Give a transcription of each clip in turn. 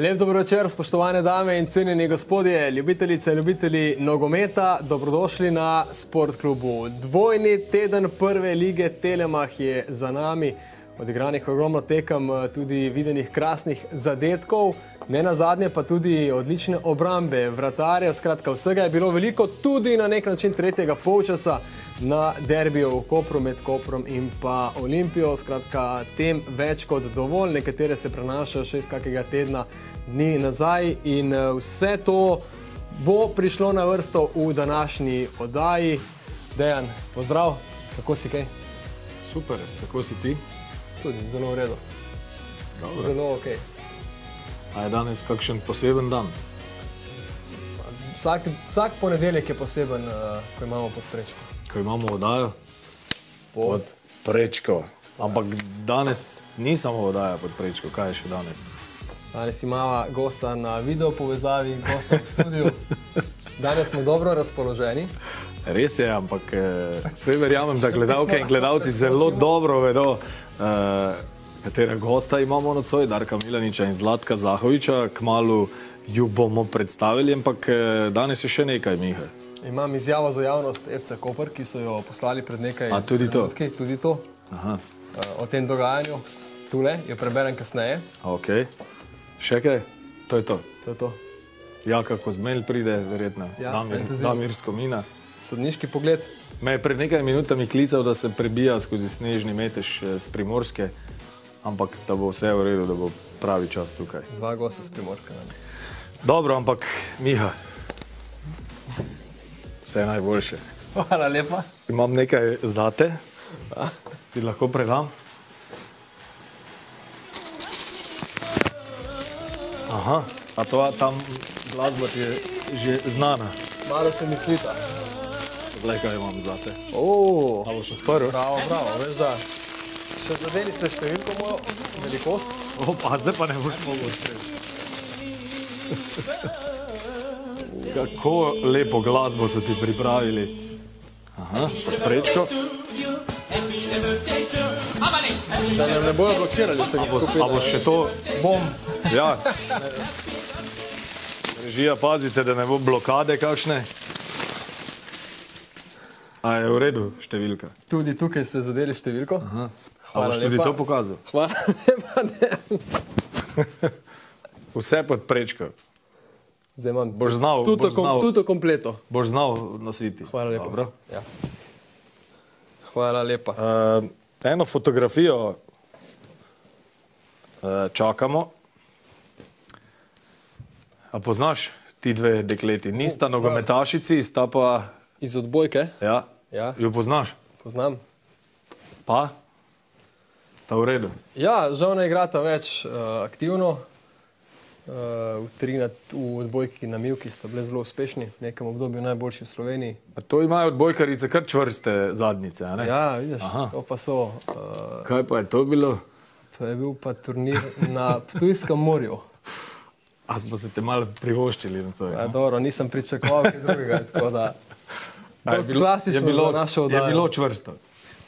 Lep dobro večer, spoštovane dame in cenjeni gospodje, ljubitelice in ljubitelji nogometa, dobrodošli na Sport klubu. Dvojni teden prve lige Telemah je za nami, odigranih ogromno tekem, tudi videnih krasnih zadetkov, ne na zadnje pa tudi odlične obrambe, vratarjev, skratka vsega je bilo veliko, tudi na nek način tretjega polčasa na derbiju v Kopru med Koprom in pa Olimpijo. Skratka, tem več kot dovolj, nekatere se prenašajo še iz kakega tedna dni nazaj in vse to bo prišlo na vrsto v današnji oddaji. Dejan, pozdrav, kako si kaj? Super, kako si ti? Tudi zelo v redu. Dobre. Zelo ok. A je danes kakšen poseben dan? Vsak, vsak ponedeljek je poseben, uh, ko imamo podprečko. Ko imamo oddajo Pod. prečko. Ampak danes ni samo oddaja pod prečko, kaj je še danes? Danes imamo gosta na video povezavi, gosta v studiu. Danes smo dobro razpoloženi. Res je, ampak eh, vse verjamem, da gledalke in gledalci zelo dobro vedo, eh, katera gosta imamo nocoj, Darka Milaniča in Zlatka Zahoviča. Kmalu ju bomo predstavili, ampak eh, danes je še nekaj, Miha. Imam izjavo za javnost FC Koper, ki so jo poslali pred nekaj A, tudi to? trenutki, tudi to. Aha, Uh, o tem dogajanju, tule, jo preberem kasneje. ok. Še kaj? To je to. To je to. Ja, kako zmelj pride, verjetno. Ja, Damir. Damir Skomina. Sodniški pogled. Me je pred nekaj minutami klical, da se prebija skozi snežni metež eh, z primorske, ampak da bo vse v redu, da bo pravi čas tukaj. Dva gosta z primorska danes. Dobro, ampak Miha, vse najboljše. Hvala lepa. Imam nekaj zate, ti lahko predam. Aha, a to tam glasba ti je že znana. Malo se mi svita. Glej, kaj imam zate. Oh, A boš odprl? bravo, bravo. Veš, da še zadeli ste številko mojo velikost. Opa, zdaj pa ne boš mogel odpreti. Kako lepo glasbo so ti pripravili. Aha, prečko. Da nam ne bojo blokirali vsega skupaj. A boš še to? Bom. Ja. Režija, pazite, da ne bo blokade kakšne. A je v redu številka? Tudi tukaj ste zadeli številko. A Hvala boš tudi lepa. to pokazal? Hvala lepa. Vse pod prečko. Zdaj imam Boš znal, tuto, boš kom, znal, tuto kompleto. boš znal nositi. Hvala lepa. Dobro. Ja. Hvala lepa. Uh, eno fotografijo uh, čakamo. A poznaš ti dve dekleti? Nista nogometašici, sta pa. Iz odbojke, Ja, Ja. jo poznaš, poznam. pa sta v redu. Ja, žal ne igrata več uh, aktivno. Uh, v, tri na, v odbojki na Milki sta bili zelo uspešni, v nekem obdobju najboljši v Sloveniji. A to imajo odbojkarice kar čvrste zadnjice. a ne? Ja, vidiš, Aha. to pa so. Uh, Kaj pa je to bilo? to je bil pa turnir na Ptujskem morju. A smo se te malo privoščili na to? Ja, dobro, nisem pričakoval kaj drugega. tako da- je bilo- klasično je bilo, našo je oddajo. bilo čvrsto.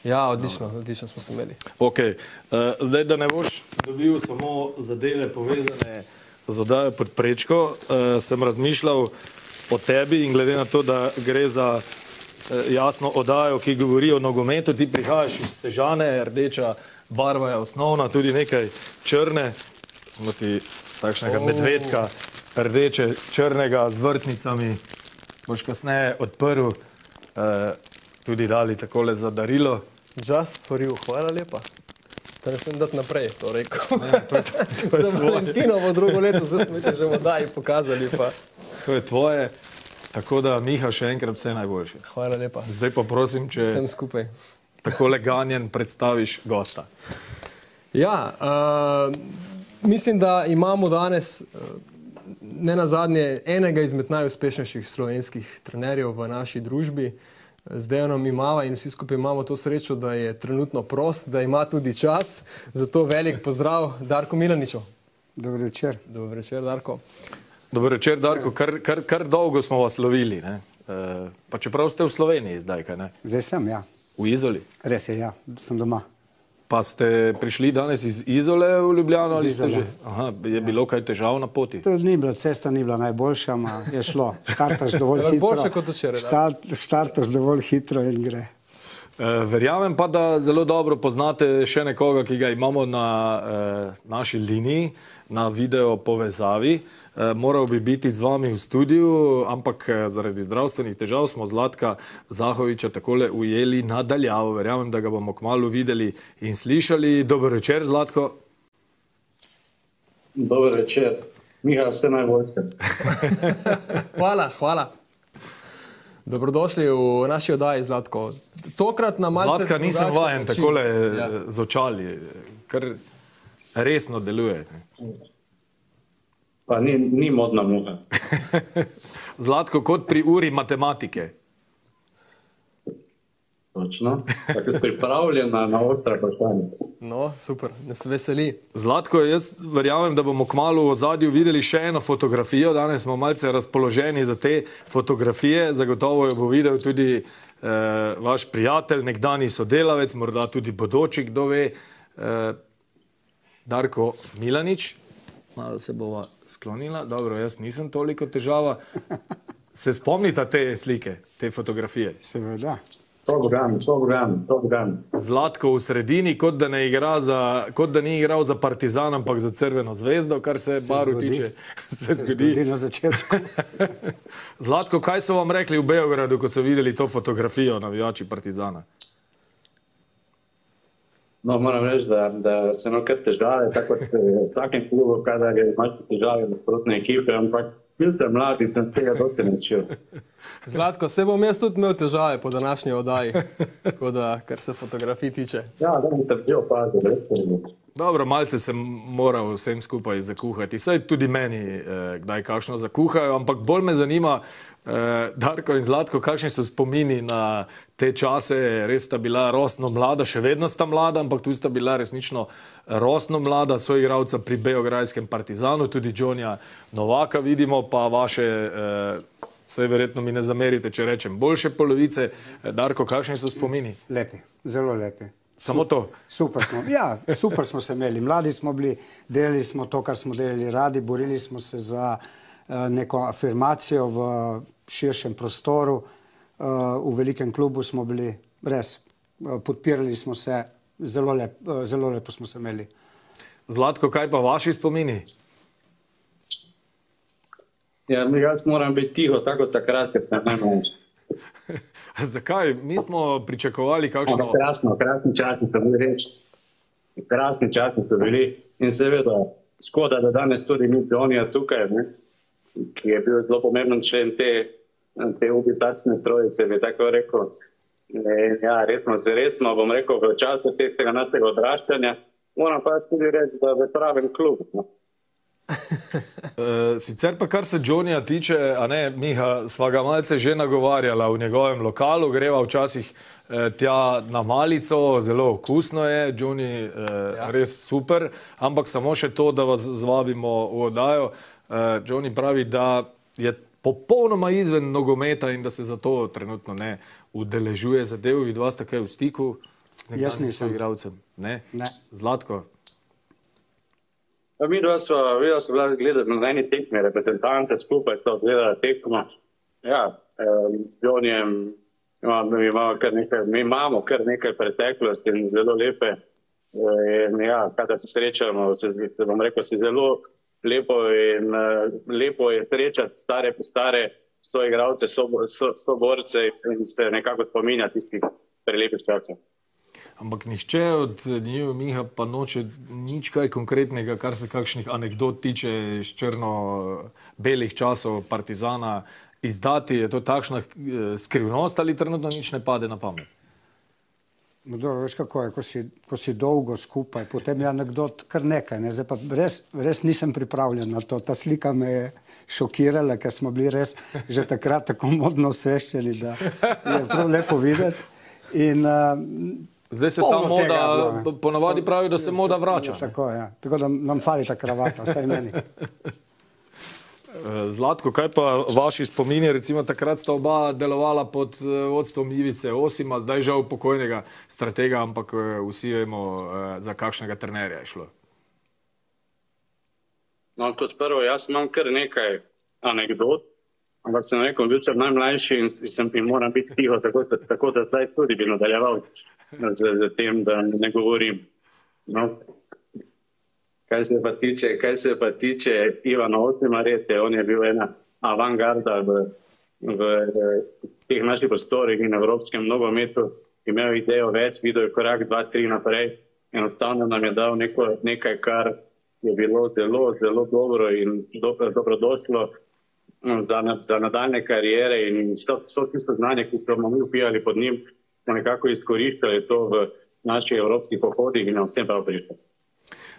Ja, odlično, odlično smo se imeli. Okay. Uh, zdaj, da ne boš dobil samo zadeve povezane z oddajo pod prečko, uh, sem razmišljal o tebi in glede na to, da gre za uh, jasno oddajo, ki govori o nogometu, ti prihajaš iz Sežane, rdeča barva je osnovna, tudi nekaj črne, smo ti takšnega Oh. medvedka, rdeče, črnega z vrtnicami, boš kasneje odprl, uh, tudi dali takole za darilo. Just for you, hvala lepa. To ne smem dati naprej, to rekel. to je Za tvoje. Valentinovo drugo leto, zdaj smo že v oddaji pokazali. Pa. To je tvoje. Tako da, Miha, še enkrat vse najboljše. Hvala lepa. Zdaj pa prosim, če Vsem skupaj. tako leganjen predstaviš gosta. Ja, uh, mislim, da imamo danes uh, ne na zadnje enega izmed najuspešnejših slovenskih trenerjev v naši družbi. Z Dejanom imamo in vsi skupaj imamo to srečo, da je trenutno prost, da ima tudi čas. Zato velik pozdrav Darku Milaniču. Dobro večer. Dobro večer, Darko. Dobro večer, Darko. Kar, kar, kar dolgo smo vas lovili. ne? Eh, Pa čeprav ste v Sloveniji zdaj, kaj ne? Zdaj sem, ja. V Izoli. Res je, ja, sem doma. Pa ste prišli danes iz Izole v Ljubljano ali ste Izole. že? Aha, je bilo kaj težav na poti? To ni bila cesta, ni bila najboljša, ma je šlo. Štartaš dovolj Ampak hitro. boljše kot včeraj. Štart, štartaš dovolj hitro in gre. Eh, Verjamem pa, da zelo dobro poznate še nekoga, ki ga imamo na eh, naši liniji, na video povezavi. Eh, moral bi biti z vami v studiu, ampak eh, zaradi zdravstvenih težav smo Zlatka Zahoviča takole ujeli nadaljavo. Verjamem, da ga bomo kmalo videli in slišali. Dober večer, Zlatko. Dober večer. Miha, vse najboljše. Hvala, hvala. Dobrodošli v naši oddaji, Zlatko. Tokrat na malce. Zlatka nisem vajen takole Ja. ja. z očali, kar resno deluje. Pa ni, ni modna muha. Zlatko kot pri uri matematike. Točno. Tako si pripravljena na ostra vprašanja. No, super, nas veseli. Zlatko, jaz verjamem, da bomo kmalo v zadju videli še eno fotografijo. Danes smo malce razpoloženi za te fotografije. Zagotovo jo bo videl tudi eh, vaš prijatelj, nekdani sodelavec, morda tudi bodoči, kdo ve, eh, Darko Milanič. Malo se bova sklonila. Dobro, jaz nisem toliko težava. Se spomnite te slike, te fotografije? Seveda. Gun, top gun. Zlatko v sredini, kot da, igra za, kot da ni igral za Partizan, ampak za Crveno zvezdo, kar se, se baru zgodi. tiče. Se Se zgodi. zgodi na začetku. Zlatko, kaj so vam rekli v Beogradu, ko so videli to fotografijo navijači Partizana? No, moram reči, da, da se imam kar težave, tako kot v vsakem klubu, kadar imaš težave nasprotne ekipe, ampak bil sem mlad in sem z tega dosti naučil. Zlatko, se bom jaz tudi imel težave po današnji oddaji, da, kar se fotografij tiče. Ja, da bi se bil opazil, res. Dobro, malce sem moral vsem skupaj zakuhati. Saj tudi meni eh, kdaj kakšno zakuhajo, ampak bolj me zanima, eh, Darko in Zlatko, kakšni so spomini na te čase. Res sta bila rosno mlada, še vedno sta mlada, ampak tu sta bila resnično rosno mlada, so igralca pri Beograjskem Partizanu, tudi Džonja Novaka vidimo, pa vaše. Eh, Vse verjetno mi ne zamerite, če rečem boljše polovice. Eh, Darko, kakšni so spomini? Lepi, zelo lepi. Samo to. Super smo, ja, super smo se imeli. Mladi smo bili, delali smo to, kar smo delali radi, borili smo se za uh, neko afirmacijo v širšem prostoru. V velikem klubu smo bili res, uh, podpirali smo se, zelo, lep, uh, zelo lepo smo se imeli. Zlatko, kaj pa vaši spomini? Ja, jaz moram biti tiho, tako takrat, ker sem najmlajši. Zakaj? Mi smo pričakovali kakšno. No, krasno, krasni časi so bili res. Krasni časi so bili in seveda, škoda, da danes tudi ni Zonija tukaj, ne? ki je bil zelo pomemben člen te, te ubitačne trojice, bi tako rekel. In, ja, resno, resno, bom rekel, v času tega našega odraščanja, moram pa tudi reči, da v pravem klubu. No. Uh, sicer pa kar se Johnnyja tiče, a ne, Miha, sva ga malce že nagovarjala v njegovem lokalu, greva včasih uh, tja na malico, zelo okusno je, Johnny uh, ja. res super, ampak samo še to, da vas zvabimo v oddajo. Uh, Johnny pravi, da je popolnoma izven nogometa in da se zato trenutno ne udeležuje zadev. Vidva sta kaj v stiku z nekdanjim nisem. igralcem? Ne? Ne. Zlatko. Pa Mi dva smo, mi dva smo bila gledali na eni tekmi, reprezentance skupaj sta gledala tekmo. Ja, eh, s Jonijem imamo, mi imamo kar nekaj, mi imamo kar nekaj preteklosti in zelo lepe. Eh, In ja, kadar se srečamo, se, se bom rekel, si zelo lepo in uh, lepo je srečati stare, stare soigralce, soborce so, so in se nekako spominjati tistih prelepih časov. Ampak nihče od njiju, Miha, pa noče nič kaj konkretnega, kar se kakšnih anegdot tiče iz črno-belih časov Partizana izdati. Je to takšna eh, skrivnost ali trenutno nič ne pade na pamet? No, dobro, veš kako je, ko si, ko si dolgo skupaj, potem je anegdot kar nekaj. Ne? Zdaj pa res, res nisem pripravljen na to. Ta slika me je šokirala, ker smo bili res že takrat tako modno osveščeni, da je prav lepo videti. In, uh, Zdaj se ta bilo, moda, ne. ponavadi pravijo, da se moda vrača. Tako, ja. tako da nam fali ta kravata, vsaj meni. Zlatko, kaj pa vaši spomini? Recimo takrat sta oba delovala pod eh, vodstvom Ivice Osima, zdaj žal pokojnega stratega, ampak eh, vsi vemo, za kakšnega trenerja je šlo. No, kot prvo, jaz imam kar nekaj anegdot, ampak sem rekel, bil sem najmlajši in sem jim moral biti tiho, tako, tako da zdaj tudi bi nadaljeval z, z tem, da ne govorim. No, Kaj se pa tiče, kaj se pa tiče Ivana Osima, res je, on je bil ena avangarda v, v, teh naših prostorih in evropskem nogometu. Imel idejo več, videl je korak, dva, tri naprej. Enostavno nam je dal neko, nekaj, kar je bilo zelo, zelo dobro in dobro, dobrodošlo mm, za, za nadaljne karijere in vso, vso tisto znanje, ki smo mi upijali pod njim, smo nekako izkoriščali to v naših evropskih pohodih in nam vsem prav prišlo.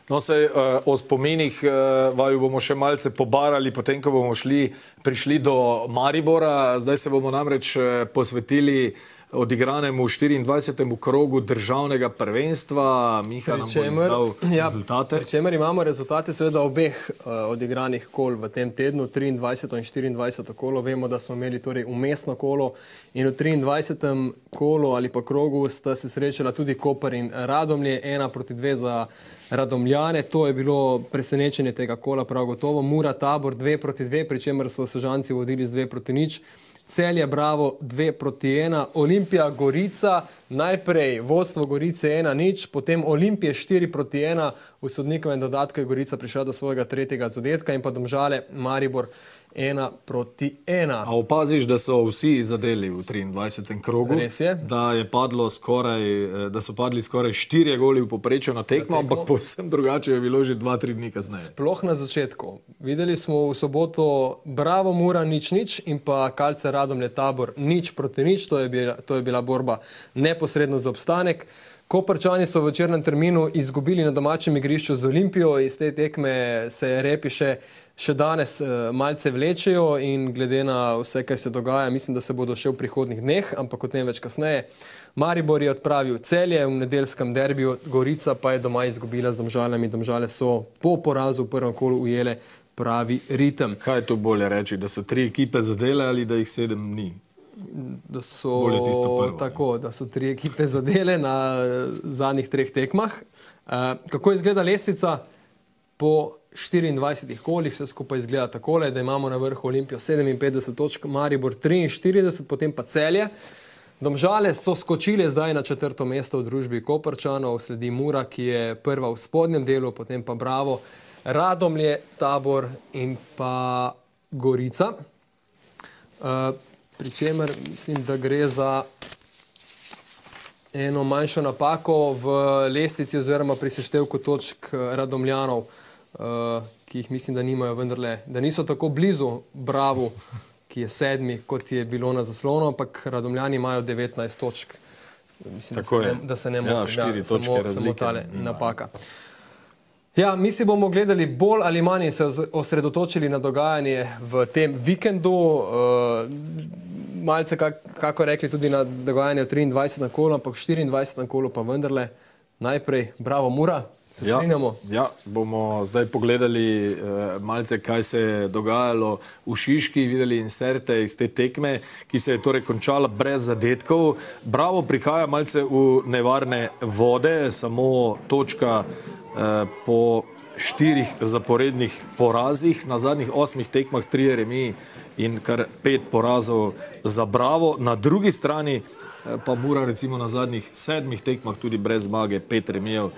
No, se uh, o spominih uh, vaju bomo še malce pobarali, potem, ko bomo šli, prišli do Maribora. Zdaj se bomo namreč uh, posvetili odigranemu 24. krogu državnega prvenstva. Miha nam bo dal ja, rezultate. Pričemer imamo rezultate seveda obeh uh, odigranih kol v tem tednu, 23. in 24. kolo. Vemo, da smo imeli torej umestno kolo in v 23. kolu ali pa krogu sta se srečala tudi Koper in Radomlje, ena proti dve za Radomljane. To je bilo presenečenje tega kola, prav gotovo. Mura tabor 2 proti 2, pri čemer so sežanci vodili z 2 proti nič. Celje Bravo 2 proti 1, Olimpija Gorica, najprej vodstvo Gorice 1 nič, potem Olimpije 4 proti 1, v sodnikovem dodatku je Gorica prišla do svojega tretjega zadetka in pa domžale Maribor ena proti ena. A opaziš, da so vsi zadeli v 23. krogu? Res je. Da, je skoraj, eh, da so padli skoraj štirje goli v poprečju na tekmo, ampak povsem drugače je bilo že dva, tri dni kasneje. Sploh na začetku. Videli smo v soboto Bravo Mura nič nič in pa Kalce Radomlje tabor nič proti nič, to je bila, to je bila borba neposredno za obstanek. Koprčani so v črnem terminu izgubili na domačem igrišču z Olimpijo, iz te tekme se repi še še danes uh, malce vlečejo in glede na vse, kaj se dogaja, mislim, da se bodo še v prihodnih dneh, ampak o tem več kasneje. Maribor je odpravil celje v nedeljskem derbiju, Gorica pa je doma izgubila z domžaljami. Domžale so po porazu v prvem kolu ujele pravi ritem. Kaj je to bolje reči, da so tri ekipe zadele ali da jih sedem ni? Da so, prvo, tako, da so tri ekipe zadele na zadnjih treh tekmah. Uh, kako izgleda lestvica po 24 kolih, vse skupaj izgleda tako, da imamo na vrhu Olimpijo 57 točk, Maribor 43, potem pa celje. Domžale so skočile zdaj na četrto mesto v družbi Koprčanov, sledi Mura, ki je prva v spodnjem delu, potem pa Bravo, Radomlje, Tabor in pa Gorica. Uh, Pričemer mislim, da gre za eno manjšo napako v lestvici oziroma pri seštevku točk eh, Radomljanov. Uh, ki jih mislim, da nimajo, vendarle, da niso tako blizu Bravo, ki je sedmi, kot je bilo na zaslonu, ampak Radomljani imajo 19 točk. Mislim, da se, ne, da se ne more ja, ja, samo, samo tale napaka. Ja, mi si bomo gledali bolj ali manj se osredotočili na dogajanje v tem vikendu. Uh, malce, kak, kako rekli, tudi na dogajanje v 23 na kolo, ampak 24 na kolo pa vendarle. Najprej, bravo, Mura, Se ja, ja, bomo zdaj pogledali uh, malce, kaj se je dogajalo v Šiški, videli inserte iz te tekme, ki se je torej končala brez zadetkov. Bravo prihaja malce v nevarne vode, samo točka uh, po štirih zaporednih porazih, na zadnjih osmih tekmah tri remi in kar pet porazov za Bravo. Na drugi strani uh, pa mora recimo na zadnjih sedmih tekmah tudi brez zmage pet remijev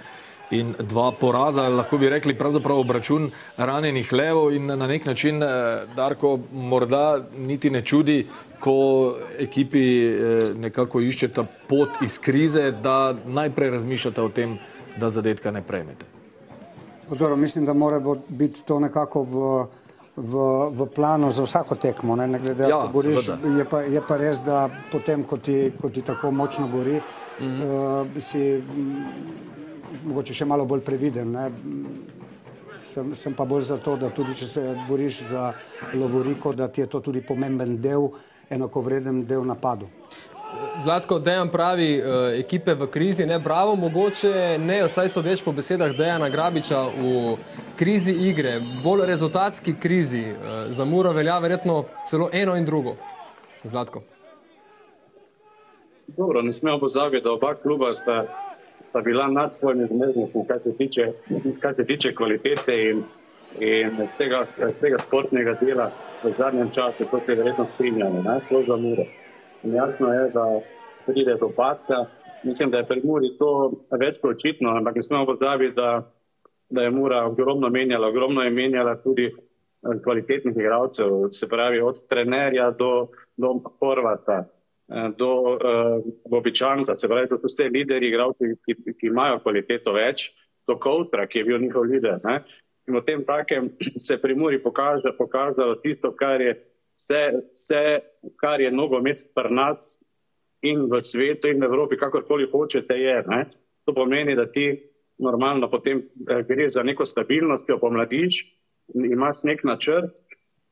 in dva poraza, lahko bi rekli, pravzaprav obračun ranjenih levov in na nek način, eh, Darko, morda niti ne čudi, ko ekipi eh, nekako iščeta pot iz krize, da najprej razmišljate o tem, da zadetka ne prejmete. Dobro, mislim, da mora biti to nekako v, v, v planu za vsako tekmo. Ne, ne glede, ja, se boriš, je, pa, je pa res, da potem, ko ti, ko ti tako močno gori, mm -hmm. uh, si mogoče še malo bolj previden. Sem, sem pa bolj za to, da tudi če se boriš za Lovoriko, da ti je to tudi pomemben del, enakovreden del napadu. Zlatko, Dejan pravi, uh, ekipe v krizi, ne bravo, mogoče ne, vsaj sodeč po besedah Dejana Grabiča v krizi igre, bolj rezultatski krizi. Uh, za Muro velja verjetno celo eno in drugo. Zlatko. Dobro, ne smemo pozabiti, da oba kluba sta, sta bila nad svojimi zmožnostmi, kar, kar se tiče kvalitete in, in vsega, vsega sportnega dela v zadnjem času, kot se verjetno strinjamo, najsploh za Muro. In jasno je, da pride do paca. Mislim, da je pri Muri to več kot očitno, ampak ne smemo pozabiti, da, da je Mura ogromno menjala, ogromno je menjala tudi eh, kvalitetnih igralcev, se pravi od trenerja do, do Horvata, do uh, Bobičanca, se pravi, to so vse lideri, igralci, ki, ki imajo kvaliteto več, do Koutra, ki je bil njihov lider. Ne? In v tem takem se pri Muri pokaže, pokazalo tisto, kar je vse, vse kar je nogomet pri nas in v svetu in v Evropi, kakorkoli hočete, je. Ne? To pomeni, da ti normalno potem eh, gre za neko stabilnost, jo pomladiš, imaš nek načrt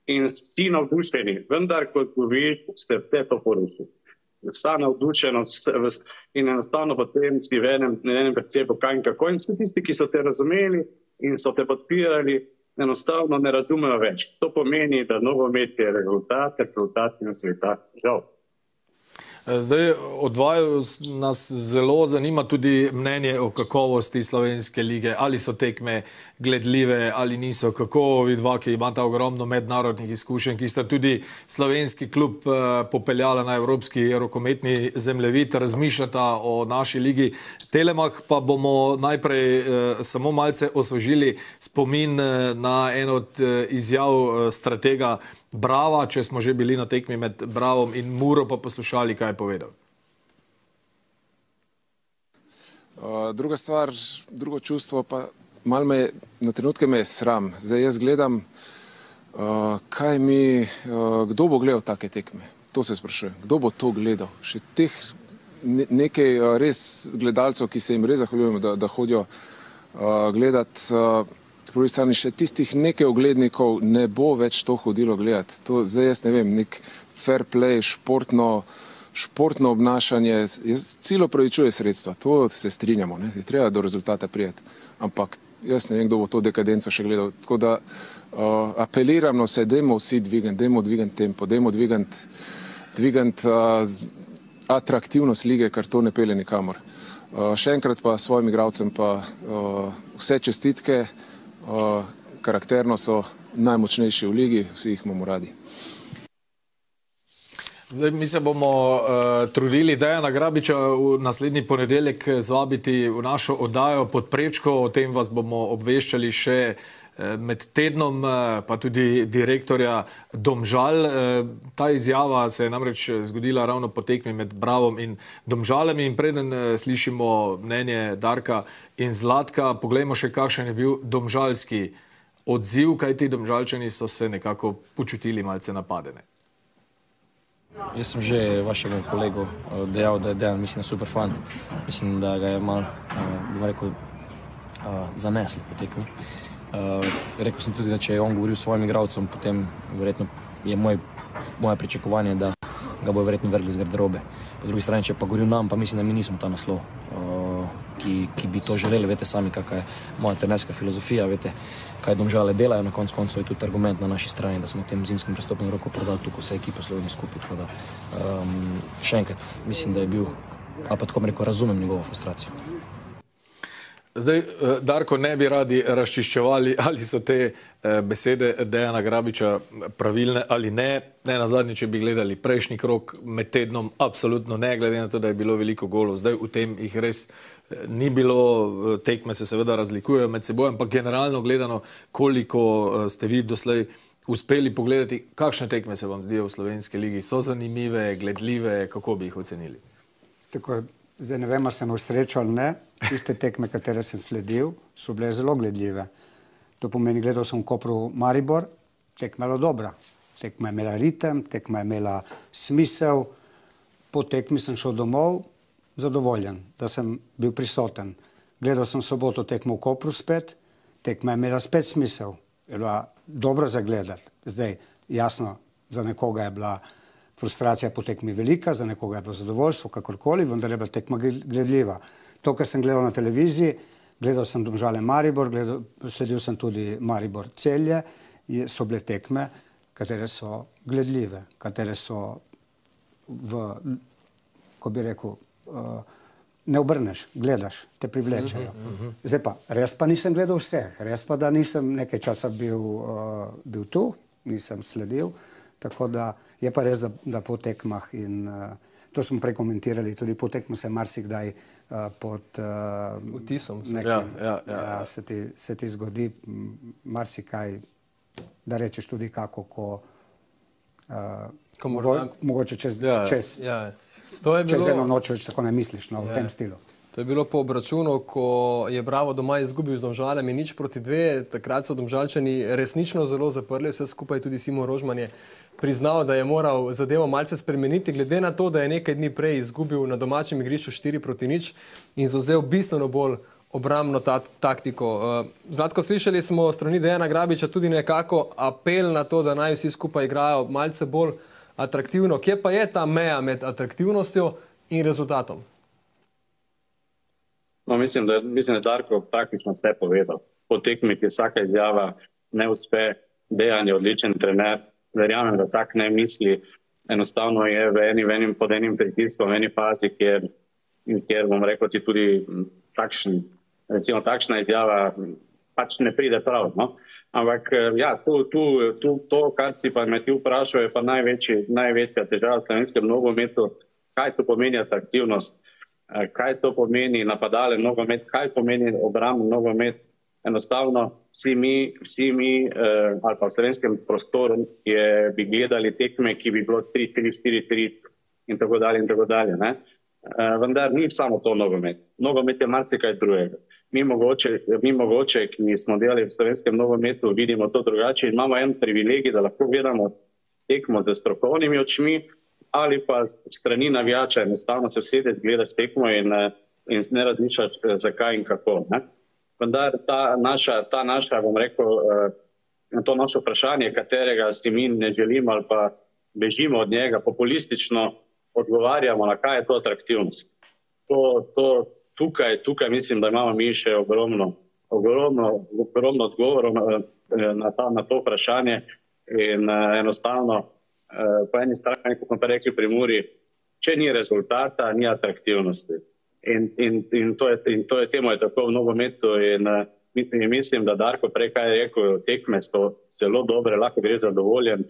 in vsi navdušeni. Vendar, kot goviš, se vse to poruši. Vsa navdušenost in enostavno potem si v enem, enem percepu kaj in kako. In vsi tisti, ki so te razumeli in so te podpirali, enostavno ne razumejo več. To pomeni, da nogomet je rezultat, rezultat in rezultat. Žal. Zdaj, od dvaju nas zelo zanima tudi mnenje o kakovosti slovenske lige. Ali so tekme gledljive ali niso. Kako vi dva, ki imate ogromno mednarodnih izkušenj, ki ste tudi slovenski klub eh, popeljali na evropski rokometni zemljevid, razmišljate o naši ligi. Telemah pa bomo najprej eh, samo malce osvežili spomin eh, na eno od izjav stratega Brava, če smo že bili na tekmi med Bravom in Muro, pa poslušali, kaj je povedal. Uh, druga stvar, drugo čustvo, pa malo me na trenutke me je sram. Zdaj jaz gledam, uh, kaj mi, uh, kdo bo gledal take tekme. To se sprašujem. Kdo bo to gledal? Še teh ne, nekaj uh, res gledalcev, ki se jim res zahvaljujemo, da, da hodijo uh, gledati. Uh, drugi strani še tistih nekaj oglednikov ne bo več to hodilo gledati. To zdaj jaz ne vem, nek fair play, športno, športno obnašanje, celo pravičuje sredstva, to se strinjamo, ne, je treba do rezultata prijeti, ampak jaz ne vem, kdo bo to dekadenco še gledal. Tako da uh, apeliram na vse, dajmo vsi dvigant, dajmo dvigant tempo, dajmo dvigant, dvigant uh, atraktivnost lige, ker to ne pele nikamor. Uh, še enkrat pa svojim igravcem pa uh, vse čestitke, karakterno so najmočnejši v ligi, vsi jih imamo radi. Zdaj, mi se bomo uh, trudili, da je na Grabiča v naslednji ponedeljek zvabiti v našo oddajo pod prečko. O tem vas bomo obveščali še uh, med tednom, uh, pa tudi direktorja Domžal. Uh, ta izjava se je namreč zgodila ravno po tekmi med Bravom in Domžalemi. In preden uh, slišimo mnenje Darka in Zlatka, poglejmo še, kakšen je bil domžalski odziv, kaj ti domžalčani so se nekako počutili malce napadene. Jaz sem že vašemu kolegu eh, dejal, da je Dejan, mislim, super fant. Mislim, da ga je malo, eh, bom rekel, eh, zaneslo po tekmi. Rekel sem tudi, da če je on govoril s svojim igralcem, potem verjetno je moj, moje pričakovanje, da ga bo verjetno vrgli z garderobe. Po drugi strani, če pa govoril nam, pa mislim, da mi nismo ta naslov, ki, ki bi to želeli. Veste sami, kakšna je moja trenerska filozofija. Vete, kaj domžale delajo, na koncu koncev je tudi argument na naši strani, da smo v tem zimskem prestopnem roku prodali tukaj vse ekipe Slovenije skupaj. Da, um, še enkrat, mislim, da je bil, a pa tako rekel, razumem njegovo frustracijo. Zdaj, eh, Darko, ne bi radi razčiščevali, ali so te eh, besede Dejana Grabiča pravilne ali ne. Ne na zadnje, če bi gledali prejšnji krok med tednom, absolutno ne, glede na to, da je bilo veliko golov. Zdaj v tem jih res eh, ni bilo, tekme se seveda razlikujejo med seboj, ampak generalno gledano, koliko ste vi doslej uspeli pogledati, kakšne tekme se vam zdijo v slovenski ligi, so zanimive, gledljive, kako bi jih ocenili? Tako je. Zdaj ne vem, ali sem usrečal ali ne. Tiste tekme, katere sem sledil, so bile zelo gledljive. To pomeni, gledal sem Kopru Maribor, tekma je dobra. Tekma je imela ritem, tekma je imela smisel. Po tekmi sem šel domov zadovoljen, da sem bil prisoten. Gledal sem soboto tekmo v Kopru spet, tekma je imela spet smisel. Je bila dobra za gledati. Zdaj, jasno, za nekoga je bila frustracija po tekmi velika, za nekoga je bilo zadovoljstvo, kakorkoli, vendar je bila tekma gledljiva. To, kar sem gledal na televiziji, gledal sem Domžale Maribor, gledal, sledil sem tudi Maribor celje, so bile tekme, katere so gledljive, katere so v, ko bi rekel, uh, ne obrneš, gledaš, te privlečejo. Uh -huh, uh -huh. Zdaj pa, res pa nisem gledal vseh, res pa da nisem nekaj časa bil, uh, bil tu, nisem sledil, tako da je pa res, da, da po tekmah in uh, to smo prekomentirali, tudi po tekmah se marsikdaj uh, pod uh, vtisom nekim, ja, ja, ja, ja. Se, ti, se ti zgodi marsikaj, da rečeš tudi kako, ko, uh, ko mogo, mogoče čez, ja, ja. čez ja. To je bilo, Čez eno noč več tako ne misliš no, v je. tem stilu. To je bilo po obračunu, ko je Bravo doma izgubil z Domžalami nič proti dve. Takrat so Domžalčani resnično zelo zaprli vse skupaj. Tudi Simon Rožman je priznal, da je moral zadevo malce spremeniti, glede na to, da je nekaj dni prej izgubil na domačem igrišču 4 proti nič in zauzel bistveno bolj obramno ta taktiko. Uh, Zlatko, slišali smo strani Dejana Grabiča tudi nekako apel na to, da naj vsi skupaj igrajo malce bolj atraktivno. Kje pa je ta meja med atraktivnostjo in rezultatom? No, mislim, da, mislim, da je Darko praktično vse povedal. Po tekmi, ki vsaka izjava ne uspe, dejan je odličen trener. Verjamem, da tak ne misli. Enostavno je v eni, v enim, pod enim pritiskom, v eni fazi, kjer, kjer bom rekel, ti tudi takšen, recimo, takšna izjava pač ne pride prav. No? Ampak eh, ja, tu, tu, tu, to, kar si pa me ti vprašal, je pa največji, največja težava v slovenskem nogometu. Kaj to pomeni atraktivnost, eh, kaj to pomeni napadalen nogomet, kaj pomeni obrambni nogomet. Enostavno vsi mi, vsi mi eh, ali pa v slovenskem prostoru je, bi gledali tekme, ki bi bilo 3-4-4-3 in tako dalje. In tako dalje eh, vendar ni samo to nogomet. Nogomet je marsikaj drugega mi mogoče, mi mogoče, ki smo delali v slovenskem nogometu, vidimo to drugače in imamo en privilegij, da lahko gledamo tekmo z strokovnimi očmi ali pa strani navijača, enostavno se vsede, gledaš tekmo in, in ne razmišljaš, zakaj in kako. Ne? Vendar ta naša, ta naša, bom rekel, to naše vprašanje, katerega si mi ne želimo ali pa bežimo od njega, populistično odgovarjamo na kaj je to atraktivnost. To, to, tukaj, tukaj mislim, da imamo mi še ogromno, ogromno, ogromno odgovorov na, na, ta, na to vprašanje. In uh, enostavno, po eni strani, kot smo pa rekli pri Muri, če ni rezultata, ni atraktivnosti. In, in, in, to, je, in to je temu je tako v nogometu. In, uh, in mislim, da Darko prej, kaj je rekel, tekme so zelo dobre, lahko gre zadovoljen.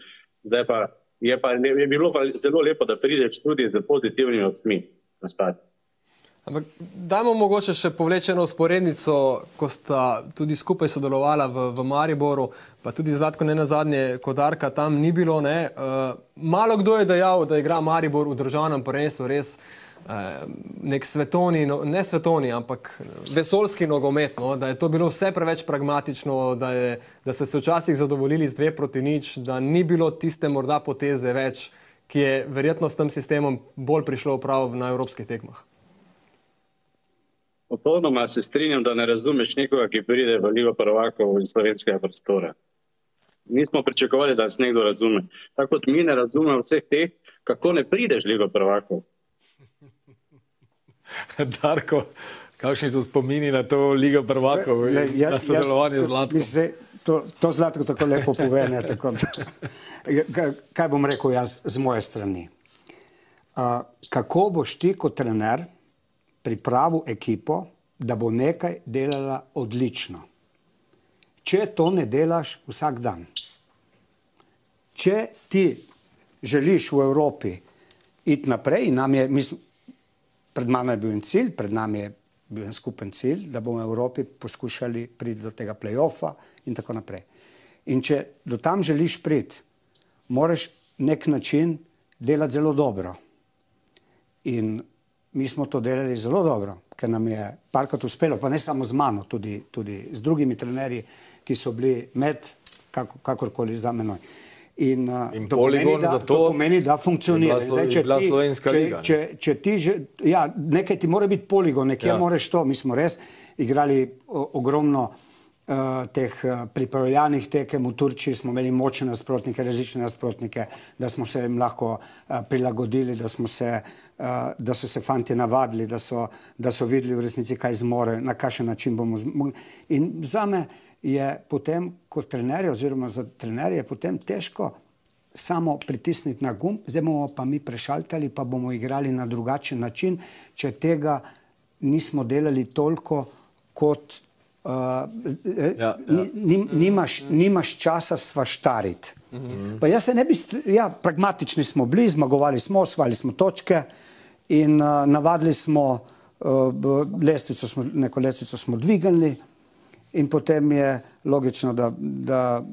Zdaj pa je, pa, je bilo pa zelo lepo, da prideš tudi z pozitivnimi odmi. Ampak dajmo mogoče še povlečeno usporednico, ko sta tudi skupaj sodelovala v, v Mariboru, pa tudi zlatko ne na zadnje, kodarka tam ni bilo. Ne? Uh, malo kdo je dejal, da igra Maribor v državnem prvenstvu res uh, nek svetovni, no, ne svetovni, ampak vesolski nogomet, no? da je to bilo vse preveč pragmatično, da, je, da ste se včasih zadovoljili z dve proti nič, da ni bilo tiste morda poteze več, ki je verjetno s tem sistemom bolj prišlo prav na evropskih tekmah. Popolnoma se strinjam, da ne razumeš nekoga, ki pride v Ligo prvakov iz slovenskega prostora. Nismo pričakovali, da nas nekdo razume. Tako kot mi ne razumemo vseh teh, kako ne prideš v Ligo prvakov. Darko, kakšni so spomini na to Ligo prvakov in ja, na sodelovanje z Zlatkom? To, to Zlatko tako lepo pove. Ne, tako, kaj bom rekel jaz z moje strani? Uh, kako boš ti kot trener pripravil ekipo, da bo nekaj delala odlično. Če to ne delaš vsak dan, če ti želiš v Evropi iti naprej, nam je, mislim, pred nami je bil en cilj, pred nami je bil en skupen cilj, da bomo v Evropi poskušali priti do tega play-offa in tako naprej. In če do tam želiš priti, moraš nek način delati zelo dobro. In mi smo to delali zelo dobro, ker nam je parkrat uspelo, pa ne samo z mano, tudi, tudi z drugimi trenerji, ki so bili med, kako, kakorkoli za menoj. In, uh, in to, pomeni, da, to, to pomeni, da funkcionira. Zdaj, če, ti, če, če, če ti že, ja, nekaj ti mora biti poligon, nekje ja. moraš to. Mi smo res igrali o, ogromno uh, teh uh, pripravljalnih tekem v Turčiji smo imeli močne nasprotnike, različne nasprotnike, da smo se jim lahko uh, prilagodili, da, se, uh, da so se fanti navadili, da so, da so videli v resnici, kaj zmore, na kakšen način bomo zmogli. In za me je potem, kot trenerje, oziroma za trenerje, je potem težko samo pritisniti na gumb, zdaj bomo pa mi prešaltali, pa bomo igrali na drugačen način, če tega nismo delali toliko kot Uh, ja, ja. Nimaš, nimaš časa svaštariti. Mm -hmm. Jaz se ne bi, ja, pragmatični smo bili, zmagovali smo, osvali smo točke in uh, navadili smo, uh, lestvico smo, neko lestvico smo dvignili in potem je logično, da, da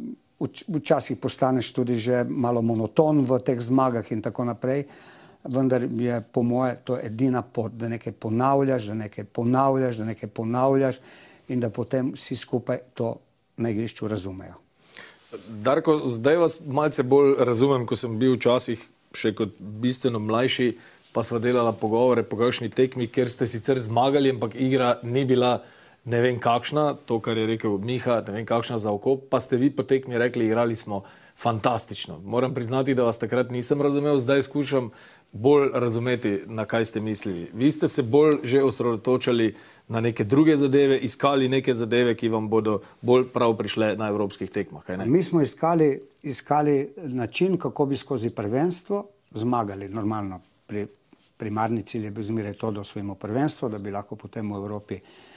včasih postaneš tudi že malo monoton v teh zmagah in tako naprej. Vendar je po moje to edina pot, da nekaj ponavljaš, da nekaj ponavljaš, da nekaj ponavljaš in da potem vsi skupaj to na igrišču razumejo. Darko, zdaj vas malce bolj razumem, ko sem bil včasih še kot bistveno mlajši, pa smo delali pogovore po kakšni tekmi, kjer ste sicer zmagali, ampak igra ni bila ne vem kakšna, to, kar je rekel Miha, ne vem kakšna za oko, pa ste vi po tekmi rekli, igrali smo fantastično. Moram priznati, da vas takrat nisem razumel, zdaj skušam bolj razumeti, na kaj ste mislili. Vi ste se bolj že osredotočali na neke druge zadeve, iskali neke zadeve, ki vam bodo bolj prav prišle na evropskih tekmah. Mi smo iskali, iskali način, kako bi skozi prvenstvo zmagali. Normalno, pri, primarni cilj je bil zmeraj to, da osvojimo prvenstvo, da bi lahko potem v Evropi uh,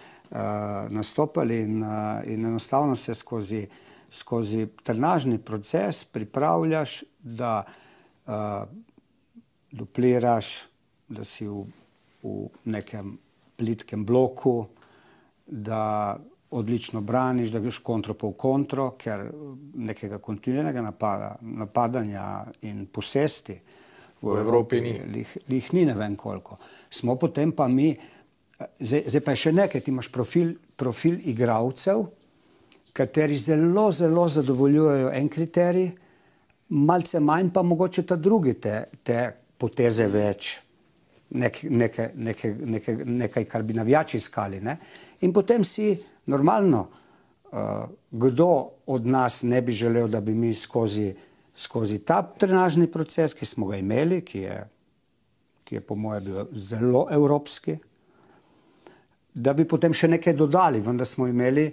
nastopali in, uh, in enostavno se skozi, skozi trenažni proces pripravljaš, da uh, dupliraš, da si v, v nekem plitkem bloku, da odlično braniš, da greš kontro po kontro, ker nekega kontinuiranega napada, napadanja in posesti v, v Evropi ni. Lih, lih ni ne vem koliko. Smo potem pa mi, zdaj, zdaj pa je še nekaj, ti imaš profil, profil igravcev, kateri zelo, zelo zadovoljujejo en kriterij, malce manj pa mogoče ta drugi te, te poteze več, nek, neke, neke, neke, nekaj, kar bi navijači iskali. Ne? In potem si normalno, uh, kdo od nas ne bi želel, da bi mi skozi, skozi ta trenažni proces, ki smo ga imeli, ki je, ki je po mojem bil zelo evropski, da bi potem še nekaj dodali, vendar smo imeli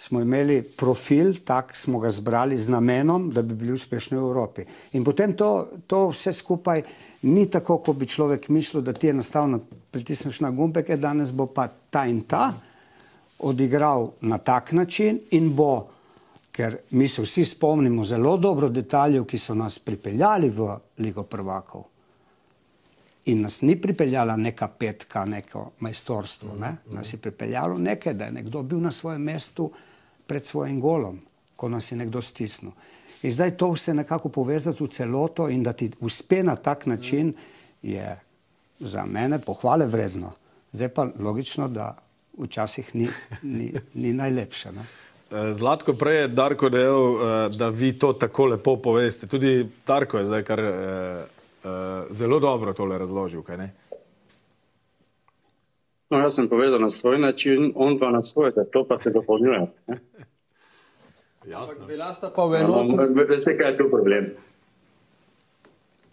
smo imeli profil, tak smo ga zbrali z namenom, da bi bili uspešni v Evropi. In potem to, to vse skupaj ni tako, kot bi človek mislil, da ti enostavno pritisneš na gumbek, je danes bo pa ta in ta odigral na tak način in bo, ker mi se vsi spomnimo zelo dobro detaljev, ki so nas pripeljali v Ligo prvakov. In nas ni pripeljala neka petka, neko majstorstvo, ne? nas je pripeljalo nekaj, da je nekdo bil na svojem mestu, pred svojim golom, ko nas je nekdo stisnil. In zdaj to vse nekako povezati v celoto in da ti uspe na tak način, je za mene pohvale vredno. Zdaj pa logično, da včasih ni, ni, ni najlepše. Ne? Eh, Zlatko, prej je Darko dejal, eh, da vi to tako lepo poveste. Tudi Darko je zdaj kar eh, zelo dobro tole razložil, kaj ne? No, jaz sem povedal na svoj način, on pa na svoj, zato pa se dopolnjuje. Jasno. Bila sta pa v enotu. No, veste, kaj je tu problem?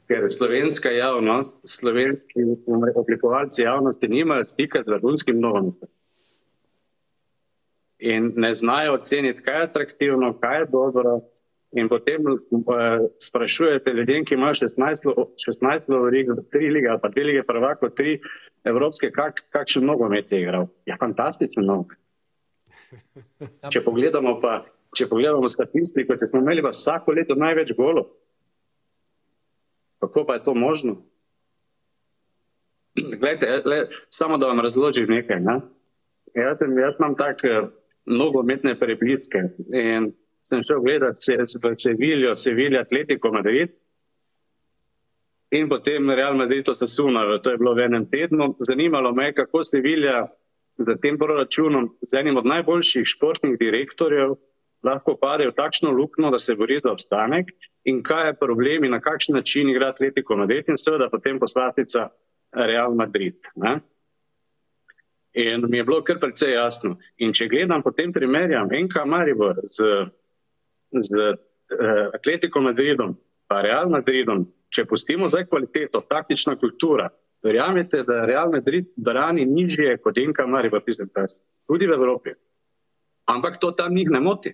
Ker slovenska javnost, slovenski oblikovalci javnosti nimajo stika z vrhunskim nogometom. In ne znajo oceniti, kaj je atraktivno, kaj je dobro. In potem uh, sprašujete ljudem, ki imajo 16, 16 lovorik, 3 lige ali pa 2 lige prvako, 3 evropske, kak, kakšen nogomet je igral. Ja, fantastično nogomet. Če pogledamo pa, če pogledamo statistiko, če smo imeli pa vsako leto največ golo, kako pa je to možno? Glejte, le, samo da vam razložim nekaj. Ne? Jaz, sem, jaz imam tak uh, nogometne prebliske in sem šel gledati se, v Sevilijo, Sevilja, Atletico Madrid. In potem Real Madrid so sunali, to je bilo v enem tednu. Zanimalo me je, kako Sevilja z tem proračunom, z enim od najboljših športnih direktorjev, lahko pade v takšno luknjo, da se bori za obstanek in kaj je problem in na kakšen način igra Atletico Madrid in seveda potem poslastica Real Madrid. Ne? In mi je bilo kar precej jasno. In če gledam potem primerjam NK Maribor z, z uh, Atletico Madridom, pa Real Madridom, če pustimo zdaj kvaliteto, taktična kultura, verjamete, da Real Madrid brani nižje kot NK Maribor, tudi v Evropi. Ampak to tam njih ne moti.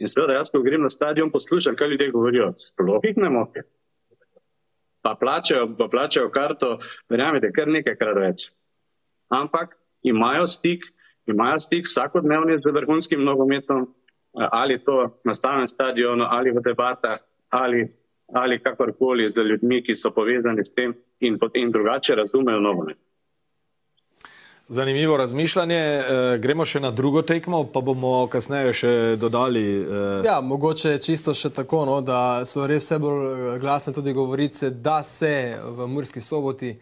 In seveda, jaz, ko grem na stadion, poslušam, kaj ljudje govorijo. Sploh jih ne moti. Pa plačajo, pa plačajo karto, verjamete, kar nekajkrat več. Ampak imajo stik, imajo stik vsakodnevni z vrhunskim nogometom, ali to na samem stadionu, ali v debatah, ali, ali kakorkoli z ljudmi, ki so povezani s tem in potem drugače razumejo nogomet. Zanimivo razmišljanje. E, gremo še na drugo tekmo, pa bomo kasneje še dodali. E... Ja, mogoče čisto še tako, no, da so res vse bolj eh, glasne tudi govorice, da se v Murski soboti e,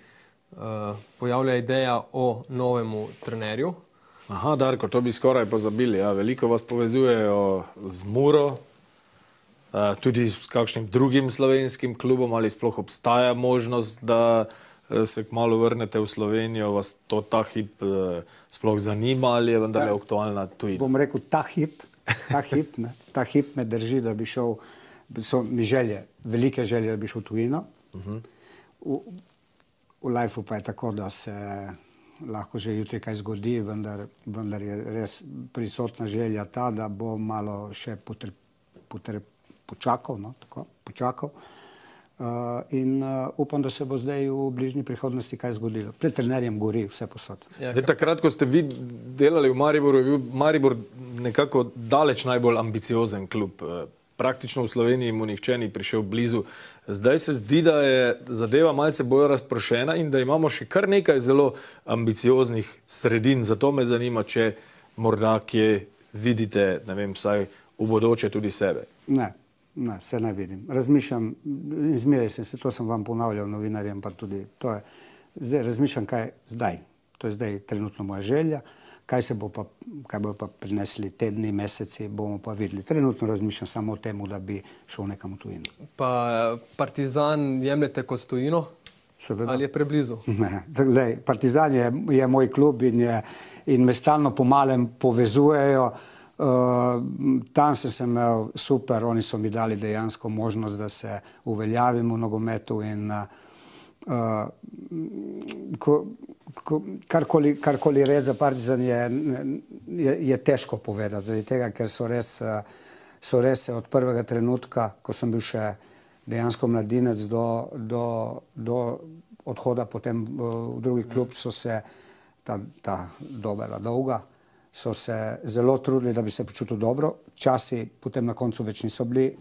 pojavlja ideja o novemu trenerju. Aha, Darko, to bi skoraj pozabili. Ja. Veliko vas povezujejo z Muro, e, tudi s kakšnim drugim slovenskim klubom, ali sploh obstaja možnost, da. Eh, se kmalo vrnete v Slovenijo, vas to ta hip eh, sploh zanima ali je vendar ja. aktualna tujina? Bom rekel ta hip, ta hip, ne, ta hip me drži, da bi šel, so mi želje, velike želje, da bi šel v tujino. Uh -huh. v, v lifeu pa je tako, da se lahko že jutri kaj zgodi, vendar, vendar je res prisotna želja ta, da bo malo še potreb, potreb, počakal, no, tako, počakal. Uh, in uh, upam, da se bo zdaj v bližnji prihodnosti kaj zgodilo. Pred trenerjem gori vse posod. Ja, zdaj, takrat, ko ste vi delali v Mariboru, je bil Maribor nekako daleč najbolj ambiciozen klub. Praktično v Sloveniji mu nihče ni prišel blizu. Zdaj se zdi, da je zadeva malce bolj razprošena in da imamo še kar nekaj zelo ambicioznih sredin. Zato me zanima, če morda kje vidite, ne vem, vsaj v bodoče tudi sebe. Ne. Ne, se ne vidim. Razmišljam, izmeraj sem se, to sem vam ponavljal novinarjem, pa tudi to je. Zdaj razmišljam, kaj zdaj. To je zdaj trenutno moja želja. Kaj se bo pa, kaj bo pa prinesli tedni, meseci, bomo pa videli. Trenutno razmišljam samo o tem, da bi šel nekam v tujino. Pa Partizan jemljete kot tujino? Seveda. Ali je preblizu? Ne, Lej, Partizan je, je moj klub in, je, in me stalno pomalem povezujejo. Uh, tam sem se imel super, oni so mi dali dejansko možnost, da se uveljavim v nogometu. In, uh, ko, karkoli, karkoli res za Partizan je, je, je težko povedati, zaradi tega, ker so res, so res od prvega trenutka, ko sem bil še dejansko mladinec, do, do, do odhoda potem v drugi klub, so se ta, ta doba dolga so se zelo trudili, da bi se počutil dobro. Časi potem na koncu več niso bili uh,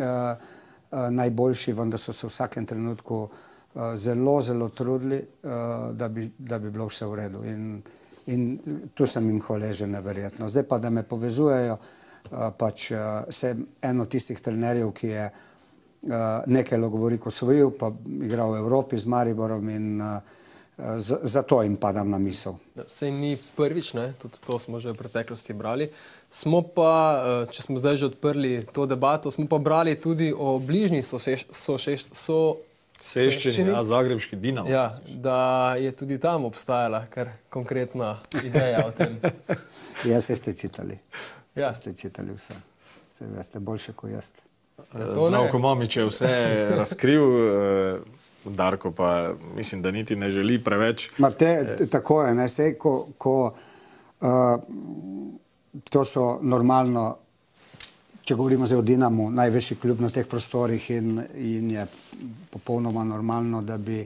uh, najboljši, vendar so se v vsakem trenutku uh, zelo, zelo trudili, uh, da, bi, da bi bilo vse v redu. In, in tu sem jim hvaležen, neverjetno. Zdaj pa, da me povezujejo, uh, pač sem eno tistih trenerjev, ki je nekaj govori kot svojil, pa igral v Evropi z Mariborom in uh, zato jim padam na misel. Vse ni prvič, ne? tudi to smo že v preteklosti brali. Smo pa, eh, če smo zdaj že odprli to debato, smo pa brali tudi o bližnji soseščini. So Seščini, a Zagrebški Dinamo. Ja, da je tudi tam obstajala kar konkretna ideja o tem. ja, se ste čitali. Ja. Ste čitali vse. Se veste boljše kot jaz. Zdravko Mamič je vse razkril. Eh, Darko pa mislim, da niti ne želi preveč. Te, tako je, ne se, ko, ko uh, to so normalno, če govorimo zdaj o Dinamu, največji klub na teh prostorih in, in je popolnoma normalno, da bi,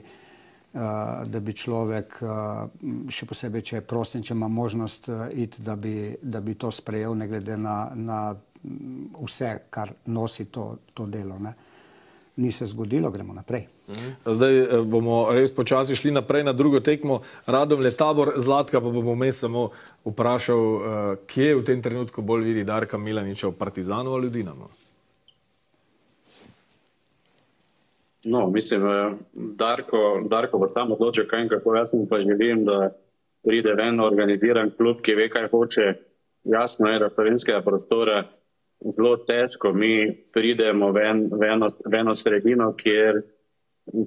uh, da bi človek, uh, še posebej, če je prost in če ima možnost uh, iti, da bi, da bi to sprejel, ne glede na, na vse, kar nosi to, to delo. Ne. Ni se zgodilo, gremo naprej. Zdaj eh, bomo res počasi šli naprej na drugo tekmo. Radom le tabor, Zlatka pa bomo me samo vprašal, kje v tem trenutku bolj vidi Darka Milaniča v Partizanu ali Dinamo? No, mislim, eh, Darko, Darko bo sam odločil, kaj in kako. Jaz mu pa želim, da pride ven organiziran klub, ki ve, kaj hoče. Jasno je, da slovenskega prostora zelo težko mi pridemo ven, v eno, eno sredino, kjer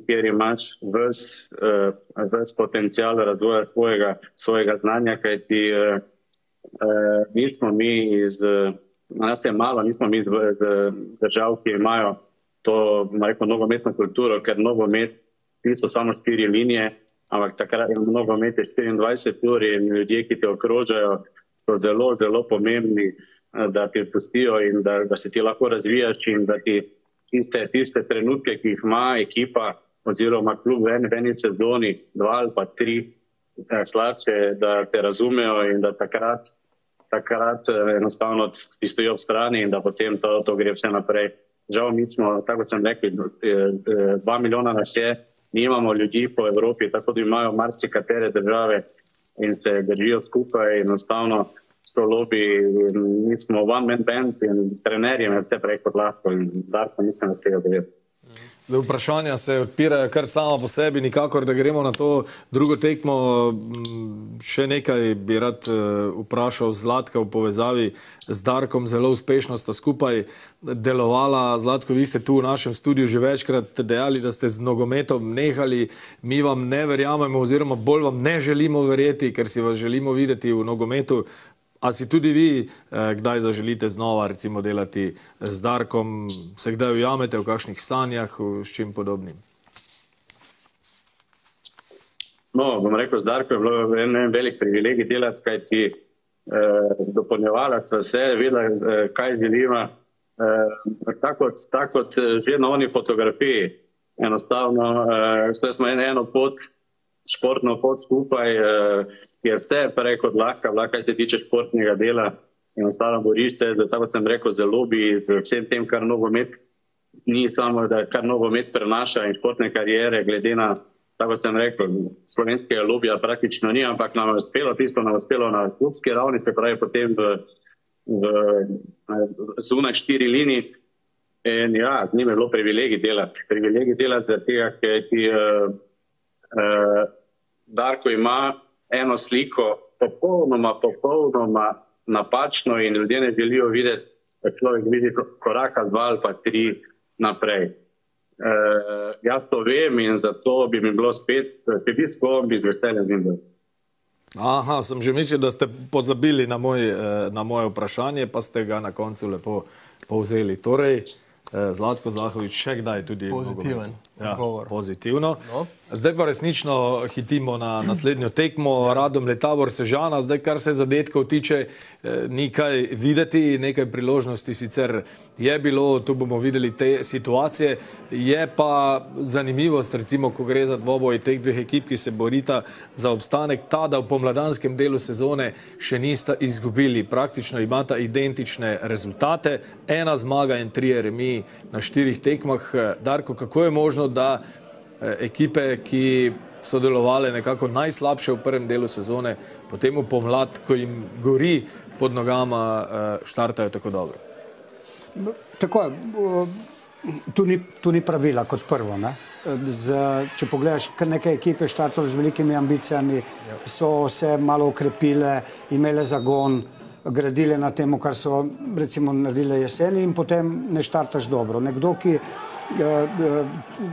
kjer imaš ves, uh, ves potencial razvoja svojega, svojega znanja, kajti uh, uh, nismo mi iz, uh, nas je malo, nismo mi iz, iz držav, ki imajo to, rekel, nogometno kulturo, ker nogomet niso samo štiri linije, ampak takrat je nogomet 24 ur in ljudje, ki te okrožajo, so zelo, zelo pomembni, uh, da te pustijo in da, da se ti lahko razvijaš in da ti tiste, tiste trenutke, ki jih ima ekipa oziroma klub v eni, v eni sezoni, dva ali pa tri eh, slabše, da te razumejo in da takrat, takrat eh, enostavno ti stojijo ob strani in da potem to, to gre vse naprej. Žal mi smo, tako sem rekel, eh, dva milijona nas je, nimamo ljudi po Evropi, tako da imajo marsikatere države in se držijo skupaj enostavno so lobi, mi smo one man band in trenerjem je vse prej kot lahko in Darko mislim, da z tega dovedel. Vprašanja se odpirajo kar samo po sebi, nikakor, da gremo na to drugo tekmo. Še nekaj bi rad vprašal Zlatka v povezavi z Darkom. Zelo uspešno sta skupaj delovala. Zlatko, vi ste tu v našem studiu že večkrat dejali, da ste z nogometom nehali. Mi vam ne verjamemo oziroma bolj vam ne želimo verjeti, ker si vas želimo videti v nogometu. A si tudi vi eh, kdaj zaželite znova recimo delati z Darkom, se kdaj ujamete v kakšnih sanjah, s čim podobnim? No, bom rekel, z Darko je bilo en, en velik privilegij delati, kaj ti eh, dopolnjevala sva vse, vedela, eh, kaj želiva. Eh, tako, tako kot eh, že na oni fotografiji. Enostavno, eh, smo en, eno pot, športno pot skupaj. Eh, je vse prej kot lahka, lahka se tiče športnega dela in ostalo boriš se, da tako sem rekel, zelo bi z vsem tem, kar nogomet ni samo, da kar nogomet prenaša in športne karijere, glede na, tako sem rekel, slovenskega lobija praktično ni, ampak nam je uspelo, tisto nam je uspelo na klubski ravni, se pravi potem v, v, v zunaj štiri liniji. In ja, z njim je bilo privilegij delati. Privilegij delati zaradi tega, ker ti uh, uh, Darko ima eno sliko popolnoma, popolnoma napačno in ljudje ne želijo videti, da človek vidi koraka dva ali pa tri naprej. E, jaz to vem in zato bi mi bilo spet, če bi s kom, bi z veseljem videl. Aha, sem že mislil, da ste pozabili na, moj, eh, na moje vprašanje, pa ste ga na koncu lepo povzeli. Torej, eh, Zlatko Zahovič, še kdaj tudi pozitiven. Ja, pozitivno. No. Zdaj pa resnično hitimo na naslednjo tekmo, radom Letabor Sežana. Zdaj, kar se zadetkov tiče, eh, ni kaj videti, nekaj priložnosti sicer je bilo, tu bomo videli te situacije. Je pa zanimivost, recimo, ko gre za dvoboj teh dveh ekip, ki se borita za obstanek, ta, da v pomladanskem delu sezone še nista izgubili. Praktično imata identične rezultate, ena zmaga in trije remi na štirih tekmah. Darko, kako je možno, da eh, ekipe, ki so delovale nekako najslabše v prvem delu sezone, potem v pomlad, ko jim gori pod nogama, eh, štartajo tako dobro. Tako je. Tu ni, tu ni pravila kot prvo. Z, če pogledaš, kar nekaj ekipe štartalo z velikimi ambicijami, ja. so se malo ukrepile, imele zagon, gradile na tem, kar so recimo naredile jeseni in potem ne štartaš dobro. Nekdo, ki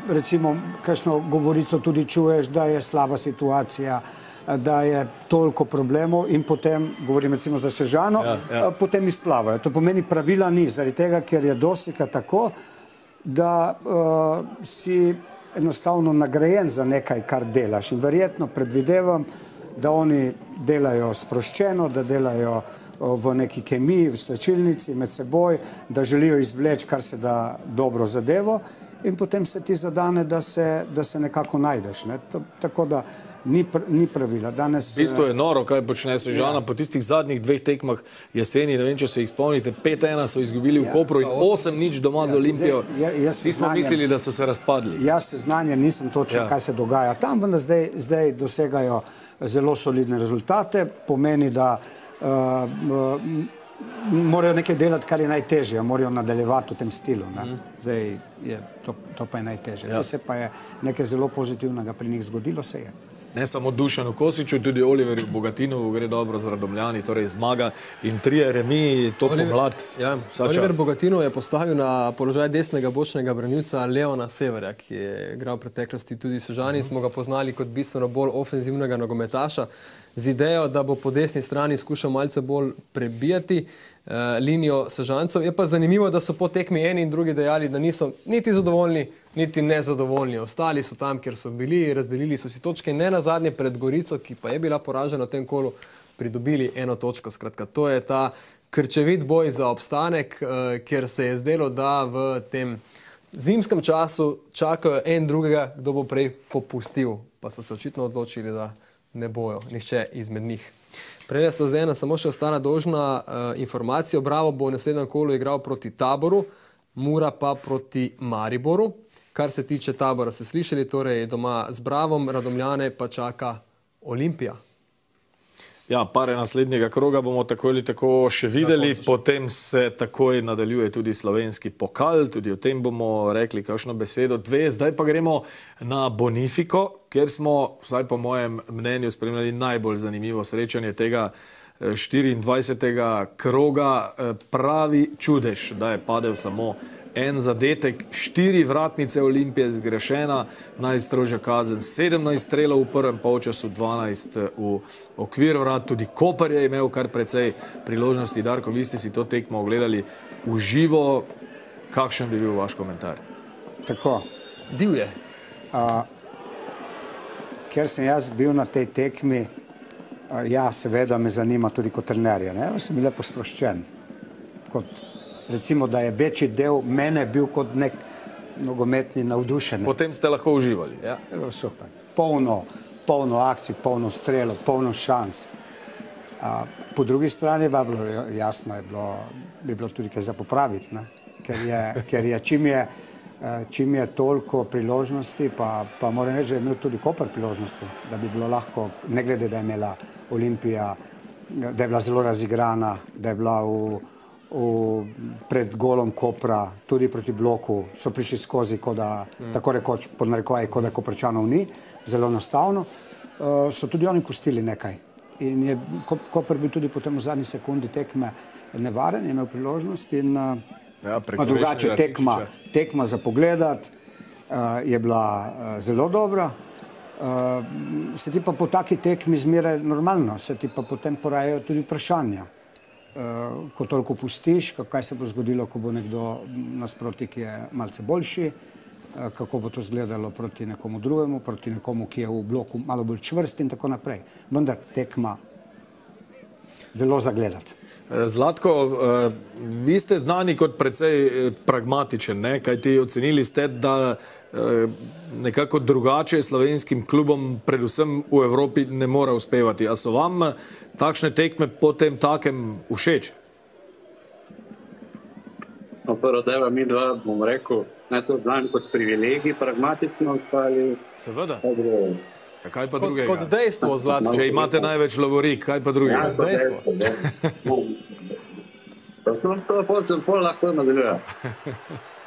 recimo, kakšno govorico tudi čuješ, da je slaba situacija, eh, da je toliko problemov in potem, govorim recimo za Sežano, ja, ja. potem izplavajo. To pomeni pravila ni, zaradi tega, ker je dosika tako, da uh, si enostavno nagrajen za nekaj, kar delaš in verjetno predvidevam, da oni delajo sproščeno, da delajo uh, v neki kemiji, v slačilnici med seboj, da želijo izvleči kar se da dobro zadevo in potem se ti zadane, da se, da se nekako najdeš. Ne? To, tako da ni, pr, ni pravila. Danes, v bistvu je noro, kaj počne Sežana ja. po tistih zadnjih dveh tekmah jeseni, ne vem, če se jih spomnite, 5-1 so izgubili ja. v Kopru in 8-0 doma ja. za Olimpijo. Ja, Vsi smo mislili, da so se razpadli. Jaz se znanje nisem točno, ja. kaj se dogaja tam, vendar zdaj, zdaj dosegajo zelo solidne rezultate, pomeni, da morajo nekaj delati, kar je najtežje, morajo nadaljevati v tem stilu. Ne? Zdaj, je, to, to pa je najtežje. Ja. To se pa je nekaj zelo pozitivnega pri njih zgodilo, se je. Ne samo Dušanu Kosiču, tudi Oliverju Bogatinu gre dobro z Radomljani, torej zmaga in trije remi, to je mlad. Ja, Oliver čast. Bogatino je postavil na položaj desnega bočnega branilca Leona Severa, ki je igral v preteklosti tudi v Sežani. Uh -huh. Smo ga poznali kot bistveno bolj ofenzivnega nogometaša z idejo, da bo po desni strani skušal malce bolj prebijati uh, linijo Sežancev. Je pa zanimivo, da so po tekmi eni in drugi dejali, da niso niti zadovoljni, niti nezadovoljni. Ostali so tam, kjer so bili, razdelili so si točke ne na zadnje pred Gorico, ki pa je bila poražena v tem kolu, pridobili eno točko. Skratka, to je ta krčevit boj za obstanek, uh, ker se je zdelo, da v tem zimskem času čakajo en drugega, kdo bo prej popustil. Pa so se očitno odločili, da ne bojo, nihče izmed njih. Prej so zdaj ena samo še ostala dolžna uh, informacija. Bravo bo v naslednjem kolu igral proti taboru, Mura pa proti Mariboru. Kar se tiče tabora, ste slišali, torej doma z Bravom, Radomljane pa čaka Olimpija. Ja, pare naslednjega kroga bomo tako ali tako še videli, potem se takoj nadaljuje tudi slovenski pokal, tudi o tem bomo rekli kakšno besedo, dve. Zdaj pa gremo na Bonifiko, kjer smo, vsaj po mojem mnenju, spremljali najbolj zanimivo srečanje tega 24. Eh, kroga. Eh, pravi čudež, da je padel samo en zadetek, štiri vratnice Olimpije zgrešena, najstrožja kazen, 17 strelov v prvem polčasu, 12 eh, v okvir vrat, tudi Koper je imel kar precej priložnosti. Darko, vi ste si to tekmo ogledali v živo, kakšen bi bil vaš komentar? Tako. Divje. A, ker sem jaz bil na tej tekmi, a, ja, seveda me zanima tudi kot trenerja, ne, sem bil lepo sproščen, kot recimo, da je večji del mene bil kot nek nogometni navdušenec. Potem ste lahko uživali. Ja, super. Polno, polno akcij, polno strelov, polno šans. A, po drugi strani pa bilo jasno, je bilo, bi bilo tudi kaj za popraviti, ne? ker je, ker je čim je čim je toliko priložnosti, pa, pa moram reči, da je imel tudi Koper priložnosti, da bi bilo lahko, ne glede, da je imela Olimpija, da je bila zelo razigrana, da je bila v, v, pred golom Kopra, tudi proti bloku, so prišli skozi, da, mm. tako rekoč, pod narekovaj, kot da Koprčanov ni, zelo enostavno. Uh, so tudi oni pustili nekaj. In je Koper bil tudi potem v zadnji sekundi tekme nevaren, imel priložnost in uh, ja, drugače tekma, tekma za pogledat uh, je bila uh, zelo dobra. Uh, se ti pa po taki tekmi zmeraj normalno, se ti pa potem porajajo tudi vprašanja. Uh, ko toliko pustiš, kaj se bo zgodilo, ko bo nekdo nasproti, ki je malce boljši, uh, kako bo to izgledalo proti nekomu drugemu, proti nekomu, ki je v bloku malo bolj čvrst in tako naprej. Vendar tekma zelo zagledati. Eh, Zlatko, vi ste znani kot precej pragmatičen, ne? kaj ti ocenili ste, da nekako drugače slovenskim klubom, predvsem v Evropi, ne more uspevati. A so vam takšne tekme potem takem všeč? No, prvo, da mi dva, bom rekel, ne to znam kot privilegij, pragmatično ostali. Seveda. Kaj pa drugega? Kot dejstvo, zlato. Če imate največ lovorik, kaj pa drugega? Ja, dejstvo. To, to je pol, pol lahko nadaljuje.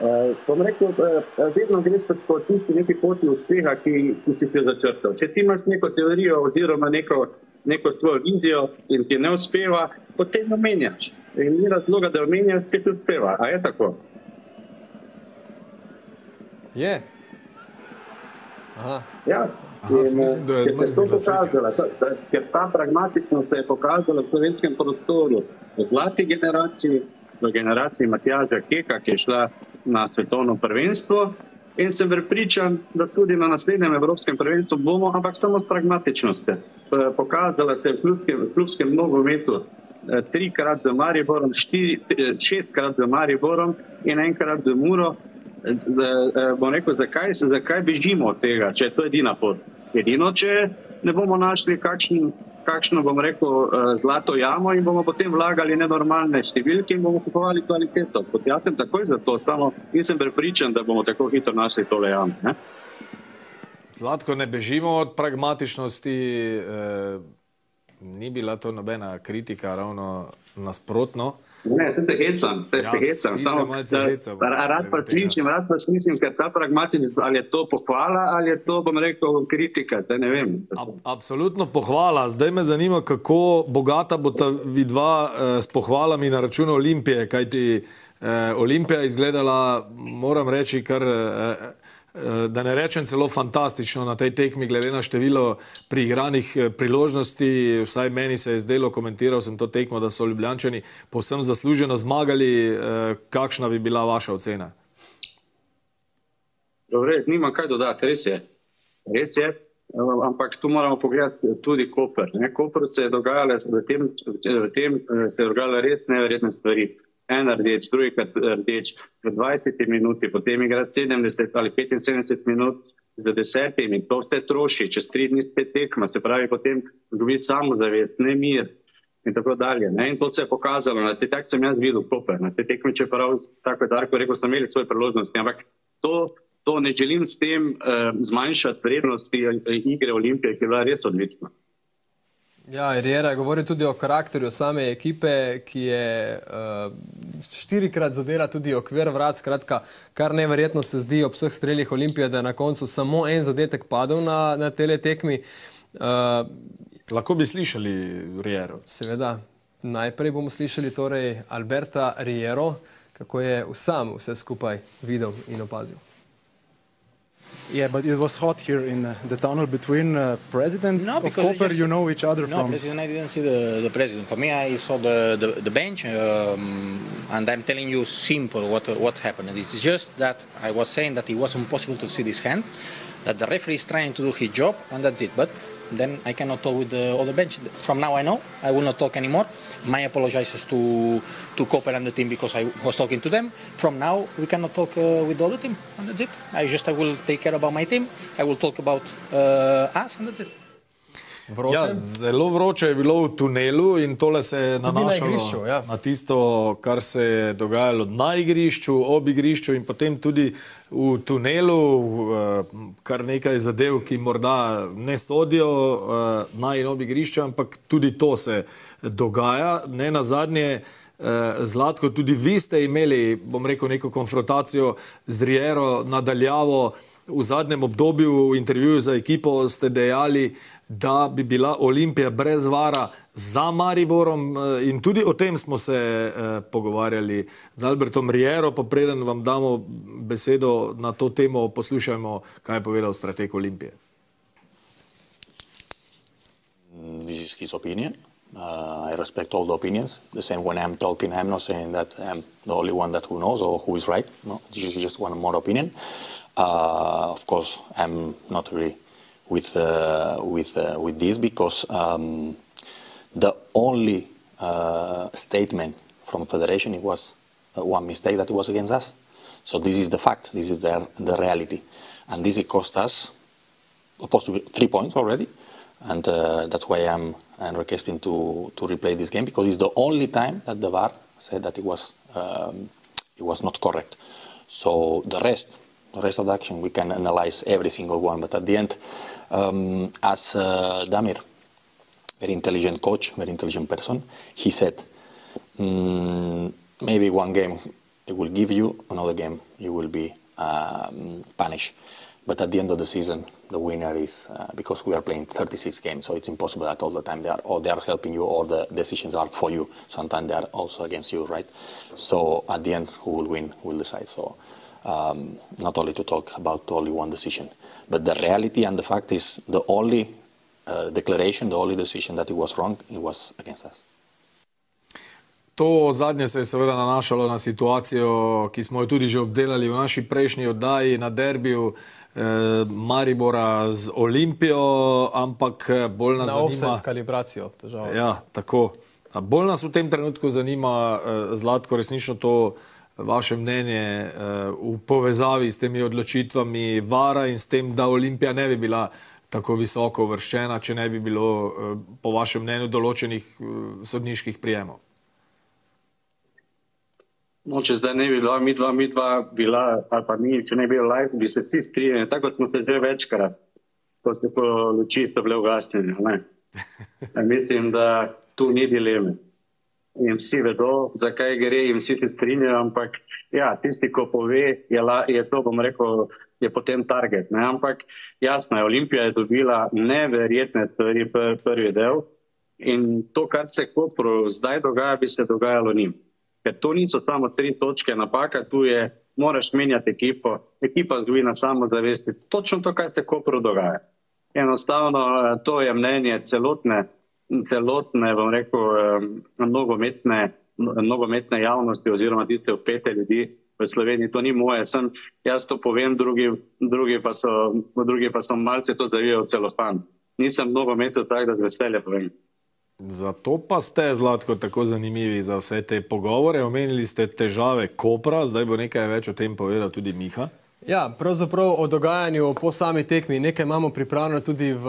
Uh, bom rekel, uh, vedno greš po tisti neki poti uspeha, ki, ki si se začrtal. Če ti imaš neko teorijo oziroma neko neko svojo vizijo in ti ne uspeva, potem omenjaš. In ni razloga, da omenjaš, če ti uspeva. A je tako? Je. Aha. Ja. Aha, in, mislim, da je to pokazala, ta, ker ta pragmatičnost se je pokazala v slovenskem prostoru v zlati generaciji, v generaciji Matjaža Keka, ki je šla na svetovno prvenstvo, In sem pripričan, da tudi na naslednjem Evropskem prvenstvu bomo, ampak samo s pragmatičnostjo. Pokazala se je v klubskem nogometu eh, trikrat za Mariborom, štiri, šestkrat za Mariborom in enkrat za Muro. Eh, eh, bom rekel, zakaj, zakaj bežimo od tega, če je to edina pot. Edino, če ne bomo našli kakšen kakšno, bom rekel, eh, zlato jamo in bomo potem vlagali nenormalne številke in bomo kupovali kvaliteto. Kot jaz sem takoj za to, samo nisem prepričan, da bomo tako hitro našli tole jamo. Ne? Zlatko, ne bežimo od pragmatičnosti. Eh, ni bila to nobena kritika, ravno nasprotno. Ne, se se hecam, se, Ja, se hecam. vsi se Samo, malce da- Rad pa slišim, rad pa slišim, ker ta pragmatičnost, ali je to pohvala, ali je to, bom rekel, kritika, da ne vem. Ab, absolutno pohvala. Zdaj me zanima, kako bogata bo ta vidva eh, s pohvalami na račun Olimpije, kajti eh, Olimpija je izgledala, moram reči, kar. Eh, Da ne rečem celo fantastično na tej tekmi, glede na število priigranih eh, priložnosti, vsaj meni se je zdelo, komentiral sem to tekmo, da so Ljubljančani povsem zasluženo zmagali. Eh, Kakšna bi bila vaša ocena? Dobro, nima kaj dodati, res je. Res je. eh, Ampak tu moramo pogledati tudi Koper. Ne? Koper se je dogajalo, v tem, v tem eh, se je dogajalo res neverjetne stvari. En rdeč, drugikrat rdeč, v 20 minuti, potem igra 70 ali 75 minut z desetimi. To vse troši, čez tri dni spet tekma, se pravi, potem dobi samozavest, ne mir. In tako dalje. Ne? In to se je pokazalo. Na te tak sem jaz videl Koper. Na te tekme, čeprav, tako je Darko rekel, so imeli svoje priložnosti. Ampak to, to ne želim s tem uh, zmanjšati vrednosti eh, igre Olimpije, ki je bila res odlična. Ja, Riera je govoril tudi o karakterju same ekipe, ki je uh, štirikrat zadela tudi okvir vrat. Skratka, kar neverjetno se zdi ob vseh streljih Olimpije, da je na koncu samo en zadetek padel na, na tele tekmi. Uh, Lahko bi slišali Riero. seveda, najprej bomo slišali torej Alberta Riero, kako je sam vse skupaj videl in opazil. Yeah, but it was hot here in uh, the tunnel between uh, president No, of just- You know each other No, from. president, I didn't see the, the president. For me, I saw the, the, the bench, um, and I'm telling you simple what, what happened. It's just that I was saying that it wasn't possible to see this hand, that the referee is trying to do his job, and that's it. But then I cannot talk with the other bench. From now I know I will not talk anymore. My apologizes to to Cooper and the team because I was talking to them. From now we cannot talk uh, with the other team, and that's it. I just I will take care about my team. I will talk about uh, us, and that's it. Vroče. Ja, zelo vroče je bilo v tunelu in tole se je na nanašalo igrišču, ja. na tisto, kar se je dogajalo na igrišču, ob igrišču in potem tudi v tunelu, eh, kar nekaj zadev, ki morda ne sodijo eh, na in ob igrišču, ampak tudi to se dogaja. Ne na zadnje. Zlatko, tudi vi ste imeli, bom rekel, neko konfrontacijo z Riero nadaljavo. V zadnjem obdobju, v intervjuju za ekipo, ste dejali, da bi bila Olimpija brez vara za Mariborom eh, in tudi o tem smo se eh, pogovarjali z Albertom Riero, pa preden vam damo besedo na to temo, poslušajmo, kaj je povedal strateg Olimpije. this is his opinion. Uh, I respect all the opinions. The same when I'm talking, I'm not saying that I'm the only one that who knows or who is right. No, this is just one more opinion. Uh, of course, I'm not really with uh, with uh, with this because um, the only uh, statement from federation it was one mistake that it was against us. So this is the fact. This is the the reality, and this it cost us possibly three points already, and that's why I'm, I'm requesting to, to replay this game because it's the only time that the VAR said that it was um, it was not correct. So the rest, the rest of the action, we can analyze every single one. But at the end, um, as uh, Damir, very intelligent coach, very intelligent person, he said, mm, maybe one game it will give you, another game you will be um, punished. But at the end of the season, the winner is uh, because we are playing 36 games, so it's impossible that all the time they are or they are helping you or the decisions are for you. Sometimes they are also against you, right? So at the end, who will win will decide. So um, not only to talk about only one decision, but the reality and the fact is the only uh, declaration, the only decision that it was wrong, it was against us. To zadnje se je seveda nanašalo na situacijo, ki smo jo tudi že obdelali v naši prejšnji oddaji na derbiju eh, Maribora z Olimpijo, ampak eh, bolj nas Na zanima. offset s kalibracijo, težava. Ja, tako. A bolj nas v tem trenutku zanima, eh, Zlatko, resnično to vaše mnenje eh, v povezavi s temi odločitvami Vara in s tem, da Olimpija ne bi bila tako visoko uvrščena, če ne bi bilo, eh, po vašem mnenju, določenih eh, sodniških prijemov. No, če zdaj ne bi bila mi dva, mi dva bila, ali pa mi, če ne bi bilo live, bi se vsi strinjali. Tako smo se že večkrat, ko ste po luči so bile ugasnjene. Ja, Mislim, da tu ni dileme. In vsi vedo, zakaj gre, in vsi se strinjajo, ampak ja, tisti, ko pove, je, la, je to, bom rekel, je potem target. Ne? Ampak jasno je, Olimpija je dobila neverjetne stvari pr, prvi del in to, kar se Kopru zdaj dogaja, bi se dogajalo njim. Ker to niso samo tri točke napaka, tu je, moraš menjati ekipo, ekipa zgubi na samozavesti. Točno to, kar se Kopru dogaja. Enostavno, to je mnenje celotne celotne, bom rekel, nogometne, nogometne javnosti oziroma tiste upete ljudi v Sloveniji. To ni moje, sem jaz to povem, drugi, drugi, pa, so, drugi pa so malce to zavijajo celofan. Nisem nogometu tak, da z veseljem povem. Zato pa ste, Zlatko, tako zanimivi za vse te pogovore. Omenili ste težave Kopra, zdaj bo nekaj več o tem povedal tudi Miha. Ja, pravzaprav o dogajanju po sami tekmi nekaj imamo pripravljeno tudi v,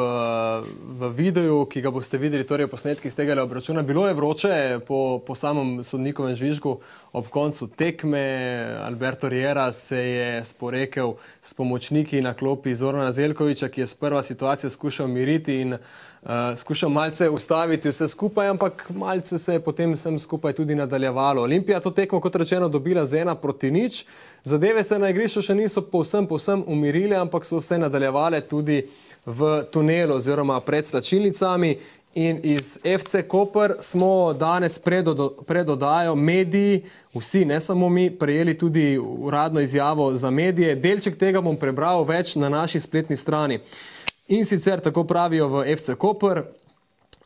v videu, ki ga boste videli, torej posnetki iz tega obračuna. Bilo je vroče po, po samem sodnikovem žvižgu ob koncu tekme. Alberto Riera se je sporekel s pomočniki na klopi Zorana Zelkoviča, ki je sprva situacijo skušal miriti in uh, skušal malce ustaviti vse skupaj, ampak malce se je potem vsem skupaj tudi nadaljevalo. Olimpija to tekmo, kot rečeno, dobila z ena proti nič. Zadeve se na igrišču še niso povsem, povsem umirile, ampak so se nadaljevale tudi v tunelu oziroma pred slačilnicami. In iz FC Koper smo danes predodajo mediji, vsi, ne samo mi, prejeli tudi uradno izjavo za medije. Delček tega bom prebral več na naši spletni strani. In sicer tako pravijo v FC Koper,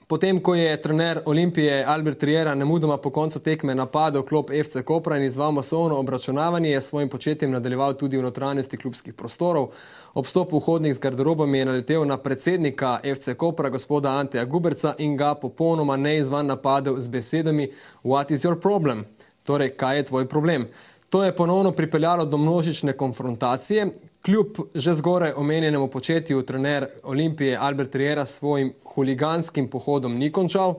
potem ko je trener Olimpije Albert Riera nemudoma po koncu tekme napadel klop FC Kopra in izval masovno obračunavanje, je svojim početjem nadaljeval tudi v notranjosti klubskih prostorov. Ob stopu vhodnih z garderobami je naletel na predsednika FC Kopra, gospoda Anteja Guberca in ga popolnoma neizvan napadel z besedami What is your problem? Torej, kaj je tvoj problem? To je ponovno pripeljalo do množične konfrontacije. Kljub že zgoraj omenjenemu početju trener Olimpije Albert Riera s svojim huliganskim pohodom ni končal.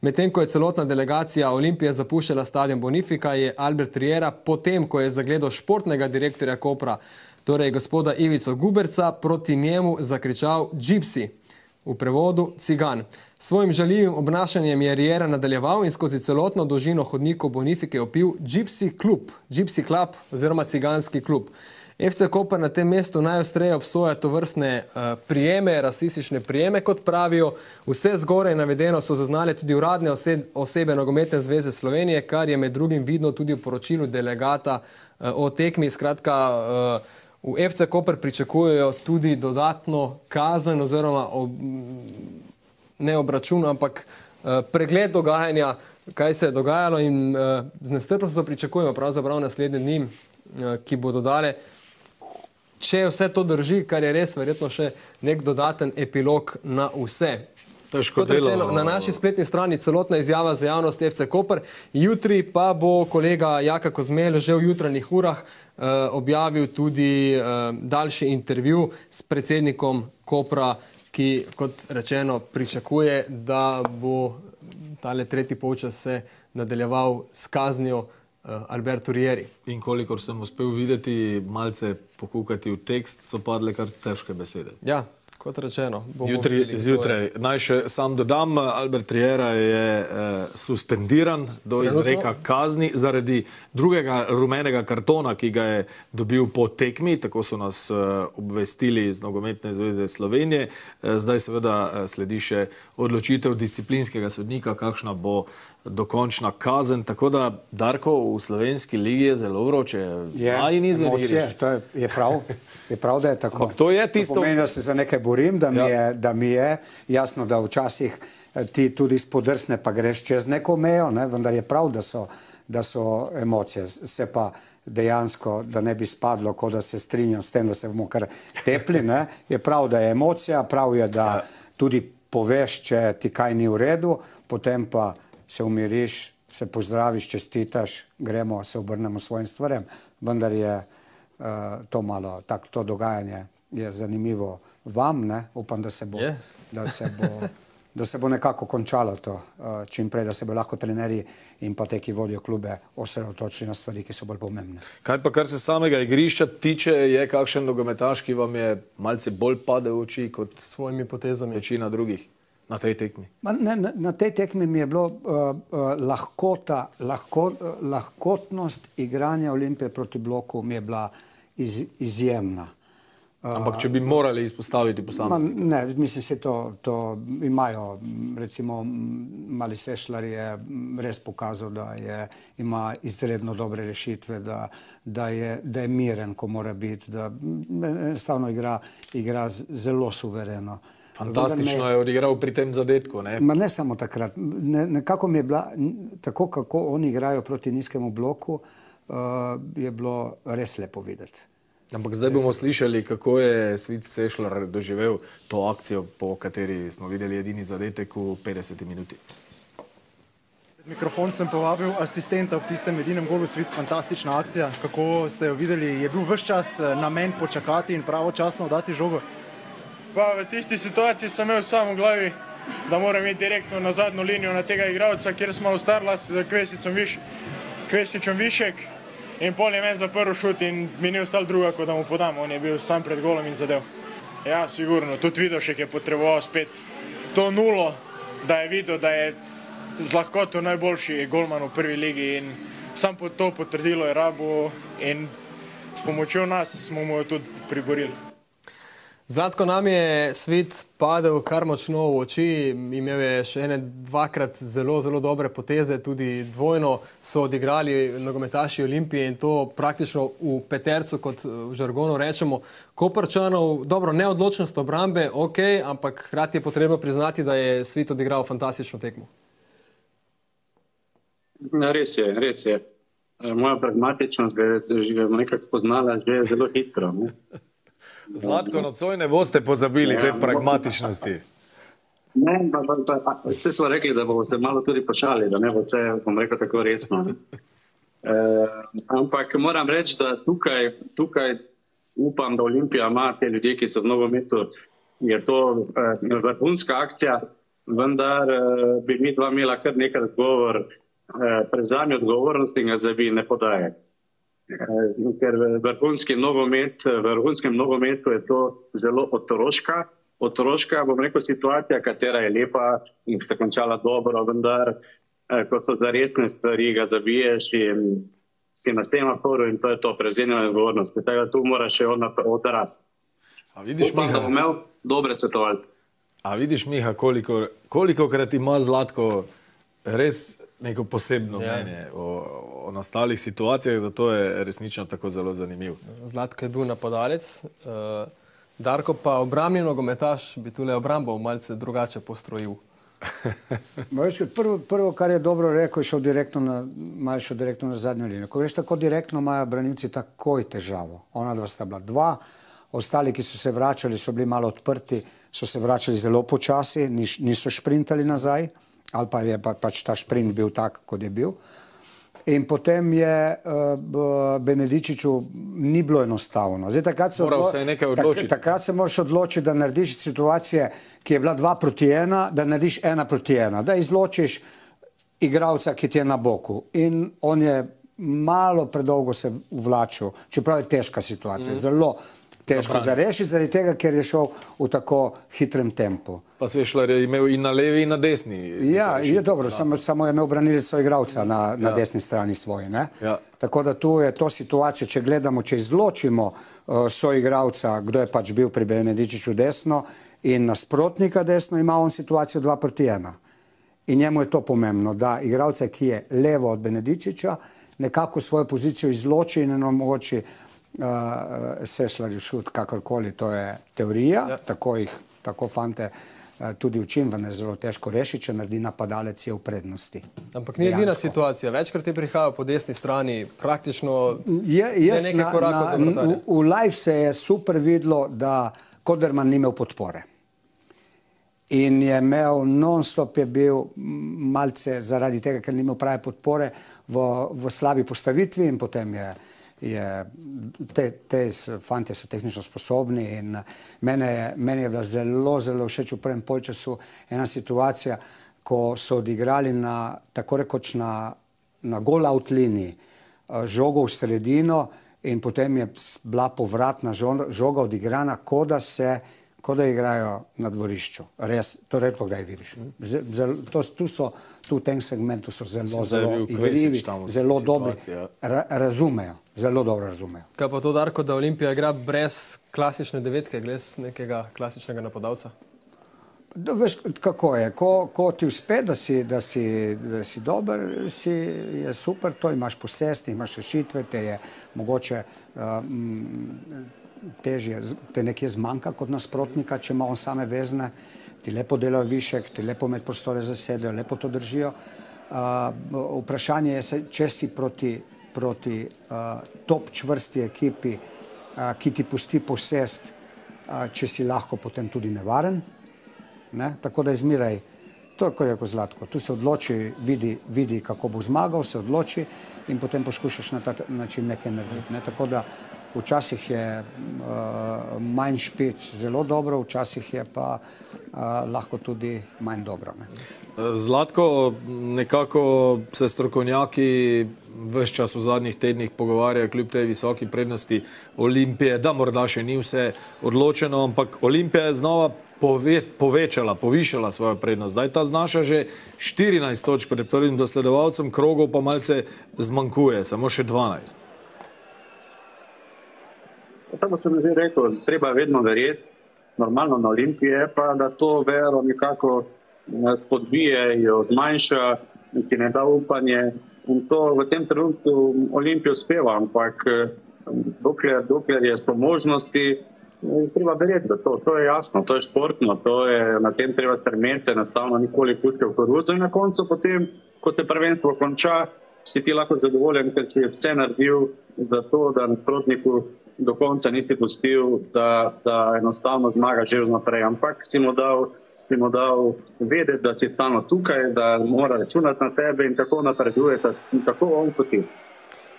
Medtem ko je celotna delegacija Olimpije zapuščala stadion Bonifika, je Albert Riera potem, ko je zagledal športnega direktorja Kopra, torej gospoda Ivico Guberca, proti njemu zakričal Gypsy v prevodu cigan. Svojim žaljivim obnašanjem je Riera nadaljeval in skozi celotno dolžino hodnikov Bonifike opil Gypsy klub, Gypsy klub oziroma ciganski klub. FC Koper na tem mestu najostreje obsoja to vrstne uh, prijeme, rasistične prijeme, kot pravijo. Vse zgore navedeno so zaznali tudi uradne osebe, osebe Nogometne zveze Slovenije, kar je med drugim vidno tudi v poročilu delegata uh, o tekmi. Skratka, uh, V FC Koper pričakujejo tudi dodatno kazen oziroma ob, ne obračun, ampak uh, pregled dogajanja, kaj se je dogajalo in uh, z nestrpnostjo pričakujemo pravzaprav naslednje dni, uh, ki bodo dale, če vse to drži, kar je res verjetno še nek dodaten epilog na vse. Rečeno, na naši spletni strani celotna izjava za javnost FC Koper. Jutri pa bo kolega Jaka Kozmel že v jutranjih urah uh, objavil tudi uh, daljši intervju s predsednikom Kopra, ki, kot rečeno, pričakuje, da bo tale tretji polčas se nadaljeval s kaznijo uh, Albertu Rieri. In kolikor sem uspel videti, malce pokukati v tekst, so padle kar težke besede. Ja, Kot rečeno, jutri zjutraj. Naj še sam dodam, Albert Riera je eh, suspendiran do Trenutno? izreka kazni zaradi drugega rumenega kartona, ki ga je dobil po tekmi, tako so nas eh, obvestili iz Nogometne zveze Slovenije. Eh, zdaj seveda eh, sledi še odločitev disciplinskega sodnika, kakšna bo dokončna kazen. Tako da, Darko, v slovenski ligi je zelo vroče. Je, emocije, to je, je prav. Je prav, da je tako. Ampak to je tisto. To pomeni, da se za nekaj borim, da mi, ja. je, da mi je jasno, da včasih eh, ti tudi spodrsne, pa greš čez neko mejo, ne? vendar je prav, da so, da so emocije. Se pa dejansko, da ne bi spadlo, kot da se strinjam s tem, da se bomo kar tepli, ne? je prav, da je emocija, prav je, da ja. tudi poveš, če ti kaj ni v redu, potem pa se umiriš, se pozdraviš, čestitaš, gremo, se obrnemo svojim stvarem. Vendar je to malo, tako to dogajanje je zanimivo vam, ne? upam, da se bo, da se bo, da se bo nekako končalo to uh, čim prej, da se bo lahko trenerji in pa te, ki vodijo klube, osredotočili na stvari, ki so bolj pomembne. Kaj pa kar se samega igrišča tiče, je kakšen nogometaš, ki vam je malce bolj padel v oči kot svojimi potezami večina drugih? Na tej tekmi? Ma, ne, na, na tej tekmi mi je bilo uh, uh, lahkota, lahko, uh, lahkotnost igranja Olimpije proti bloku mi je bila iz, izjemna. Ampak če bi morali izpostaviti Ma, posameznike. ne, mislim, se to, to imajo, recimo Mali Sešlar je res pokazal, da je, ima izredno dobre rešitve, da, da, je, da je miren, ko mora biti, da enostavno igra, igra zelo suvereno. Fantastično je odigral pri tem zadetku. Ne? Ma ne samo takrat, ne, nekako mi je bila, tako kako oni igrajo proti nizkemu bloku, uh, je bilo res lepo videti. Ampak zdaj bomo slišali, kako je Svit Sešljar doživel to akcijo, po kateri smo videli edini zadetek v 50 minuti. Mikrofon sem povabil asistenta ob tistem edinem golu, svit, fantastična akcija. Kako ste jo videli? Je bil vse čas eh, namen počakati in pravočasno dati žogo? Pa v tisti situaciji sem imel samo v glavi, da moram iti direktno na zadnjo linijo na tega igralca, kjer smo ustarla s Kvesicom, viš, Kvesičem Višek. In pol je meni zaprl šut in mi ni ostalo druga, kot da mu podam. On je bil sam pred golom in zadev. Ja, sigurno. Tudi Vidošek je potreboval spet to nulo, da je videl, da je z lahkoto najboljši golman v prvi ligi in sam po to potrdilo je rabo in s pomočjo nas smo mu jo tudi priborili. Zlatko nam je svet padel kar močno v oči, imel je še ene dvakrat zelo, zelo dobre poteze, tudi dvojno so odigrali nogometaši Olimpije in to praktično v petercu, kot v žargonu rečemo. Koprčanov, dobro, neodločnost obrambe, ok, ampak hkrati je potrebno priznati, da je svet odigral fantastično tekmo. Ja, res je, res je. Moja pragmatičnost ga je nekako spoznala že zelo hitro. Ne? Zlatko, nocoj ne boste pozabili Ja, te pragmatičnosti. Ne, pa, pa, pa, vse smo rekli, da bomo se malo tudi pošali, da ne bo vse, bom rekel, tako resno. E, ampak moram reči, da tukaj, tukaj upam, da Olimpija ima te ljudi, ki so v nogometu, je to e, vrhunska akcija, vendar e, bi mi dva imela kar nekaj odgovor, e, prevzami odgovornost in ga zabi ne podaje. Ker v vrhunski nogomet, v vrhunskem nogometu je to zelo otroška, otroška, bom rekel, situacija, katera je lepa in se končala dobro, vendar eh, ko so za resne stvari, ga zabiješ in si na semaforu in to je to prevzemanje odgovornosti. Tako da tu mora še odrasti. A vidiš, Upam, da Miha, bo imel dobre svetovalce. a vidiš, Miha koliko, koliko krat ima Zlatko res neko posebno Ja. mnenje o, o nastalih situacijah, zato je resnično tako zelo zanimiv. Zlatko je bil napadalec, uh, Darko pa obrambni nogometaš bi tule obrambo malce drugače postrojil. Ma Veš, kot prvo, prvo, kar je dobro rekel, je šel direktno na, šel direktno na zadnjo linijo. Ko veš, tako direktno imajo branilci takoj težavo. Ona dva sta bila dva, ostali, ki so se vračali, so bili malo odprti, so se vračali zelo počasi, niš, niso šprintali nazaj, ali pa je pa, pač ta šprint bil tak, kot je bil. In potem je uh, Benedičiču ni bilo enostavno. Zdaj, takrat se, odlo- se je nekaj tak- odločiti. takrat se moraš odločiti, da narediš situacije, ki je bila dva proti ena, da narediš ena proti ena, da izločiš igralca, ki ti je na boku. In on je malo predolgo se vlačil, čeprav je težka situacija, mm. zelo težko za rešiti, zaradi tega, ker je šel v tako hitrem tempu. Pa Sešljar je imel in na levi, in na desni. Ja, je dobro, samo, samo je imel branilec igralca na, na ja. desni strani svoje. ne. Ja. Tako da tu je to situacija, če gledamo, če izločimo uh, soigralca, kdo je pač bil pri Benedičiču desno in nasprotnika desno, ima on situacijo 2 proti 1. In njemu je to pomembno, da igralca, ki je levo od Benedičiča, nekako svojo pozicijo izloči in omogoči sešljarju šut, kakorkoli, to je teorija, ja. tako jih, tako fante uh, tudi učim, vendar je zelo težko rešiti, če naredi napadalec je v prednosti. Ampak ni edina situacija. Večkrat je prihajal po desni strani, praktično Je, jaz ne nekaj korakov do v, vratarja. v live se je super videlo, da Koderman ni imel podpore. In je imel non-stop, je bil malce zaradi tega, ker ni imel prave podpore v, v slabi postavitvi in potem je. Je te te fantje so tehnično sposobni in mene, je- meni je bila zelo, zelo všeč v prvem polčasu ena situacija, ko so odigrali na, tako rekoč na, na gol out liniji eh, žogo v sredino in potem je bila povratna žo- žoga odigrana, kot da se kot da igrajo na dvorišču. Res, to redko kdaj vidiš. Zel, zel, to, tu so, tu v tem segmentu so zelo, je zelo igrivi, zelo dobri. ja. Ra, razumejo, zelo dobro razumejo. Kaj pa to, Darko, da Olimpija igra brez klasične devetke, brez nekega klasičnega napadalca? Da, veš, kako je, ko, ko ti uspe, da si, da si, da si dober, si, je super, to imaš posest, imaš rešitve, te je mogoče uh, m, težje, te nekje zmanjka kot nasprotnika, če ima on same vezne, ti lepo delajo višek, ti lepo med prostore zasedajo, lepo to držijo. Uh, vprašanje je, če si proti, proti uh, top čvrsti ekipi, uh, ki ti pusti posest, uh, če si lahko potem tudi nevaren. Ne? Tako da izmiraj, to je kot je Zlatko, tu se odloči, vidi, vidi, kako bo zmagal, se odloči in potem poskušaš na ta način nekaj narediti. Ne? Tako da včasih je uh, manj špic zelo dobro, včasih je pa uh, lahko tudi manj dobro. Ne? Zlatko, nekako se strokovnjaki vse čas v zadnjih tednih pogovarjajo, kljub tej visoki prednosti Olimpije, da morda še ni vse odločeno, ampak Olimpija je znova pove, povečala, povišala svojo prednost. Zdaj ta znaša že 14 točk pred prvim dosledovalcem, krogov pa malce zmanjkuje, samo še 12. Tako sem že rekel, treba vedno verjeti, normalno na Olimpiji je pa, da to vero nekako eh, spodbije, jo zmanjša, ti ne da upanje. In to v tem trenutku Olimpija uspeva, ampak eh, dokler, dokler je spomožnosti, eh, treba verjeti, da to, to je jasno, to je športno, to je, na tem treba stremeti, enostavno nikoli pusti v koruzo in na koncu potem, ko se prvenstvo konča, si ti lahko zadovoljen, ker si vse naredil za to, da nasprotniku do konca nisi pustil, da, da enostavno zmaga že vnaprej, ampak si mu dal, si mu dal vedeti, da si stalno tukaj, da mora računati na tebe in tako napreduje, tako on kot ti.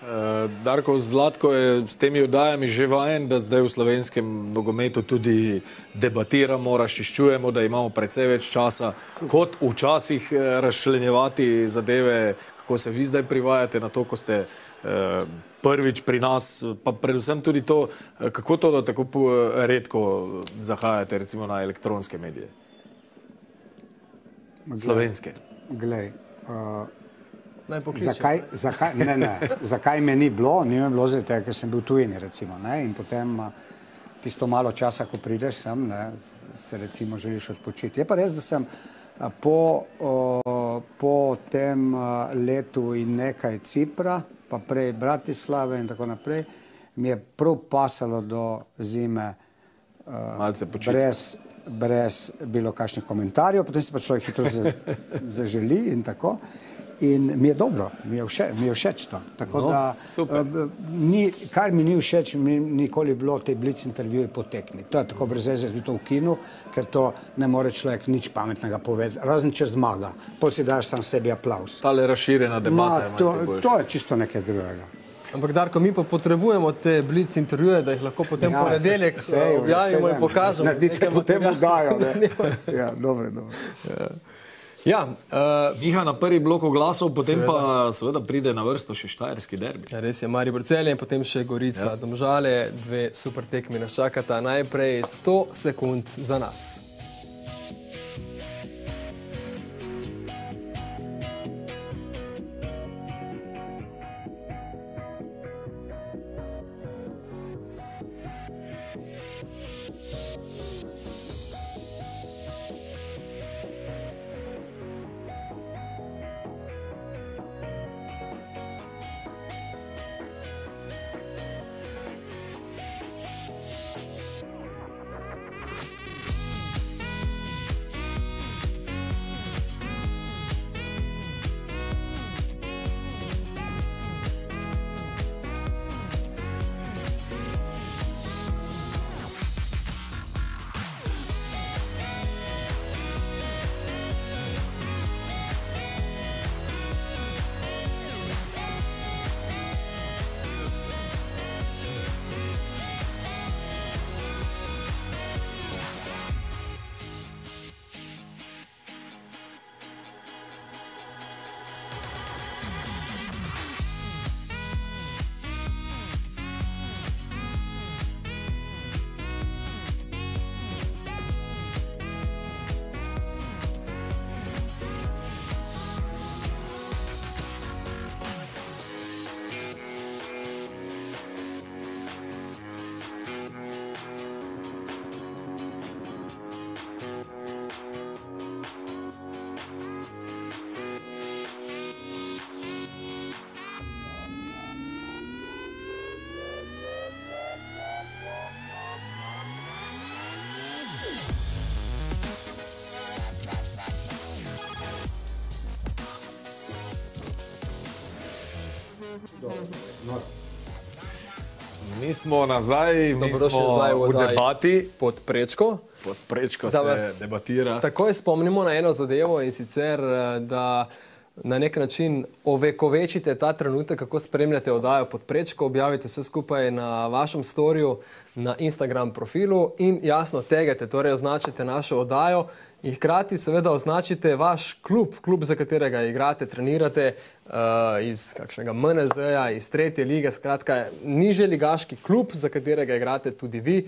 Uh, Darko Zlatko je s temi oddajami že vajen, da zdaj v slovenskem nogometu tudi debatiramo, razčiščujemo, da imamo precej več časa, kot včasih eh, razčlenjevati zadeve, kako se vi zdaj privajate na to, ko ste prvič pri nas, pa predvsem tudi to, kako to, da tako redko zahajate recimo na elektronske medije. Slovenske. Glej, uh, Naj pokličem. zakaj, zakaj, ne, ne, zakaj me ni bilo? Ni me bilo zato, ker sem bil tujini. Recimo, ne, in potem uh, tisto malo časa, ko prideš sem, ne, se recimo želiš odpočiti. Je pa res, da sem uh, po, uh, po tem letu in nekaj Cipra, pa prej Bratislave in tako naprej, mi je prav pasalo do zime Malce počiti. brez, brez bilo kakšnih komentarjev, potem se pa človek hitro za, zaželi in tako. In mi je dobro, mi je, vše, mi je všeč to. Tako No, da, super. eh, ni, kar mi ni všeč, mi nikoli bilo te blic intervjuje po tekmi. To je tako brez veze, jaz bi to ukinil, ker to ne more človek nič pametnega povedati, razen če zmaga. Potem si daš sam sebi aplaus. Tale razširjena debata Ma, to, to je čisto nekaj drugega. Ampak, Darko, mi pa potrebujemo te blic intervjuje, da jih lahko potem ja, Ja, ponedeljek sej- sej, objavimo sej in vem. pokažemo. Naredite Nekaj potem materiala. vdajo. ne. Ja, dobro, dobro. Ja, uh, Miha na prvi blok oglasov, potem seveda. pa seveda pride na vrsto še štajerski derbi. Ja, res je, Mari Brcelje in potem še Gorica, ja. Domžale, dve super tekmi nas čakata. Najprej 100 sekund za nas. Smo nazaj, mi Dobrodošli smo nazaj v debati. Pod prečko. Pod prečko Da se vas debatira. Takoj spomnimo na eno zadevo in sicer, eh, da na nek način ovekovečite ta trenutek, kako spremljate oddajo pod prečko, objavite vse skupaj na vašem storju, na Instagram profilu in jasno tegete, torej označite našo oddajo in hkrati seveda označite vaš klub, klub, za katerega igrate, trenirate uh, iz kakšnega MNZ-ja, iz tretje lige, skratka, niže ligaški klub, za katerega igrate tudi vi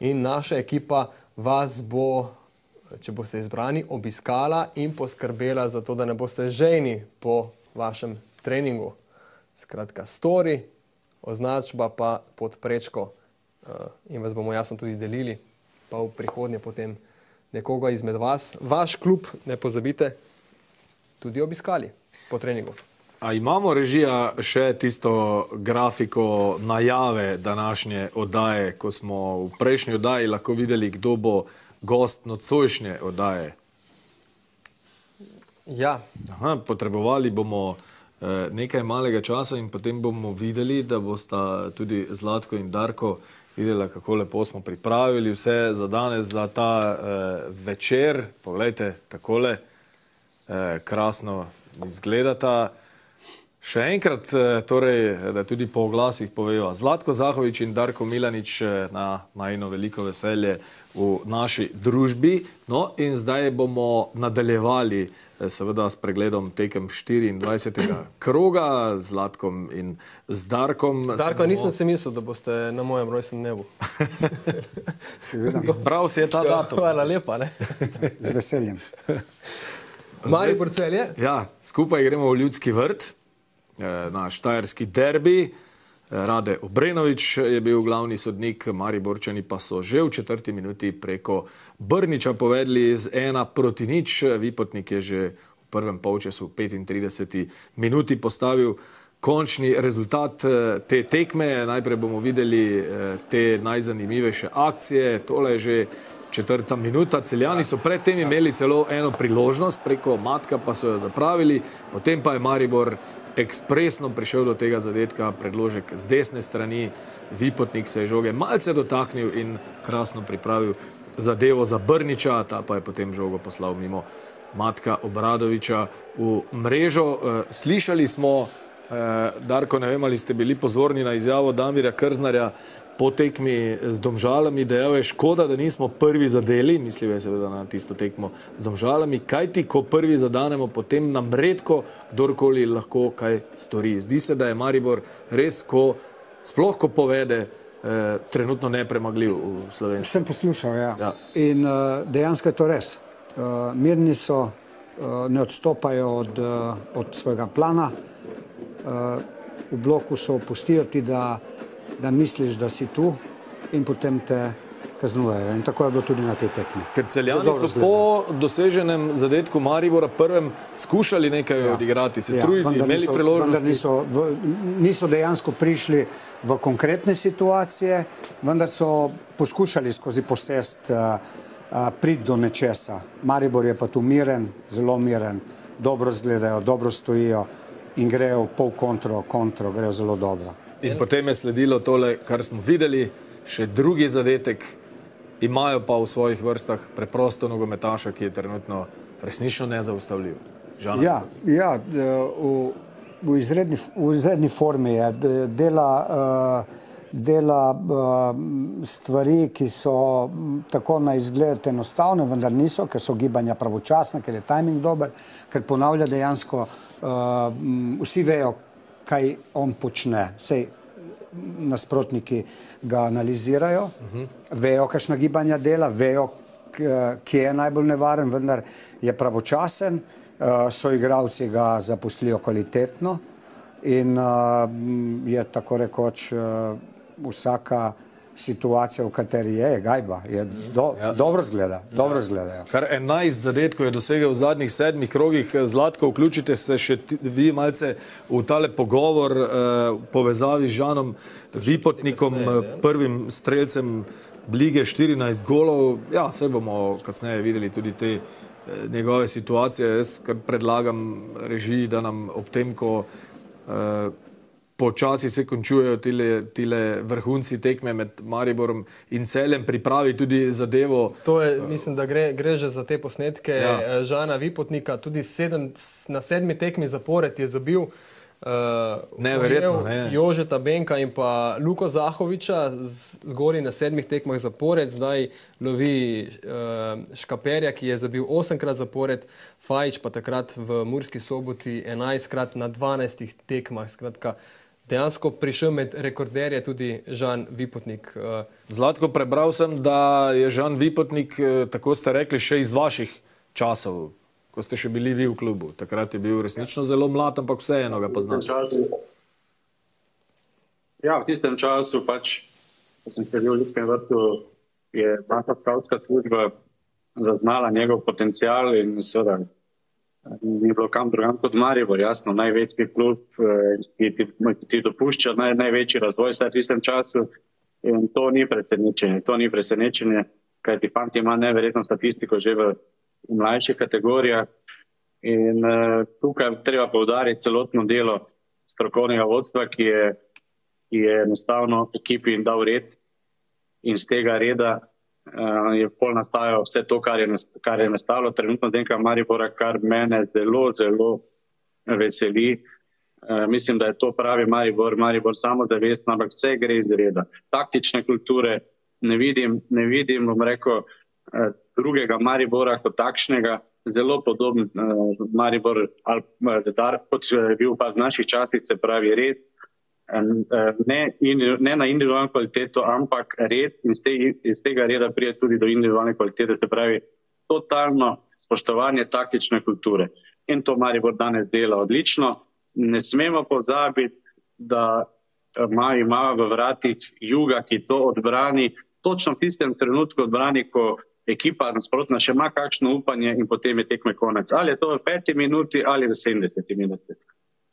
in naša ekipa vas bo če boste izbrani, obiskala in poskrbela za to, da ne boste žejni po vašem treningu. Skratka, stori, označba pa pod prečko uh, in vas bomo jasno tudi delili, pa v prihodnje potem nekoga izmed vas, vaš klub, ne pozabite, tudi obiskali po treningu. A imamo režija še tisto grafiko najave današnje oddaje, ko smo v prejšnji oddaji lahko videli, kdo bo gost nocojšnje oddaje. Ja, Aha, potrebovali bomo eh, nekaj malega časa in potem bomo videli, da bosta tudi Zlatko in Darko videla, kako lepo smo pripravili vse za danes, za ta eh, večer. Poglejte, takole eh, krasno izgledata. Še enkrat, eh, torej, da tudi po oglasih poveva Zlatko Zahovič in Darko Milanič eh, na najno veliko veselje v naši družbi. No, in zdaj bomo nadaljevali eh, seveda s pregledom tekem 24. kroga z Zlatkom in z Darkom. Darko, nisem si mislil, da boste na mojem rojstnem dnevu. Izbral si je ta datum. Hvala lepa. Ne? Z veseljem. Maribor Celje. Ja, skupaj gremo v ljudski vrt, na štajerski derbi. Eh, Rade Obrenovič je bil glavni sodnik, Mariborčani pa so že v četrti minuti preko Brniča povedali z ena proti nič. Vipotnik je že v prvem polčasu v 35 minuti postavil končni rezultat eh, te tekme. Najprej bomo videli eh, te najzanimivejše akcije. Tole je že četrta minuta. Celjani so predtem imeli celo eno priložnost, preko Matka pa so jo zapravili, potem pa je Maribor ekspresno prišel do tega zadetka, predložek z desne strani, Vipotnik se je žoge malce dotaknil in krasno pripravil zadevo za Brniča, ta pa je potem žogo poslal mimo Matka Obradoviča v mrežo. Eh, Slišali smo, eh, Darko, ne vem, ali ste bili pozorni na izjavo Damira Krznarja, po tekmi z Domžalami, dejal je škoda, da nismo prvi zadeli, mislim, je seveda na tisto tekmo z Domžalami, kaj ti, ko prvi zadanemo, potem nam redko kdorkoli lahko kaj stori. Zdi se, da je Maribor res, ko sploh ko povede, eh, trenutno nepremagljiv v Sloveniji. Sem poslušal, ja. Ja. In uh, dejansko je to res. Uh, mirni so, uh, ne odstopajo od, uh, od svojega plana. Uh, v bloku so opustijo ti, da, da misliš, da si tu in potem te kaznujejo. In tako je bilo tudi na tej tekmi. Ker celjani so dobro po doseženem zadetku Maribora prvem skušali nekaj ja. odigrati, se ja, vendar imeli niso- priložnosti. Niso, v, niso dejansko prišli v konkretne situacije, vendar so poskušali skozi posest uh, uh, priti do nečesa. Maribor je pa tu miren, zelo miren, dobro zgledajo, dobro stojijo in grejo v pol kontro, kontro, grejo zelo dobro. In potem je sledilo tole, kar smo videli, še drugi zadetek. Imajo pa v svojih vrstah preprosto nogometaša, ki je trenutno resnično nezaustavljiv. Žana. Ja, ja v, v, izredni, v izredni formi je, dela, uh, dela uh, stvari, ki so tako na izgled enostavne, vendar niso, ker so gibanja pravočasna, ker je timing dober, ker ponavlja dejansko, m, vsi vejo, kaj on počne. Sej, nasprotniki ga analizirajo, uh -huh. vejo, kakšna gibanja dela, vejo, kje je najbolj nevaren, vendar je pravočasen, uh, so igravci ga zaposlijo kvalitetno in m, je tako rekoč uh, vsaka situacija, v kateri je, je gajba, je do, ja. dobro zgleda, dobro zgledajo. Kar 11 zadetkov je dosegel v zadnjih sedmih krogih. Zlatko, vključite se še ti- vi malce v tale pogovor eh, v povezavi z Žanom Vipotnikom, eh, prvim strelcem lige 14 golov. Ja, vse bomo kasneje videli tudi te eh, njegove situacije. Jaz predlagam režiji, da nam ob tem, ko eh, počasi se končujejo tile, tile vrhunci tekme med Mariborom in celem, pripravi tudi zadevo. To je, mislim, da gre, gre že za te posnetke Ja. ja. Žana Vipotnika, tudi sedem, na sedmi tekmi zapored je zabil. Uh, Neverjetno, ne. Jožeta Benka in pa Luko Zahoviča zgori na sedmih tekmah zapored, zdaj lovi uh, Škaperja, ki je zabil osemkrat zapored, Fajč pa takrat v Murski soboti enajstkrat na dvanajstih tekmah. Skratka, dejansko prišel med rekorderje tudi Žan Vipotnik. Uh, Zlatko, prebral sem, da je Žan Vipotnik, eh, tako ste rekli, še iz vaših časov, ko ste še bili vi v klubu. Takrat je bil resnično zelo mlad, ampak vseeno ga poznate. Ja, v tistem času, pač, ko sem sedel v Ljudskem vrtu, je naša skavtska služba zaznala njegov potencial in seveda eh, ni bilo kam drugam kot Maribor, jasno, največji klub, eh, ki ti, ki ti dopušča naj, največji razvoj v tistem času in to ni presenečenje, to ni presenečenje, kaj ti fanti ima neverjetno statistiko že v, mlajših kategorijah in uh, tukaj treba povdariti celotno delo strokovnega vodstva, ki je ki je enostavno ekipi dal red in z tega reda je pol nastajalo vse to, kar je, kar je nastalo trenutno Denka Maribora, kar mene zelo, zelo veseli. Uh, mislim, da je to pravi Maribor, Maribor samozavestno, ampak vse gre iz reda. Taktične kulture ne vidim, ne vidim bom rekel, uh, drugega Maribora kot takšnega, zelo podoben Maribor, ali, dar, kot je bil pa v naših časih, se pravi red, eh, ne, indi- ne na individualno kvaliteto, ampak red in iz, te, iz tega reda pride tudi do individualne kvalitete, se pravi totalno spoštovanje taktične kulture. In to Maribor danes dela odlično. Ne smemo pozabiti, da eh, ima, ima v vratih juga, ki to odbrani, točno v tistem trenutku odbrani, ko ekipa nasprotna še ima kakšno upanje in potem je tekme konec. Ali je to v peti minuti ali v 70 minuti.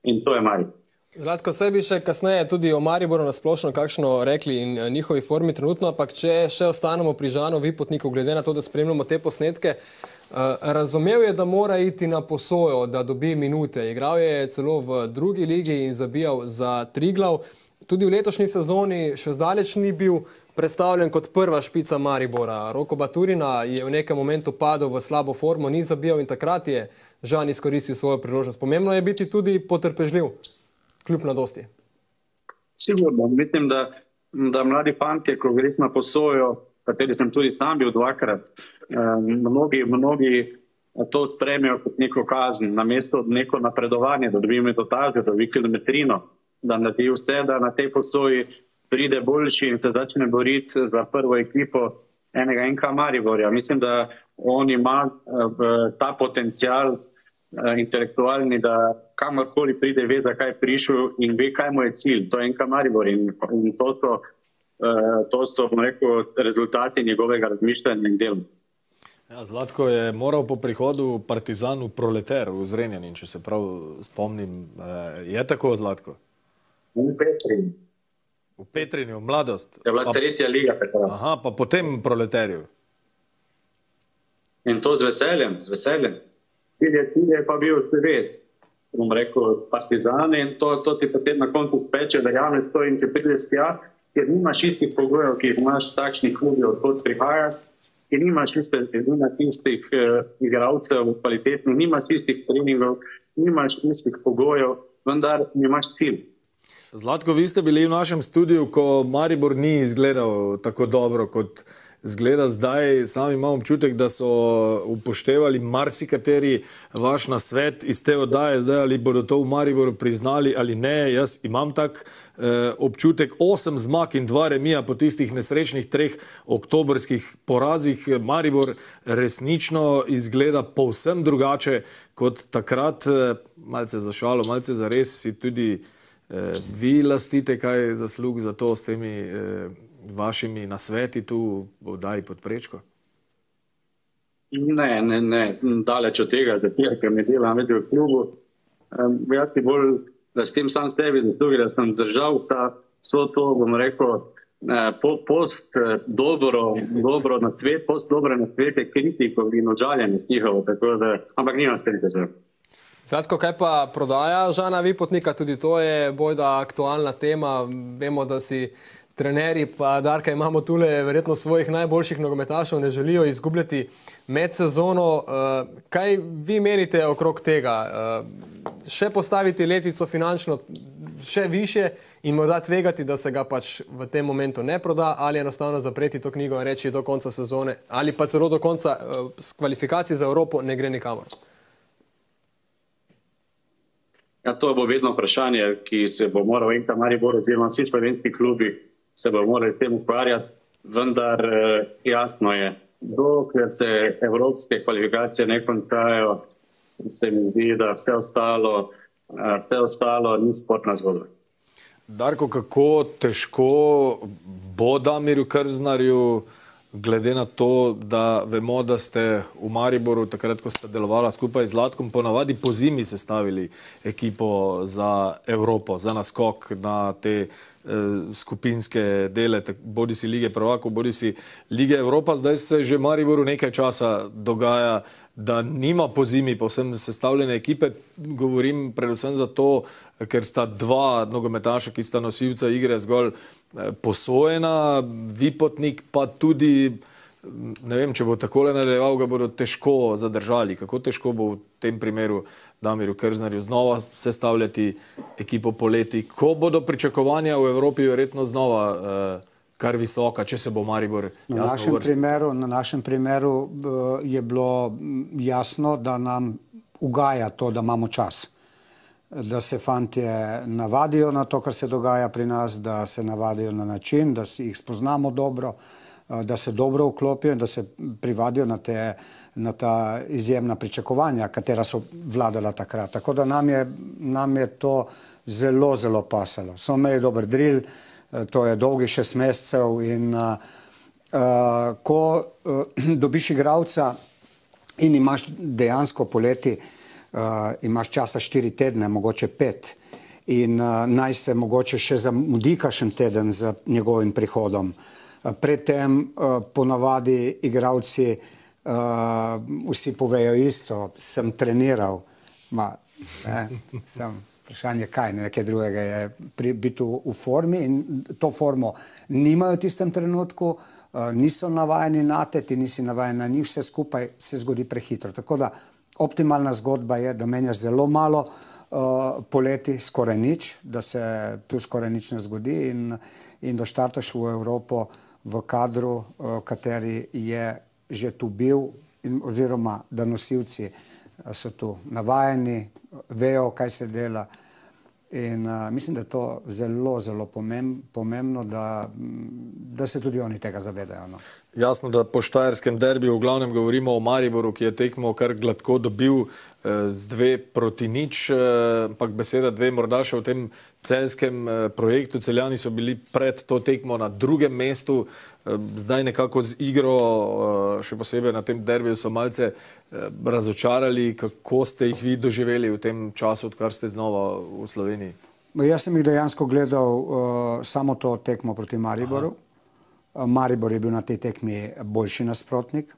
In to je Maribor. Zlatko, se bi še kasneje tudi o Mariboru na splošno kakšno rekli in eh, njihovi formi trenutno, ampak če še ostanemo pri Žanu Vipotniku, glede na to, da spremljamo te posnetke, eh, razumel je, da mora iti na posojo, da dobi minute. Igral je celo v drugi ligi in zabijal za Triglav. Tudi v letošnji sezoni še zdaleč ni bil predstavljen kot prva špica Maribora. Roko Baturina je v nekem momentu padel v slabo formo, ni zabijal in takrat je Žan izkoristil svojo priložnost. Pomembno je biti tudi potrpežljiv kljub mladosti. Sigurno. Mislim, da, da mladi fanti, ko greš na posojo, kateri sem tudi sam bil dvakrat, eh, mnogi, mnogi to spremijo kot neko kazen, namesto neko napredovanje, da dobi metotaže, da dobi kilometrino, da naredi vse, da na tej posoji pride boljši in se začne boriti za prvo ekipo enega NK Mariborja. Mislim, da on ima eh, ta potencial eh, intelektualni, da kamorkoli pride, ve, zakaj je prišel in ve, kaj mu je cilj. To je enka Maribor in, in to so, uh, to so rekel, rezultati njegovega razmišljanja in dela. Ja, Zlatko je moral po prihodu Partizan v Proleter v Zrenjanin, če se prav spomnim. Eh, Je tako, Zlatko? V Petri V Petrinju, v mladost. je bila Pa- tretja liga takrat. Aha, pa potem Proleterju. In to z veseljem, z veseljem. Cilj je, cilj je pa bil svet. Bom rekel, partizani in to, to ti potem na koncu speče, da javne stoji in če prideš tja, ker nimaš istih pogojev, ki jih imaš takšnih klubih, odkot prihajaš, in nimaš iste, nimaš istih uh, igralcev, kvalitetnih, nimaš istih treningov, nimaš istih pogojev, vendar imaš cilj. Zlatko, vi ste bili v našem studiu, ko Maribor ni izgledal tako dobro, kot zgleda zdaj. Sam imam občutek, da so upoštevali marsikateri vaš nasvet iz te oddaje, zdaj ali bodo to v Mariboru priznali ali ne. Jaz imam tak eh, občutek, osem zmag in dva remija po tistih nesrečnih treh oktobrskih porazih. Maribor resnično izgleda povsem drugače kot takrat, eh, malce za šalo, malce za res si tudi. Eh, vi lastite kaj zaslug za to s temi eh, vašimi nasveti tu v oddaji pod prečko? Ne, ne, ne, daleč od tega, zato ker mi delam več v klubu. Um, jaz si bolj, da s tem sam s tebi zaslugi, da sem držal vsa, vso to, bom rekel, eh, po, post eh, dobro, dobro na svet, post dobre na svete kritikov in ožaljenost njihovo, tako da, ampak nimam s tem težav. Zlatko, kaj pa prodaja Žana Vipotnika, tudi to je bojda aktualna tema. Vemo, da si trenerji, pa Darka imamo tule verjetno svojih najboljših nogometašov, ne želijo izgubljati med sezono. Uh, kaj vi menite okrog tega? Uh, še postaviti letvico finančno še više in morda tvegati, da se ga pač v tem momentu ne proda ali enostavno zapreti to knjigo in reči do konca sezone ali pa celo do konca uh, kvalifikacij za Evropo ne gre nikamor. Ja, to bo vedno vprašanje, ki se bo moral enkrat Maribor oziroma vsi slovenski klubi se bo morali tem ukvarjati, vendar eh, jasno je, dokler se evropske kvalifikacije ne končajo, se mi zdi, da vse ostalo, eh, vse ostalo ni sportna zgodba. Darko, kako težko bo Damirju Krznarju, glede na to, da vemo, da ste v Mariboru, takrat, ko ste delovali skupaj z Latkom, ponavadi po zimi sestavili ekipo za Evropo, za naskok na te Eh, skupinske dele, bodi si lige Prvako, bodi si lige Evropa. Zdaj se že Mariboru nekaj časa dogaja, da nima po zimi povsem sestavljene ekipe. Govorim predvsem zato, ker sta dva nogometaša, ki sta nosilca igre zgolj eh, posojena, Vipotnik pa tudi ne vem, če bo tako nadaljeval, ga bodo težko zadržali. Kako težko bo v tem primeru Damirju Krznarju znova sestavljati ekipo poleti, ko bodo pričakovanja v Evropi verjetno znova uh, kar visoka, če se bo Maribor na našem, primeru, na našem primeru uh, je bilo jasno, da nam ugaja to, da imamo čas. Da se fantje navadijo na to, kar se dogaja pri nas, da se navadijo na način, da si jih spoznamo dobro, uh, da se dobro vklopijo in da se privadijo na, te, na ta izjemna pričakovanja, katera so vladala takrat. Tako da nam je, nam je to zelo, zelo pasalo. Smo imeli dober drill, to je dolgi šest mesecev in uh, ko uh, dobiš igravca in imaš dejansko poleti, uh, imaš časa štiri tedne, mogoče pet, in uh, naj se mogoče še zamudi kakšen teden z njegovim prihodom. Uh, Predtem uh, ponavadi igravci uh, vsi povejo isto, sem treniral, ma, ne, sem vprašanje kaj, nekaj drugega je pri, biti v, v formi in to formo nimajo v tistem trenutku, uh, niso navajeni na te, ti nisi navajen na njih, vse skupaj se zgodi prehitro. Tako da optimalna zgodba je, da menjaš zelo malo uh, poleti, skoraj nič, da se tu skoraj nič ne zgodi in, in da štartaš v Evropo v kadru, eh, kateri je že tu bil, oziroma da nosilci eh, so tu navajeni, vejo, kaj se dela. In uh, mislim, da je to zelo, zelo pomembno, da, da se tudi oni tega zavedajo. No. Jasno, da po Štajerskem derbiju v glavnem govorimo o Mariboru, ki je tekmo kar gladko dobil eh, z dve proti nič, eh, ampak beseda dve morda še v tem celskem eh, projektu. Celjani so bili pred to tekmo na drugem mestu, eh, zdaj nekako z igro, eh, še posebej na tem derbiju, so malce razočarali. Kako ste jih vi doživeli v tem času, odkar ste znova v Sloveniji? Jaz sem jih dejansko gledal uh, samo to tekmo proti Mariboru. Aha. Maribor je bil na tej tekmi boljši nasprotnik,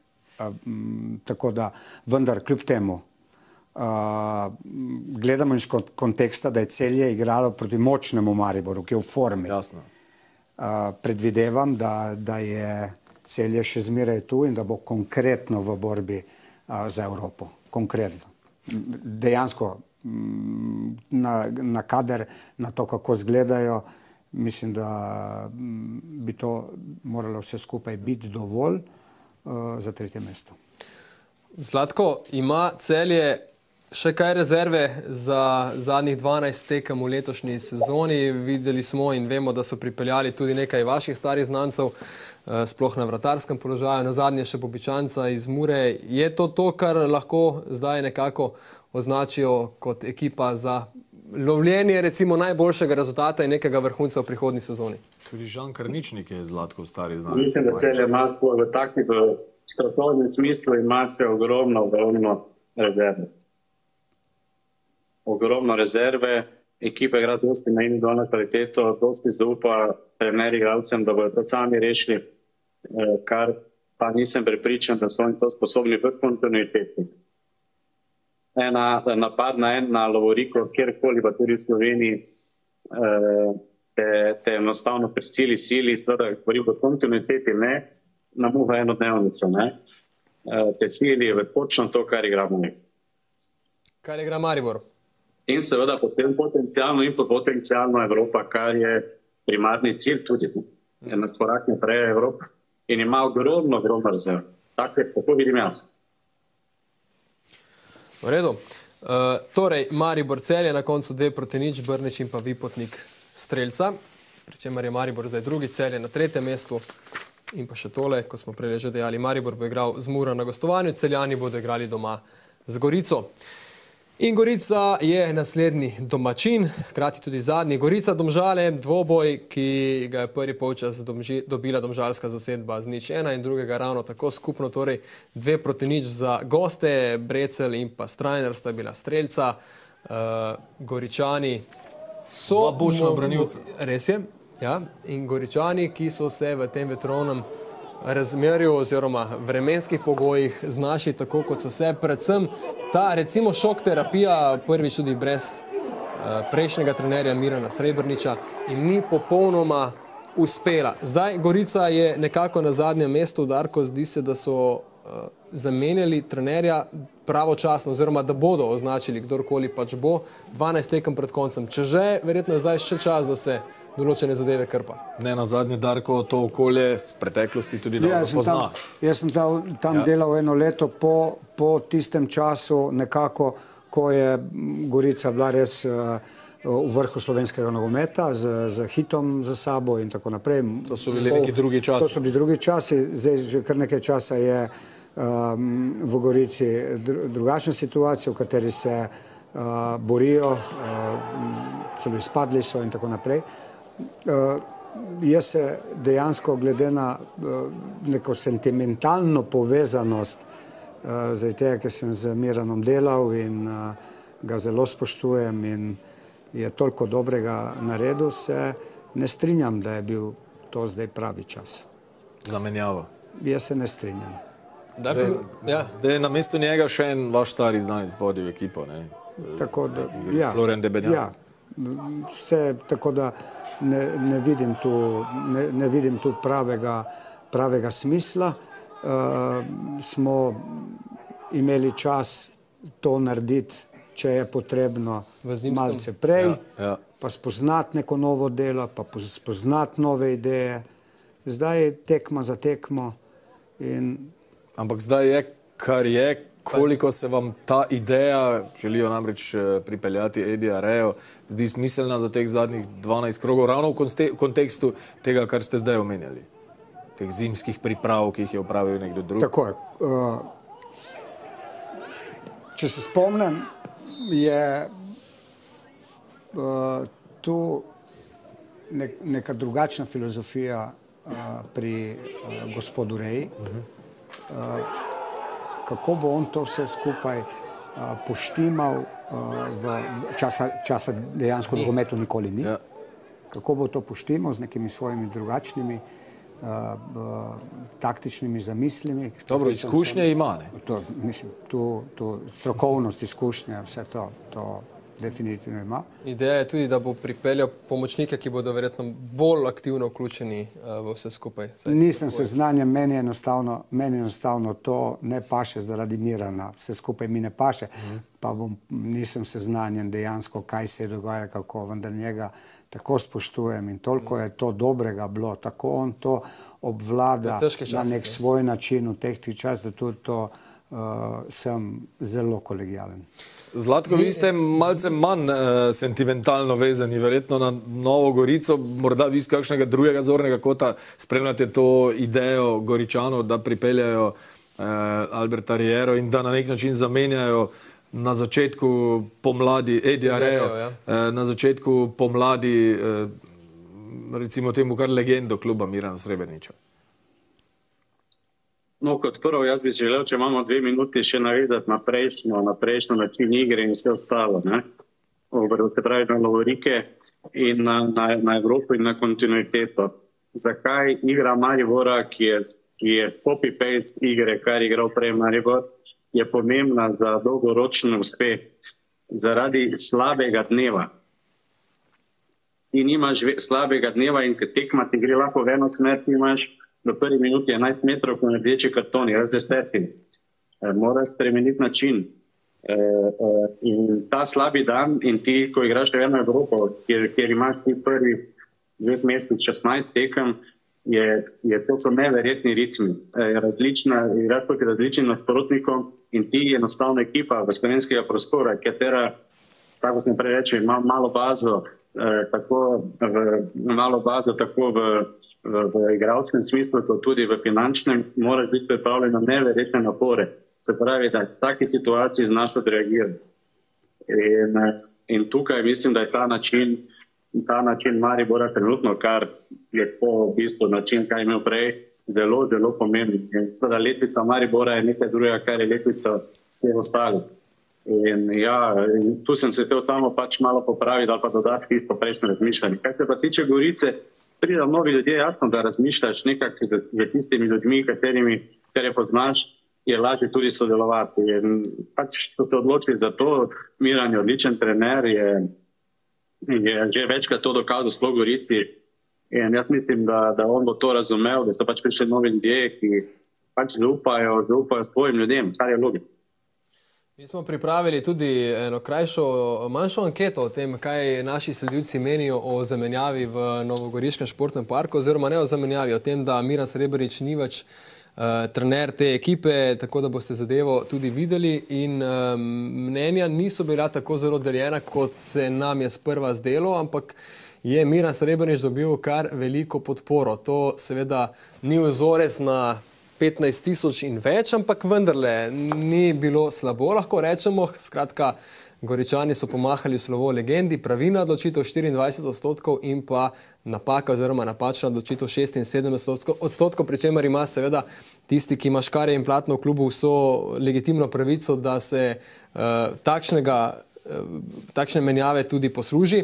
tako da vendar kljub temu gledamo iz konteksta, da je celje igralo proti močnemu Mariboru, ki je v formi. Jasno. Predvidevam, da, da je celje še zmeraj tu in da bo konkretno v borbi za Evropo. Konkretno. Dejansko na, na kader, na to, kako izgledajo, mislim, da mm, bi to moralo vse skupaj biti dovolj uh, za tretje mesto. Zlatko, ima celje še kaj rezerve za zadnjih 12 tekem v letošnji sezoni? Videli smo in vemo, da so pripeljali tudi nekaj vaših starih znancev, uh, sploh na vratarskem položaju, na zadnje še popičanca iz Mure. Je to to, kar lahko zdaj nekako označijo kot ekipa za lovljenje recimo, najboljšega rezultata in nekega vrhunca v prihodnji sezoni. Tudi Žan Krničnik je zlatko stari znanec. Mislim, da cel je masko v takih strokovnem smislu ima še ogromno, ogromno rezerve. Ogromno rezerve, ekipa igra dosti na individualno kvaliteto, dosti zaupa trenerji igralcem, da bodo to sami rešili, eh, kar pa nisem prepričan, da so oni to sposobni v kontinuiteti. ena napad na en na Lovoriko, kjerkoli pa tudi v Sloveniji, eh, te, te enostavno prisili, sili, seveda, govori o kontinuiteti, ne na muha enodnevnico, ne. Eh, te sili v točno to, kar igramo mi. Kar igra Maribor. In seveda potem potencijalno in potencijalno Evropa, kar je primarni cilj tudi. Je na korak naprej Evropa in ima ogromno, ogromno rezerv. Tako, tako vidim jaz. V redu. Uh, torej, Maribor cel je na koncu dve proti nič, Brneč in pa Vipotnik streljca, pri čemer je Maribor zdaj drugi cel je na tretjem mestu. In pa še tole, ko smo prej že dejali, Maribor bo igral z Mura na gostovanju, celjani bodo igrali doma z Gorico. In Gorica je naslednji domačin, hkrati tudi zadnji. Gorica Domžale, dvoboj, ki ga je prvi polčas domži, dobila domžalska zasedba z nič ena in drugega ravno tako skupno, torej dve proti nič za goste, Brecel in pa Strajner sta bila streljca. Uh, Goričani so bočno branilca. Res je, ja. In Goričani, ki so se v tem vetrovnem razmerju oziroma vremenskih pogojih znašli tako, kot so se. Predvsem ta recimo šok terapija, prvič tudi brez uh, prejšnjega trenerja Mirana Srebrniča in ni popolnoma uspela. Zdaj Gorica je nekako na zadnjem mestu, Darko, zdi se, da so uh, zamenjali trenerja pravočasno oziroma da bodo označili, kdorkoli pač bo, 12 tekem pred koncem. Če že, verjetno je zdaj še čas, da se določene zadeve krpa. Ne na zadnje, Darko, to okolje z preteklosti tudi Ja, dobro sem pozna. tam, jaz sem tam, tam Ja. ja. delal eno leto po, po tistem času, nekako, ko je Gorica bila res uh, v vrhu slovenskega nogometa, z, z hitom za sabo in tako naprej. To so bili neki drugi časi. To so bili drugi časi, zdaj že kar nekaj časa je um, v Gorici dru, drugačna situacija, v kateri se uh, borijo, uh, celo izpadli so in tako naprej. Uh, jaz se dejansko glede na uh, neko sentimentalno povezanost, uh, zaradi tega, ker sem z Miranom delal in uh, ga zelo spoštujem in je toliko dobrega naredil, se ne strinjam, da je bil to zdaj pravi čas. Zamenjava. Jaz se ne strinjam. Darko, ja. Da je na mestu njega še en vaš stari znanec vodil ekipo. Ne? Tako da, ja. Florian Debenjak. Ja, vse, tako da ne, ne, vidim tu, ne, ne vidim tu pravega, pravega smisla. Uh, smo imeli čas to narediti, če je potrebno, malce prej, Ja, ja. pa spoznati neko novo delo, pa po- spoznati nove ideje. Zdaj je tekma za tekmo in Ampak zdaj je, kar je, koliko se vam ta ideja, želijo namreč eh, pripeljati Edija Rejo, zdi smiselna za teh zadnjih 12 krogov, ravno v kontekstu tega, kar ste zdaj omenjali. Teh zimskih priprav, ki jih je upravil nekdo drug. Tako je. Uh, če se spomnim, je uh, tu nek, neka drugačna filozofija uh, pri uh, gospodu Reji. Uh, kako bo on to vse skupaj uh, poštimal, uh, v v časa, časa dejansko nogometu nikoli ni. Ja. Kako bo to poštimal z nekimi svojimi drugačnimi uh, uh, taktičnimi zamislimi. Dobro, izkušnje ima. Ne? To, mislim, tu, tu strokovnost, izkušnja, vse to, to definitivno ima. Ideja je tudi, da bo pripeljal pomočnike, ki bodo verjetno bolj aktivno vključeni uh, v vse skupaj. Saj Nisem tako je. seznanjen, meni enostavno, meni enostavno to ne paše zaradi Mirana, vse skupaj mi ne paše, Mhm. pa bom, nisem seznanjen dejansko, kaj se je dogajalo, kako, vendar njega tako spoštujem in toliko je to dobrega bilo, tako on to obvlada na nek ne. svoj način v teh tih časih, da tudi to uh, sem zelo kolegijalen. Zlatko, vi ste malce manj uh, sentimentalno vezani, verjetno na Novo Gorico, morda vi z kakšnega drugega zornega kota spremljate to idejo Goričanov, da pripeljajo uh, Alberta Riero in da na nek način zamenjajo na začetku pomladi Edija Rejo, Rejo, ja. uh, na začetku pomladi, uh, recimo temu kar legendo kluba Mirana Srebrniča. No, kot prvo, jaz bi želel, če imamo dve minuti, še navezati na prejšnjo, na prejšnjo način igre in vse ostalo. Ne? Over, se pravi, na Lovorike in na, na, na Evropo in na kontinuiteto. Zakaj igra Maribora, ki je, ki je copy-paste igre, kar je igral prej Maribor, je pomembna za dolgoročen uspeh. Zaradi slabega dneva. Ti nimaš slabega dneva in tekma ti gre lahko v eno smer, ti imaš v prvi minuti 11 metrov, ko je rdeči karton, jaz desetim. E, moraš spremeniti način. E, e, in ta slabi dan, in ti, ko igraš v eno Evropo, kjer, kjer imaš ti prvi dveh mesec 16 tekem, je, je to so neverjetni ritmi. E, različna, igraš proti različnim nasprotnikom in ti je enostavno ekipa v slovenskega prostora, katera, tako sem prej rekel, ima malo bazo, eh, tako v, malo bazo tako v, v, v igralskem smislu, kot tudi v finančnem, mora biti pripravljen na neverjetne napore. Se pravi, da z takih situacij znaš odreagirati. In, in tukaj mislim, da je ta način, ta način Maribora trenutno, kar je po v bistvu način, kaj je imel prej, zelo, zelo pomemben. In seveda letvica Maribora je nekaj drugega, kar je letvica vseh ostalih. In ja, in tu sem se hotel samo pač malo popraviti ali pa dodati tisto prejšnje razmišljanje. Kar se pa tiče Gorice, pridejo novi ljudje, jasno, da razmišljaš nekako z, z tistimi ljudmi, katerimi, katere poznaš, je lažje tudi sodelovati. In pač so se odločili za to, Miran je odličen trener, je, je že večkrat to dokazal sploh Gorici. In jaz mislim, da, da on bo to razumel, da so pač prišli novi ljudje, ki pač zaupajo, zaupajo svojim ljudem, kar je logično. Mi smo pripravili tudi eno krajšo, manjšo anketo o tem, kaj naši sledilci menijo o zamenjavi v Novogoriškem športnem parku, oziroma ne o zamenjavi, o tem, da Miran Srebrenic ni več uh, trener te ekipe, tako da boste zadevo tudi videli. In um, mnenja niso bila tako zelo deljena, kot se nam je sprva zdelo, ampak je Miran Srebrenic dobil kar veliko podporo. To seveda ni vzorec na 15 tisoč in več, ampak vendarle ni bilo slabo, lahko rečemo. Skratka, Goričani so pomahali slovo legendi, pravilna odločitev 24 odstotkov in pa napaka oziroma napačna odločitev 76 odstotkov, pri čemer ima seveda tisti, ki ima škarje in platno v klubu, vso legitimno pravico, da se uh, takšnega takšne menjave tudi posluži.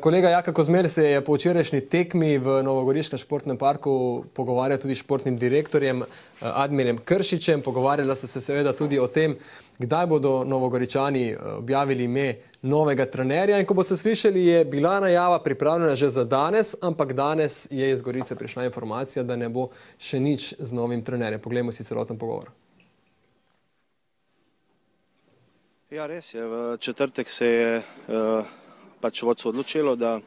Kolega Jaka Kozmer se je po včerajšnji tekmi v Novogoriškem športnem parku pogovarjal tudi s športnim direktorjem Admirjem Kršičem. Pogovarjala ste se seveda tudi o tem, kdaj bodo Novogoričani objavili ime novega trenerja. In ko boste slišali, je bila najava pripravljena že za danes, ampak danes je iz Gorice prišla informacija, da ne bo še nič z novim trenerjem. Poglejmo si celoten pogovor. Ja, res je. V četrtek se je uh, pač vodstvo odločilo, da uh,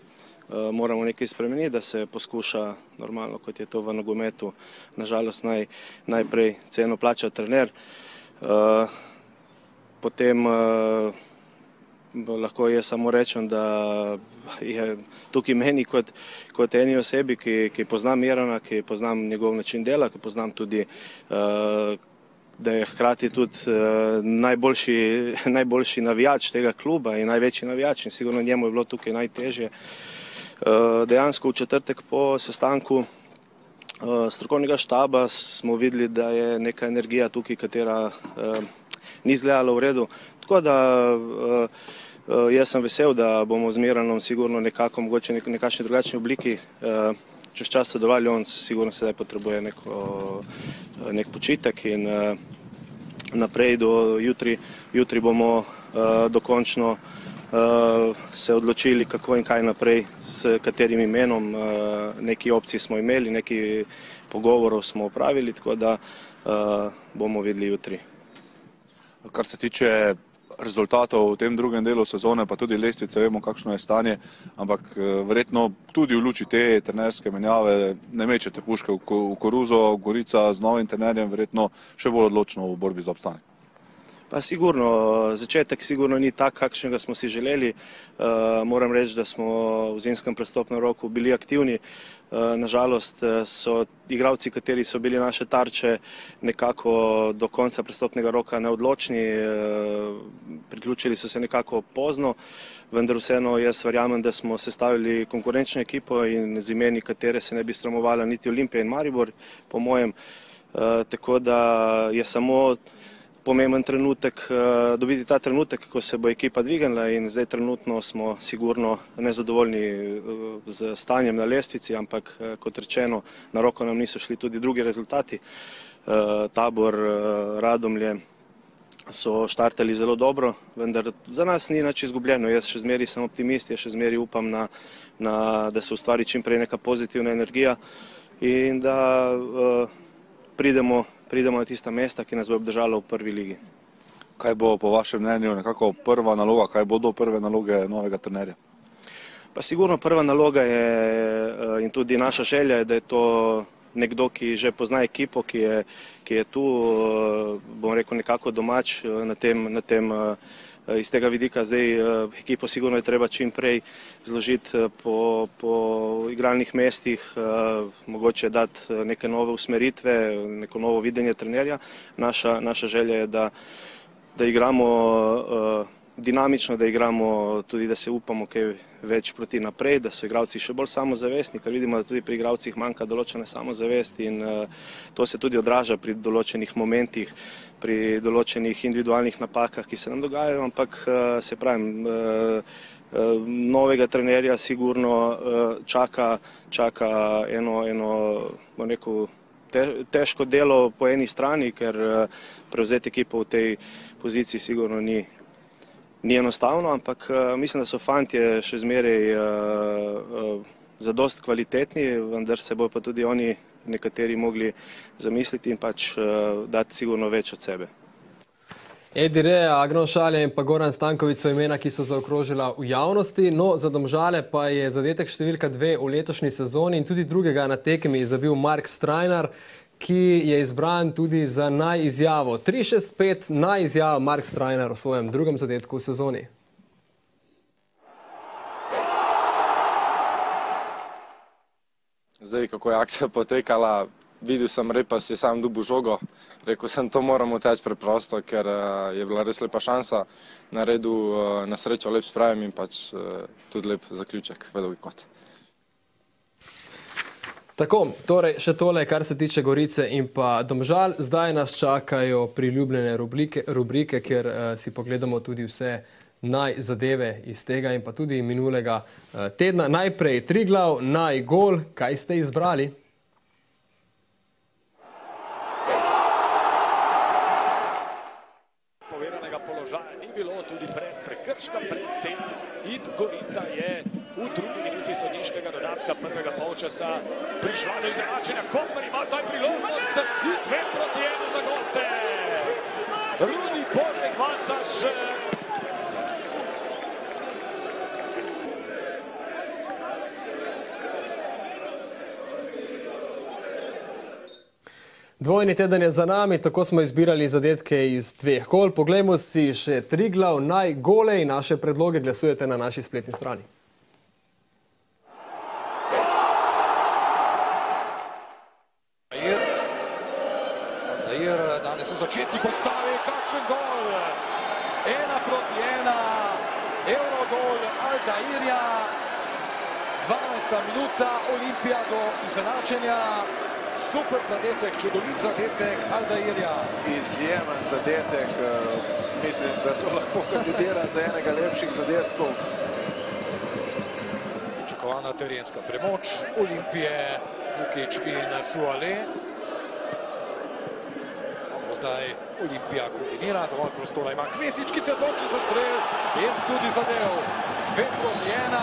moramo nekaj spremeniti, da se poskuša normalno, kot je to v nogometu, nažalost naj, najprej ceno plača trener. Uh, potem lahko jaz samo rečem, da je tukaj meni kot, kot eni osebi, ki, ki poznam Mirana, ki poznam njegov način dela, ki poznam tudi uh, da je hkrati tudi uh, najboljši, najboljši navijač tega kluba in največji navijač in sigurno njemu je bilo tukaj najtežje. Uh, dejansko v četrtek po sestanku uh, strokovnega štaba smo videli, da je neka energija tukaj, katera uh, ni izgledala v redu. Tako da uh, uh, jaz sem vesel, da bomo z Miranom sigurno nekako, mogoče nek, nekačni drugačni obliki uh, čez čas sodelovali, on sigurno sedaj potrebuje neko, nek počitek in uh, naprej do jutri, jutri bomo uh, dokončno uh, se odločili, kako in kaj naprej, s katerim imenom, neki opciji smo imeli, neki pogovorov smo upravili, tako da bomo videli jutri. Kar se tiče rezultatov v tem drugem delu sezone, pa tudi lestvice, vemo, kakšno je stanje, ampak verjetno tudi v luči te trenerske menjave ne mečete puške v koruzo, Gorica z novim trenerjem, verjetno še bolj odločno v borbi za obstanek. Pa sigurno, začetek sigurno ni tak, kakšnega smo si želeli. Uh, moram reči, da smo v zimskem prestopnem roku bili aktivni. Uh, nažalost so igravci, kateri so bili naše tarče, nekako do konca prestopnega roka neodločni. Uh, priključili so se nekako pozno, vendar vseeno jaz verjamem, da smo sestavili konkurenčno ekipo in z imeni, katere se ne bi stramovala niti Olimpija in Maribor, po mojem. Tako da je samo pomemben trenutek, dobiti ta trenutek, ko se bo ekipa dvignila in zdaj trenutno smo sigurno nezadovoljni z stanjem na lestvici, ampak kot rečeno, na roko nam niso šli tudi drugi rezultati. Tabor, Radomlje, so štartali zelo dobro, vendar za nas ni nič izgubljeno. Jaz še zmeraj sem optimist, jaz še zmeraj upam, na, na, da se ustvari čim prej neka pozitivna energija in da uh, pridemo, pridemo na tista mesta, ki nas bo obdržala v prvi ligi. Kaj bo po vašem mnenju nekako prva naloga, kaj bodo prve naloge novega trenerja? Pa sigurno prva naloga je uh, in tudi naša želja je, da je to nekdo, ki že pozna ekipo, ki je, ki je tu, uh, bom rekel, nekako domač uh, na tem, na tem uh, iz tega vidika. Zdaj ekipo sigurno je treba čim prej zložiti po, po igralnih mestih, mogoče dati neke nove usmeritve, neko novo videnje trenerja. Naša, naša želja je, da, da igramo dinamično, da igramo tudi, da se upamo kaj več proti naprej, da so igravci še bolj samozavestni, ker vidimo, da tudi pri igravcih manjka določene samozavesti in uh, to se tudi odraža pri določenih momentih, pri določenih individualnih napakah, ki se nam dogajajo, ampak uh, se pravim, uh, novega trenerja sigurno čaka, čaka eno, eno, bom rekel, težko delo po eni strani, ker prevzeti ekipo v tej poziciji sigurno ni, ni enostavno, ampak uh, mislim, da so fantje še zmeraj uh, uh, zadost kvalitetni, vendar se bojo pa tudi oni nekateri mogli zamisliti in pač dati sigurno več od sebe. Edi Reja, Agno Šalje in pa Goran Stankovic so imena, ki so zaokrožila v javnosti. No, za domžale pa je zadetek številka dve v letošnji sezoni in tudi drugega na tekmi zabil Mark Strajnar, ki je izbran tudi za najizjavo. 3-6-5 najizjava Mark Strajner v svojem drugem zadetku v sezoni. Zdaj, kako je akcija potekala, videl sem repas, je sam dubu žogo. Rekel sem, to moramo teči preprosto, ker uh, je bila res lepa šansa. Na redu, uh, na srečo lep spravim in pač uh, tudi lep zaključek, vedovi kot. Tako, torej še tole, kar se tiče Gorice in pa Domžal. Zdaj nas čakajo priljubljene rubrike, rubrike ker uh, si pogledamo tudi vse najzadeve iz tega in pa tudi minulega uh, tedna. Najprej tri glav, naj gol, kaj ste izbrali? Povedanega položaja ni bilo, tudi brez prekrška pred tem in Gorica je v minuti sodniškega dodatka prvega polčasa prišla do izenačenja. Koper ima zdaj priložnost in dve proti eno za goste. Rudi Božek Vancaš. Dvojni teden je za nami, tako smo izbirali zadetke iz dveh kol. Poglejmo si še tri glav najgole in naše predloge glasujete na naši spletni strani. Začetni postavi, kakšen gol. Ena proti ena, Eurogol Altairja, 12. minuta, Olimpija do izenačenja. Super zadetek, čudovit zadetek Aldairja. Izjemen zadetek, mislim, da to lahko kandidira za enega lepših zadetkov. Pričakovana terenska premoč Olimpije, Vukič in Suale zdaj Olimpija kombinira, dovolj prostora ima Kvesič, ki se odloči za strel in tudi zadev. 2 proti 1,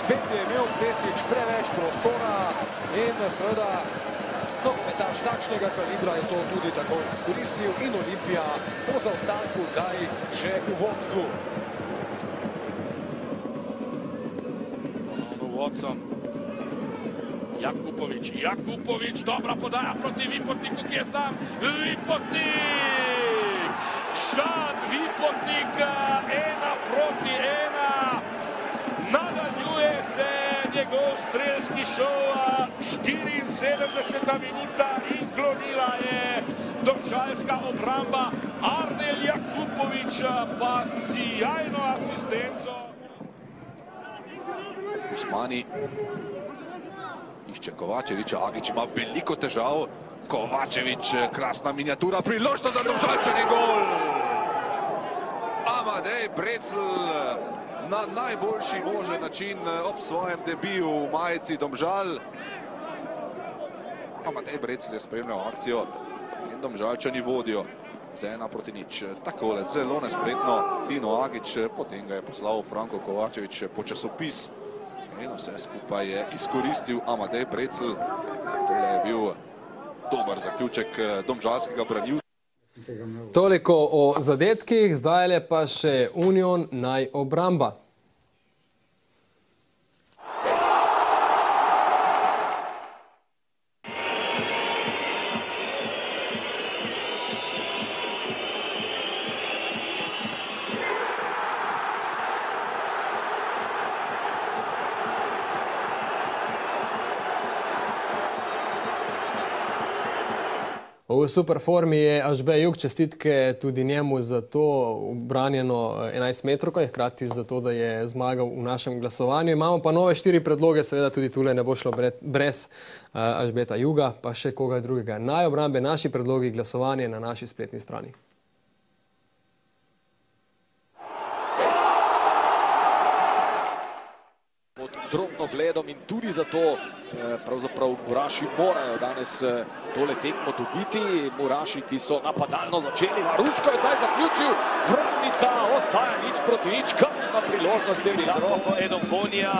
spet je imel Kvesič preveč prostora in seveda nogometaš takšnega kalibra je to tudi tako izkoristil in Olimpija po zaostanku zdaj že v vodstvu. Ponovno vodcom Jakupovič, Jakupovič, dobra podaja proti Vipotniku, ki je sam. Vipotnik! Šan Vipotnik, ena proti ena. Nadaljuje se njegov strelski šov, 74. minuta in klonila je domžalska obramba. Arnel Jakupovič pa sijajno asistenco. Usmani išče Kovačeviča, Agič ima veliko težav. Kovačevič, krasna miniatura, priložnost za domžalčani gol. Amadej Brecl na najboljši možen način ob svojem debiju v majici domžal. Amadej Brecl je spremljal akcijo in domžalčani vodijo z ena proti nič. Takole, zelo nespretno, Tino Agič, potem ga je poslal Franko Kovačevič po časopis in vse skupaj je izkoristil Amadej Brecel. Tole je bil dober zaključek domžalskega branilca. Toliko o zadetkih, zdaj le pa še Union naj obramba. V super formi je Ažbe Jug, čestitke tudi njemu za to ubranjeno 11 metrov, in hkrati za to, da je zmagal v našem glasovanju. Imamo pa nove štiri predloge, seveda tudi tule ne bo šlo brez Ažbeta Juga, pa še koga drugega. Naj obrambe naši predlogi glasovanje na naši spletni strani. Drobno gledom in tudi zato pravzaprav Muraši morajo danes tole tekmo dobiti. Muraši, ki so napadalno začeli, Maruško je zdaj zaključil, Vravnica ostaja nič proti nič, kakšna priložnost je bila. Z roko Edom Bonija,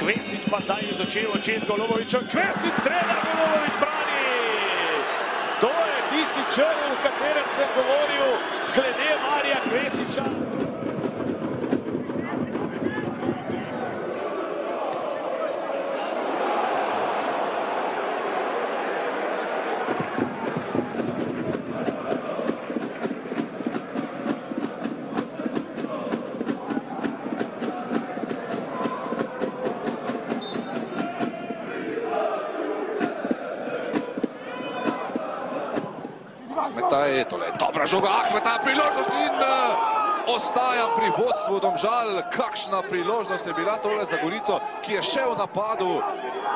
Kvesič pa zdaj izočevo čez Golovoviča, Kvesič strelja, Golovovič brani! To je tisti črn, v katerem sem govoril glede Marija Kvesiča. Ahmeta je tole dobra žoga, Ahmeta priložnost in ostaja pri vodstvu Domžal. Kakšna priložnost je bila tole za Gorico, ki je še v napadu.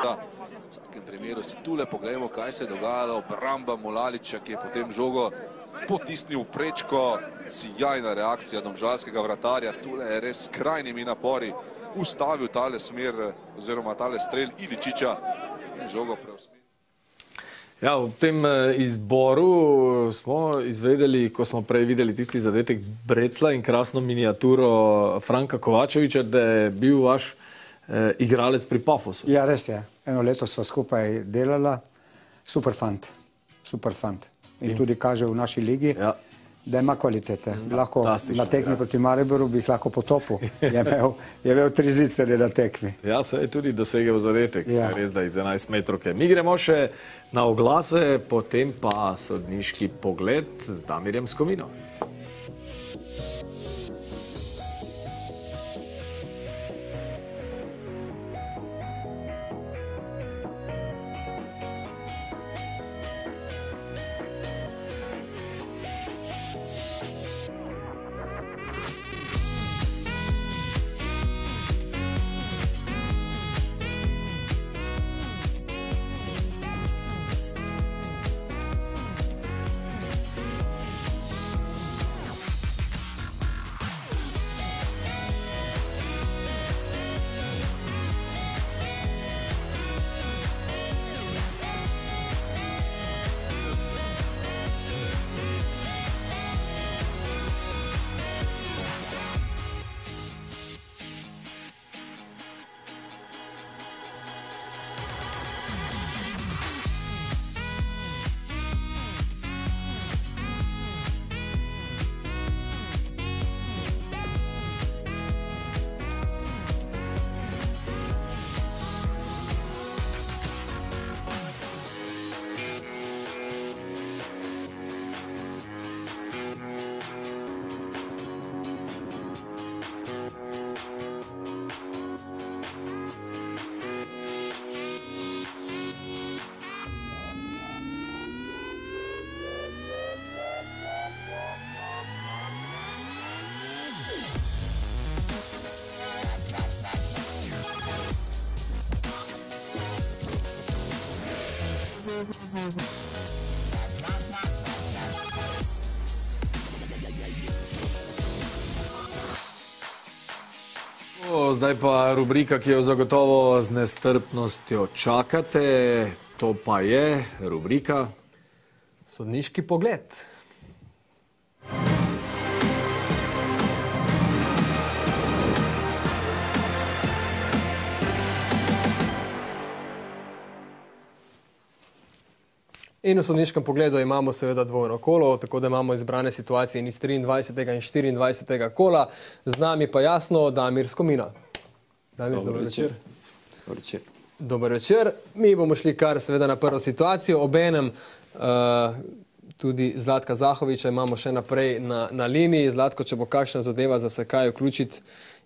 V vsakem primeru si tule pogledamo, kaj se je dogajalo. Bramba Mulaliča, ki je potem žogo potisnil prečko. Sijajna reakcija domžalskega vratarja. Tule je res skrajnimi napori ustavil tale smer oziroma tale strel Iličiča in žogo preusmeril. Ja, v tem izboru smo izvedeli, ko smo prej videli tisti zadetek Brecla in krasno miniaturo Franka Kovačeviča, da je bil vaš eh, igralec pri Pafosu. Ja, res je. Eno leto sva skupaj delala. Super fant. Super fant. In, in tudi kaže v naši ligi, ja. Da ima kvalitete. Lahko na tekmi ja. proti Mariboru bi jih lahko potopil. Je imel, je imel tri zicere na tekmi. Ja, se je tudi dosegel zadetek. Ja. Res, da iz 11 metrovke. Mi gremo še na oglase, potem pa sodniški pogled z Damirjem Skomino. Zdaj pa rubrika, ki jo zagotovo z nestrpnostjo čakate. To pa je rubrika Sodniški pogled. In v sodniškem pogledu imamo seveda dvojno kolo, tako da imamo izbrane situacije iz 23. in 24. kola. Z nami pa jasno Damir Skomina. Damir, Dober dobro večer. večer. Dober večer. Dober večer. Mi bomo šli kar seveda na prvo situacijo. Obenem uh, tudi Zlatka Zahoviča imamo še naprej na, na liniji. Zlatko, če bo kakšna zadeva za se kaj vključiti,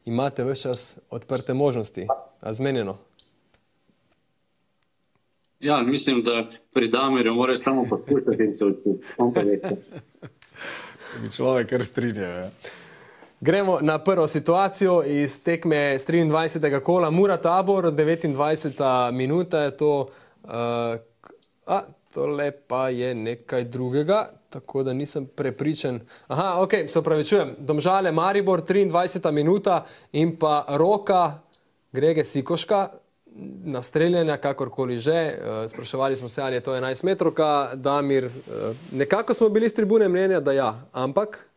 imate vse čas odprte možnosti. A zmenjeno? Ja, mislim, da pri Damirju moraš samo poskušati in se učiti. On pa ve. Mi človek kar strinja. Ja. Gremo na prvo situacijo iz tekme z 23. kola. Mura Tabor, 29. minuta je to. Uh, a, tole pa je nekaj drugega, tako da nisem prepričan. Aha, ok, se upravičujem. Domžale Maribor, 23. minuta in pa roka Grege Sikoška. Na streljanja, kakorkoli že, uh, spraševali smo se, ali je to 11 metrovka, Damir. Uh, nekako smo bili z tribune mnenja, da ja, ampak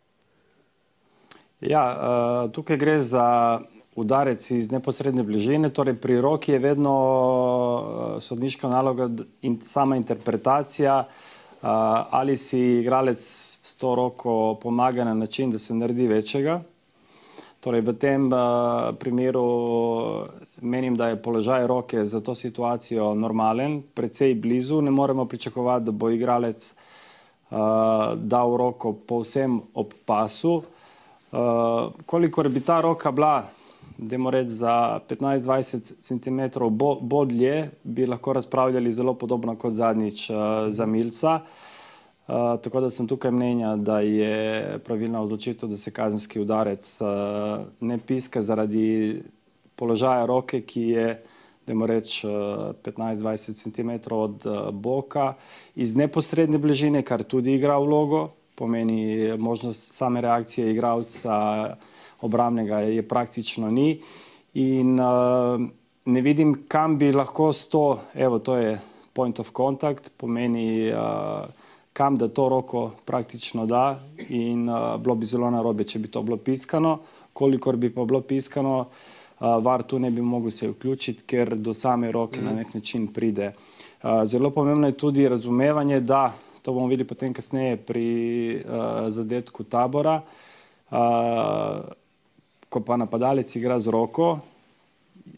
Ja, uh, tukaj gre za udarec iz neposredne bližine, torej pri roki je vedno uh, sodniška naloga in sama interpretacija, uh, ali si igralec s to roko pomaga na način, da se naredi večjega. Torej, v tem primeru menim, da je položaj roke za to situacijo normalen, precej blizu. Ne moremo pričakovati, da bo igralec dal roko povsem ob pasu. Uh, kolikor bi ta roka bila, da reči za 15-20 cm bo, bolj dlje, bi lahko razpravljali zelo podobno kot zadnjič uh, za Milca. Uh, tako da sem tukaj mnenja, da je pravilna odločitev, da se kazenski udarec uh, ne piska zaradi položaja roke, ki je, da reči, uh, 15-20 cm od uh, boka, iz neposredne bližine, kar tudi igra vlogo pomeni možnost same reakcije igralca obramnega je praktično ni. In uh, ne vidim, kam bi lahko s to, evo, to je point of contact, pomeni, uh, kam da to roko praktično da in uh, bilo bi zelo narobe, če bi to bilo piskano. Kolikor bi pa bilo piskano, uh, var tu ne bi mogel se vključiti, ker do same roke mm. na nek način pride. Uh, zelo pomembno je tudi razumevanje, da to bomo videli potem kasneje pri uh, zadetku tabora. Uh, ko pa napadalec igra z roko,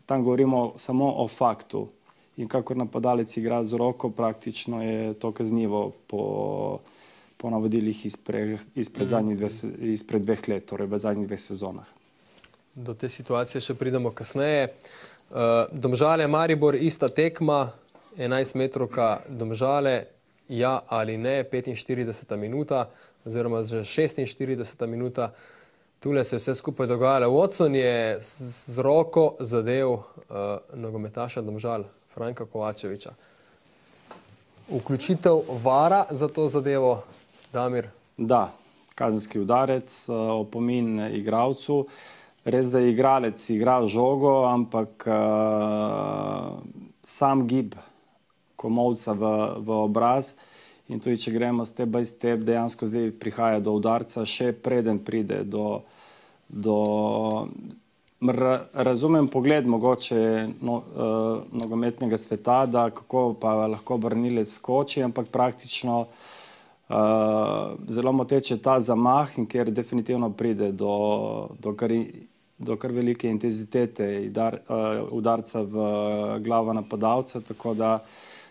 tam govorimo samo o faktu. In kakor napadalec igra z roko, praktično je to kaznivo po, po navodilih izpre, izpred, Mhm. zadnjih dve, izpred dveh let, torej v zadnjih dveh sezonah. Do te situacije še pridemo kasneje. Uh, domžale, Maribor, ista tekma, 11 metrovka, domžale, ja ali ne, 45 minuta, oziroma že 46 minuta. Tule se je vse skupaj dogajalo. Watson je z, roko zadev uh, nogometaša domžal, Franka Kovačeviča. Vključitev vara za to zadevo, Damir. Da, kazenski udarec, eh, opomin igralcu. Res, da je igralec igral žogo, ampak uh, sam gib komovca v, v obraz. In tudi, če gremo step by step, dejansko zdaj prihaja do udarca, še preden pride do. do ra, razumem pogled mogoče no, uh, nogometnega sveta, da kako pa lahko branilec skoči, ampak praktično uh, zelo moteče ta zamah in ker definitivno pride do, do, kar, do kar velike intenzitete idar, uh, udarca v glavo napadalca, tako da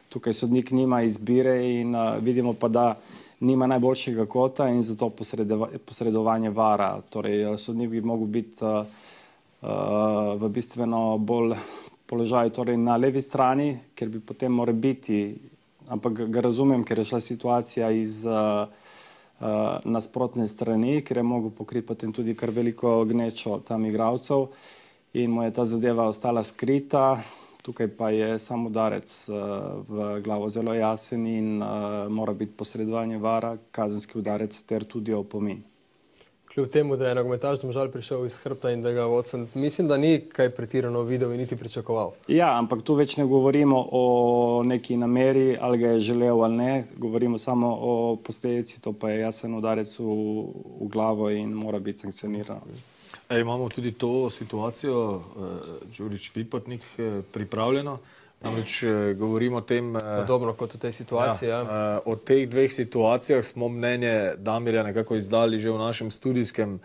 tukaj sodnik nima izbire in uh, vidimo pa, da nima najboljšega kota in zato posredova, posredovanje vara. Torej, uh, sodnik bi mogel biti uh, uh, v bistveno bolj položaju torej na levi strani, ker bi potem moral biti, ampak ga razumem, ker je šla situacija iz uh, uh, nasprotne strani, ker je mogel pokriti potem tudi kar veliko gnečo tam igralcev in mu je ta zadeva ostala skrita. Tukaj pa je sam udarec uh, v glavo zelo jasen in uh, mora biti posredovanje vara, kazenski udarec ter tudi opomin. kljub temu, da je nogometaš domžal prišel iz hrbta in da ga vodcem, mislim, da ni kaj pretirano videl in niti pričakoval. Ja, ampak tu več ne govorimo o neki nameri, ali ga je želel ali ne, govorimo samo o posledici, to pa je jasen udarec v, v glavo in mora biti sankcioniran. E, imamo tudi to situacijo, uh, Đurič Vipotnik, uh, pripravljeno. Namreč uh, govorimo o tem. Uh, Podobno kot v tej situaciji. Ja, ja. Uh, o teh dveh situacijah smo mnenje Damirja nekako izdali že v našem studijskem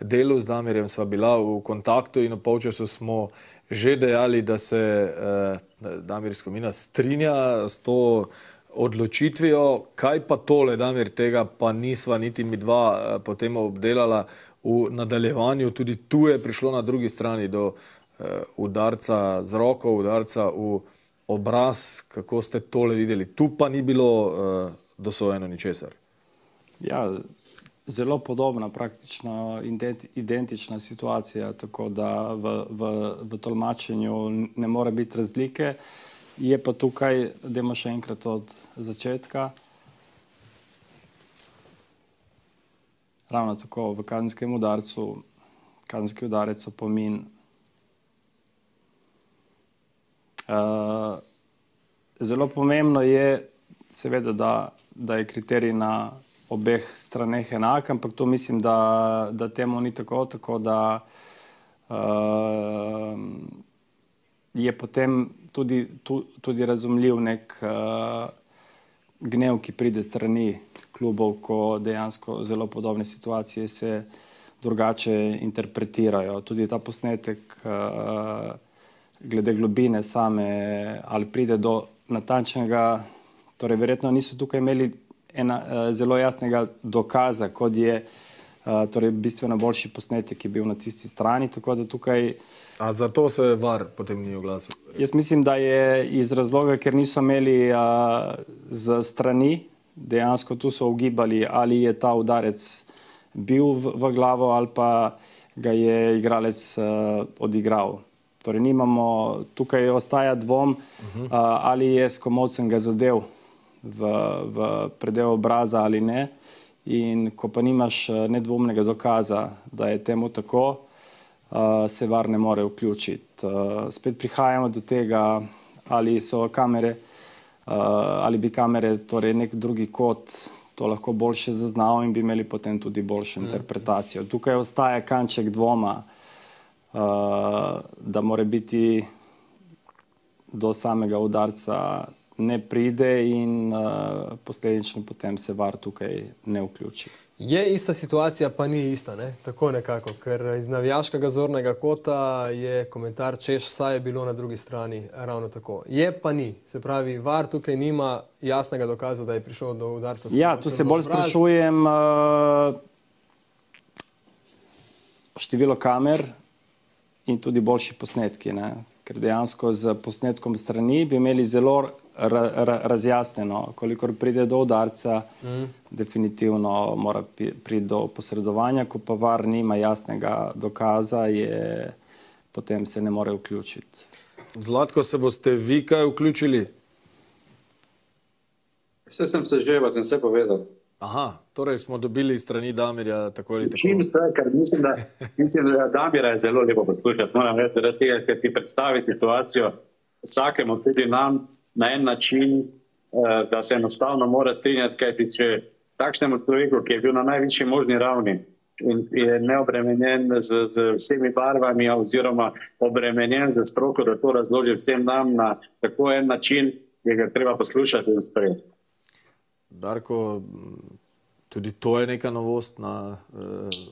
delu. Z Damirjem sva bila v kontaktu in v polčasu smo že dejali, da se uh, Damir Skomina strinja s to odločitvijo. Kaj pa tole, Damir, tega pa nisva niti mi dva potem obdelala v nadaljevanju. Tudi tu je prišlo na drugi strani do uh, udarca z roko, udarca v obraz, kako ste tole videli. Tu pa ni bilo uh, dosojeno ničesar. Ja, zelo podobna, praktično identična situacija, tako da v, v, v tolmačenju ne more biti razlike. Je pa tukaj, da ima še enkrat od začetka. Ravno tako v kazenskem udarcu, kazenski udarec opomin. Uh, zelo pomembno je, seveda, da, da je kriterij na obeh straneh enak, ampak to mislim, da, da temu ni tako, tako da uh, je potem tudi, tu, tudi razumljiv nek uh, gnev, ki pride strani klubov, ko dejansko zelo podobne situacije se drugače interpretirajo. Tudi ta posnetek, uh, glede globine same, ali pride do natančnega, torej verjetno niso tukaj imeli ena, uh, zelo jasnega dokaza, kot je uh, torej bistveno boljši posnetek, ki je bil na tisti strani. Tukaj, A zato se var potem ni oglasil? Jaz mislim, da je iz razloga, ker niso imeli uh, z strani dejansko tu so ugibali, ali je ta udarec bil v, v glavo ali pa ga je igralec uh, odigral. Torej, nimamo, tukaj ostaja dvom, uh -huh. uh, ali je s komovcem ga zadev v, v predel obraza ali ne. In ko pa nimaš nedvomnega dokaza, da je temu tako, uh, se var ne more vključiti. Uh, spet prihajamo do tega, ali so kamere uh, ali bi kamere, torej nek drugi kot, to lahko boljše zaznal in bi imeli potem tudi boljšo mm. interpretacijo. Tukaj ostaja kanček dvoma, uh, da more biti do samega udarca ne pride in uh, posledično potem se var tukaj ne vključi. Je ista situacija, pa ni ista, ne? tako nekako, ker iz navijaškega zornega kota je komentar, češ vsaj je bilo na drugi strani ravno tako. Je pa ni, se pravi, var tukaj nima jasnega dokaza, da je prišel do udarca. Ja, tu se bolj obraz. sprašujem uh, število kamer in tudi boljši posnetki, ne? ker dejansko z posnetkom strani bi imeli zelo ra, ra, razjasnjeno, koliko pride do udarca, mm. definitivno mora priti do posredovanja, ko pa var nima jasnega dokaza, je, potem se ne more vključiti. Zlatko, se boste vi kaj vključili? Vse sem se že, pa sem vse povedal. Aha, torej smo dobili strani Damirja tako ali tako. Čim ste, ker mislim, da, mislim, da Damira je zelo lepo poslušati. Moram reči, da tega, ker ti predstavi situacijo vsakemu, tudi nam, na en način, uh, da se enostavno mora strinjati, kajti če takšnemu človeku, ki je bil na najvišji možni ravni in je neobremenjen z, z vsemi barvami oziroma obremenjen z stroko, da to razloži vsem nam na tako en način, ki ga treba poslušati in sprejeti. Darko, tudi to je neka novost na eh,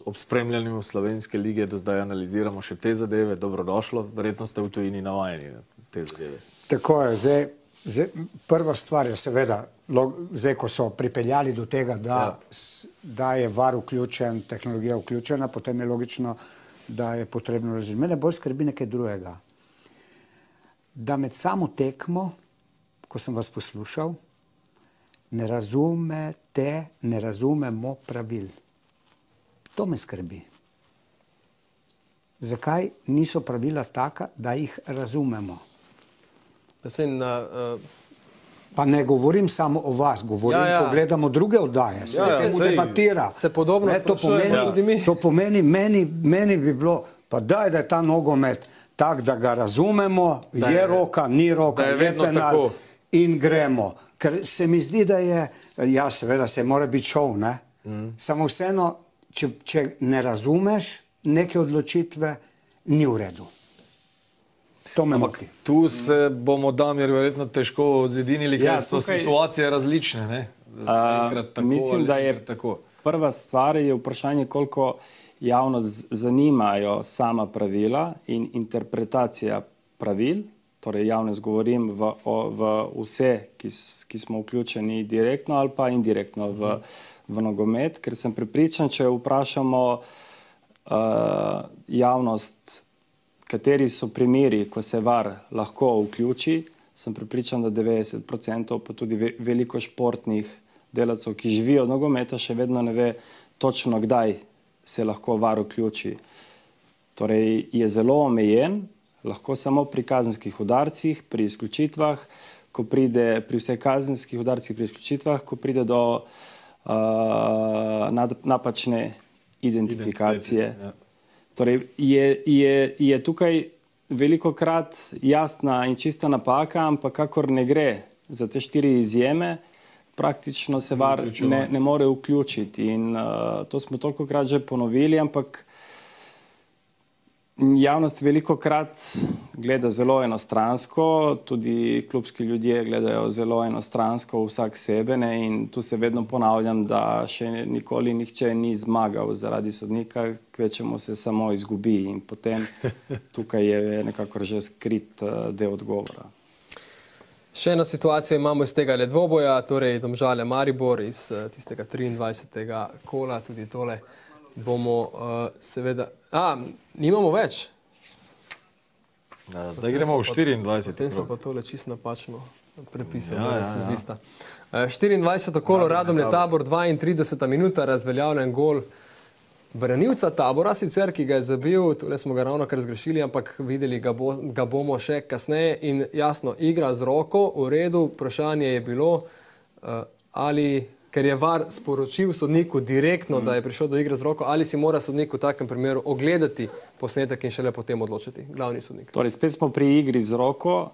obspremljanju slovenske lige, da zdaj analiziramo še te zadeve. Dobrodošlo, verjetno ste v tujini navajeni na te zadeve. Tako je, zdaj Zdaj, prva stvar je seveda, zdaj, ko so pripeljali do tega, da, ja. da je var vključen, tehnologija vključena, potem je logično, da je potrebno razumeti. Mene bolj skrbi nekaj drugega. Da med samo tekmo, ko sem vas poslušal, ne razumete, ne razumemo pravil. To me skrbi. Zakaj niso pravila taka, da jih razumemo? Sen, uh, Pa ne govorim samo o vas, govorim, Ja, ja. ko gledamo druge oddaje, se Ja, ja, ja, sej debatira. se podobno Ne, to pomeni, tudi mi. to pomeni meni, meni bi bilo, pa daj, da je ta nogomet tak, da ga razumemo, Da je je- roka, ni roka, da je je penal tako. in gremo. Ker se mi zdi, da je, ja, seveda se mora biti šov, ne? Mm. Samo vseeno, če, če ne razumeš neke odločitve, ni v redu. To me moti. Tu se bomo, Damir, verjetno težko zedinili, ker Ja, ja, so tukaj- situacije različne. Ne? Enkrat tako mislim, da je tako. prva stvar je vprašanje, koliko javnost zanimajo sama pravila in interpretacija pravil. Torej, javnost govorim v, o, v vse, ki, ki smo vključeni direktno ali pa indirektno v, v nogomet, ker sem prepričan, če vprašamo uh, javnost, kateri so primeri, ko se var lahko vključi, sem prepričan, da 90%, pa tudi ve, veliko športnih delavcev, ki živijo od nogometa, še vedno ne ve točno, kdaj se lahko var vključi. Torej, je zelo omejen, lahko samo pri kazenskih udarcih, pri izključitvah, ko pride pri vseh kazenskih udarcih, pri izključitvah, ko pride do uh, napačne identifikacije. Ja. Torej, je, je, je tukaj veliko krat jasna in čista napaka, ampak kakor ne gre za te štiri izjeme, praktično se var ne, ne more vključiti. In uh, to smo toliko krat že ponovili, ampak javnost veliko krat gleda zelo enostransko, tudi klubski ljudje gledajo zelo enostransko vsak sebe ne, in tu se vedno ponavljam, da še nikoli nihče ni zmagal zaradi sodnika, kvečemu se samo izgubi in potem tukaj je nekako že skrit uh, del odgovora. Še eno situacijo imamo iz tega le dvoboja, torej Domžale Maribor iz eh, tistega 23. kola, tudi tole bomo uh, seveda. A, nimamo več. Ja, Zdaj gremo v 24. Potem sem pa tole čisto napačno prepisal, Ja, ja, da ja, se ja. zvista. Eh, 24. kolo, Radomlje tabor, 32. minuta, razveljavljen gol branilca tabora, sicer ki ga je zabil, tole smo ga ravno kar zgrešili, ampak videli ga, bo, ga bomo še kasneje. In jasno, igra z roko, v redu, vprašanje je bilo, uh, ali. Ker je VAR sporočil sodniku direktno, mm. da je prišel do igre z roko, ali si mora sodnik v takem primeru ogledati posnetek in šele potem odločiti, glavni sodnik. Torej, spet smo pri igri z roko.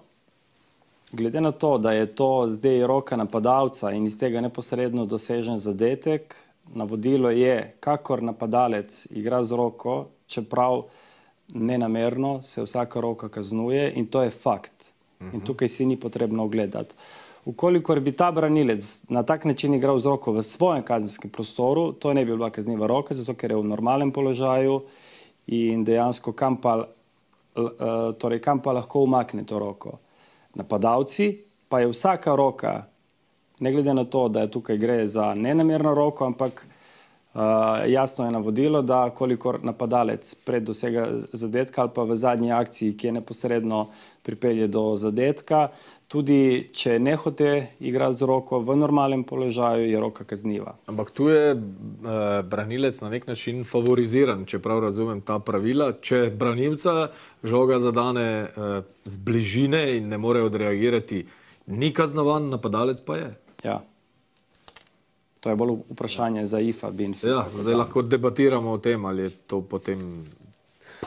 Glede na to, da je to zdaj roka napadalca in iz tega neposredno dosežen zadetek, navodilo je, kakor napadalec igra z roko, čeprav nenamerno se vsaka roka kaznuje in to je fakt. In tukaj si ni potrebno ogledati. Ukolikor bi ta branilec na tak način igral z roko v svojem kazenskem prostoru, to ne bi bila kazniva roka, zato ker je v normalnem položaju in dejansko kam pa, eh, torej kam pa lahko umakne to roko. Napadalci pa je vsaka roka, ne glede na to, da je tukaj gre za nenamerno roko, ampak uh, jasno je navodilo, da kolikor napadalec pred dosega zadetka ali pa v zadnji akciji, ki je neposredno pripelje do zadetka, tudi če nehote igra z roko v normalnem položaju, je roka kazniva. Ampak tu je eh, branilec na nek način favoriziran, če prav razumem ta pravila. Če branilca žoga zadane eh, z bližine in ne more odreagirati, ni kaznovan, napadalec pa je. Ja. To je bolj vprašanje za IFA in FIFA. Ja, zdaj lahko debatiramo o tem, ali je to potem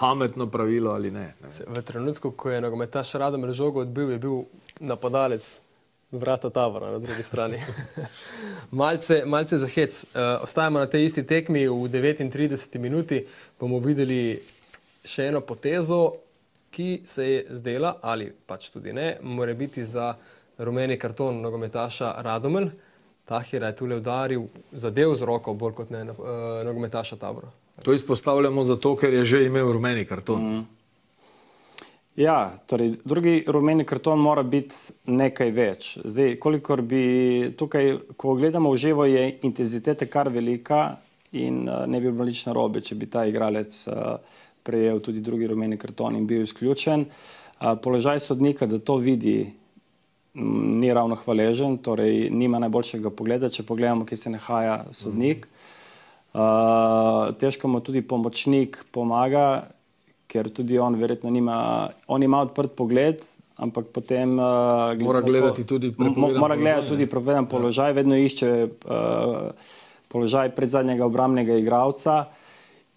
pametno pravilo ali ne. ne. V trenutku, ko je nogometaš Radomir žogo odbil, je bil napadalec vrata Tavora na drugi strani. malce, malce za hec. Uh, ostajamo na tej isti tekmi v 39 minuti. Bomo videli še eno potezo, ki se je zdela, ali pač tudi ne, mora biti za rumeni karton nogometaša Radomelj. Tahira je tule udaril, zadev z roko, bolj kot ne uh, nogometaša Tabora. To izpostavljamo zato, ker je že imel rumeni karton. Mm. Ja, torej, drugi rumeni karton mora biti nekaj več. Zdaj, kolikor bi tukaj, ko gledamo v živo, je intenziteta kar velika in uh, ne bi bilo nič narobe, če bi ta igralec uh, prejel tudi drugi rumeni karton in bil izključen. Uh, položaj sodnika, da to vidi, m, ni ravno hvaležen, torej nima najboljšega pogleda, če pogledamo, kje se nahaja sodnik. Uh, težko mu tudi pomočnik pomaga, ker tudi on verjetno nima, on ima odprt pogled, ampak potem uh, Mora to- gledati tudi mo- prepovedan mora gledati položaj, tudi prepovedan položaj, vedno išče uh, položaj predzadnjega obramnega igralca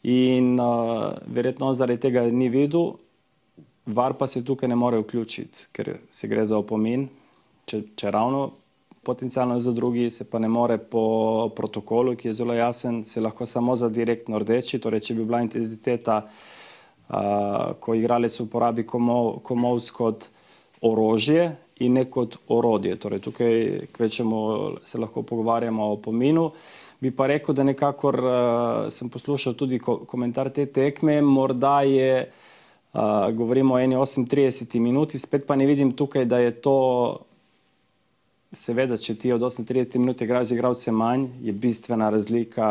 in uh, verjetno zaradi tega ni videl. VAR pa se tukaj ne more vključiti, ker se gre za opomin, če, če ravno potencialno za drugi, se pa ne more po protokolu, ki je zelo jasen, se lahko samo za direktno rdeči, torej če bi bila intenziteta, uh, ko igralec uporabi komov, komovs kot orožje in ne kot orodje. Torej tukaj kvečemo se lahko pogovarjamo o pominu. Bi pa rekel, da nekakor uh, sem poslušal tudi ko komentar te tekme, morda je Uh, govorimo o eni 38 minuti, spet pa ne vidim tukaj, da je to, seveda, če ti od 38 minut igraš z igralcem manj, je bistvena razlika,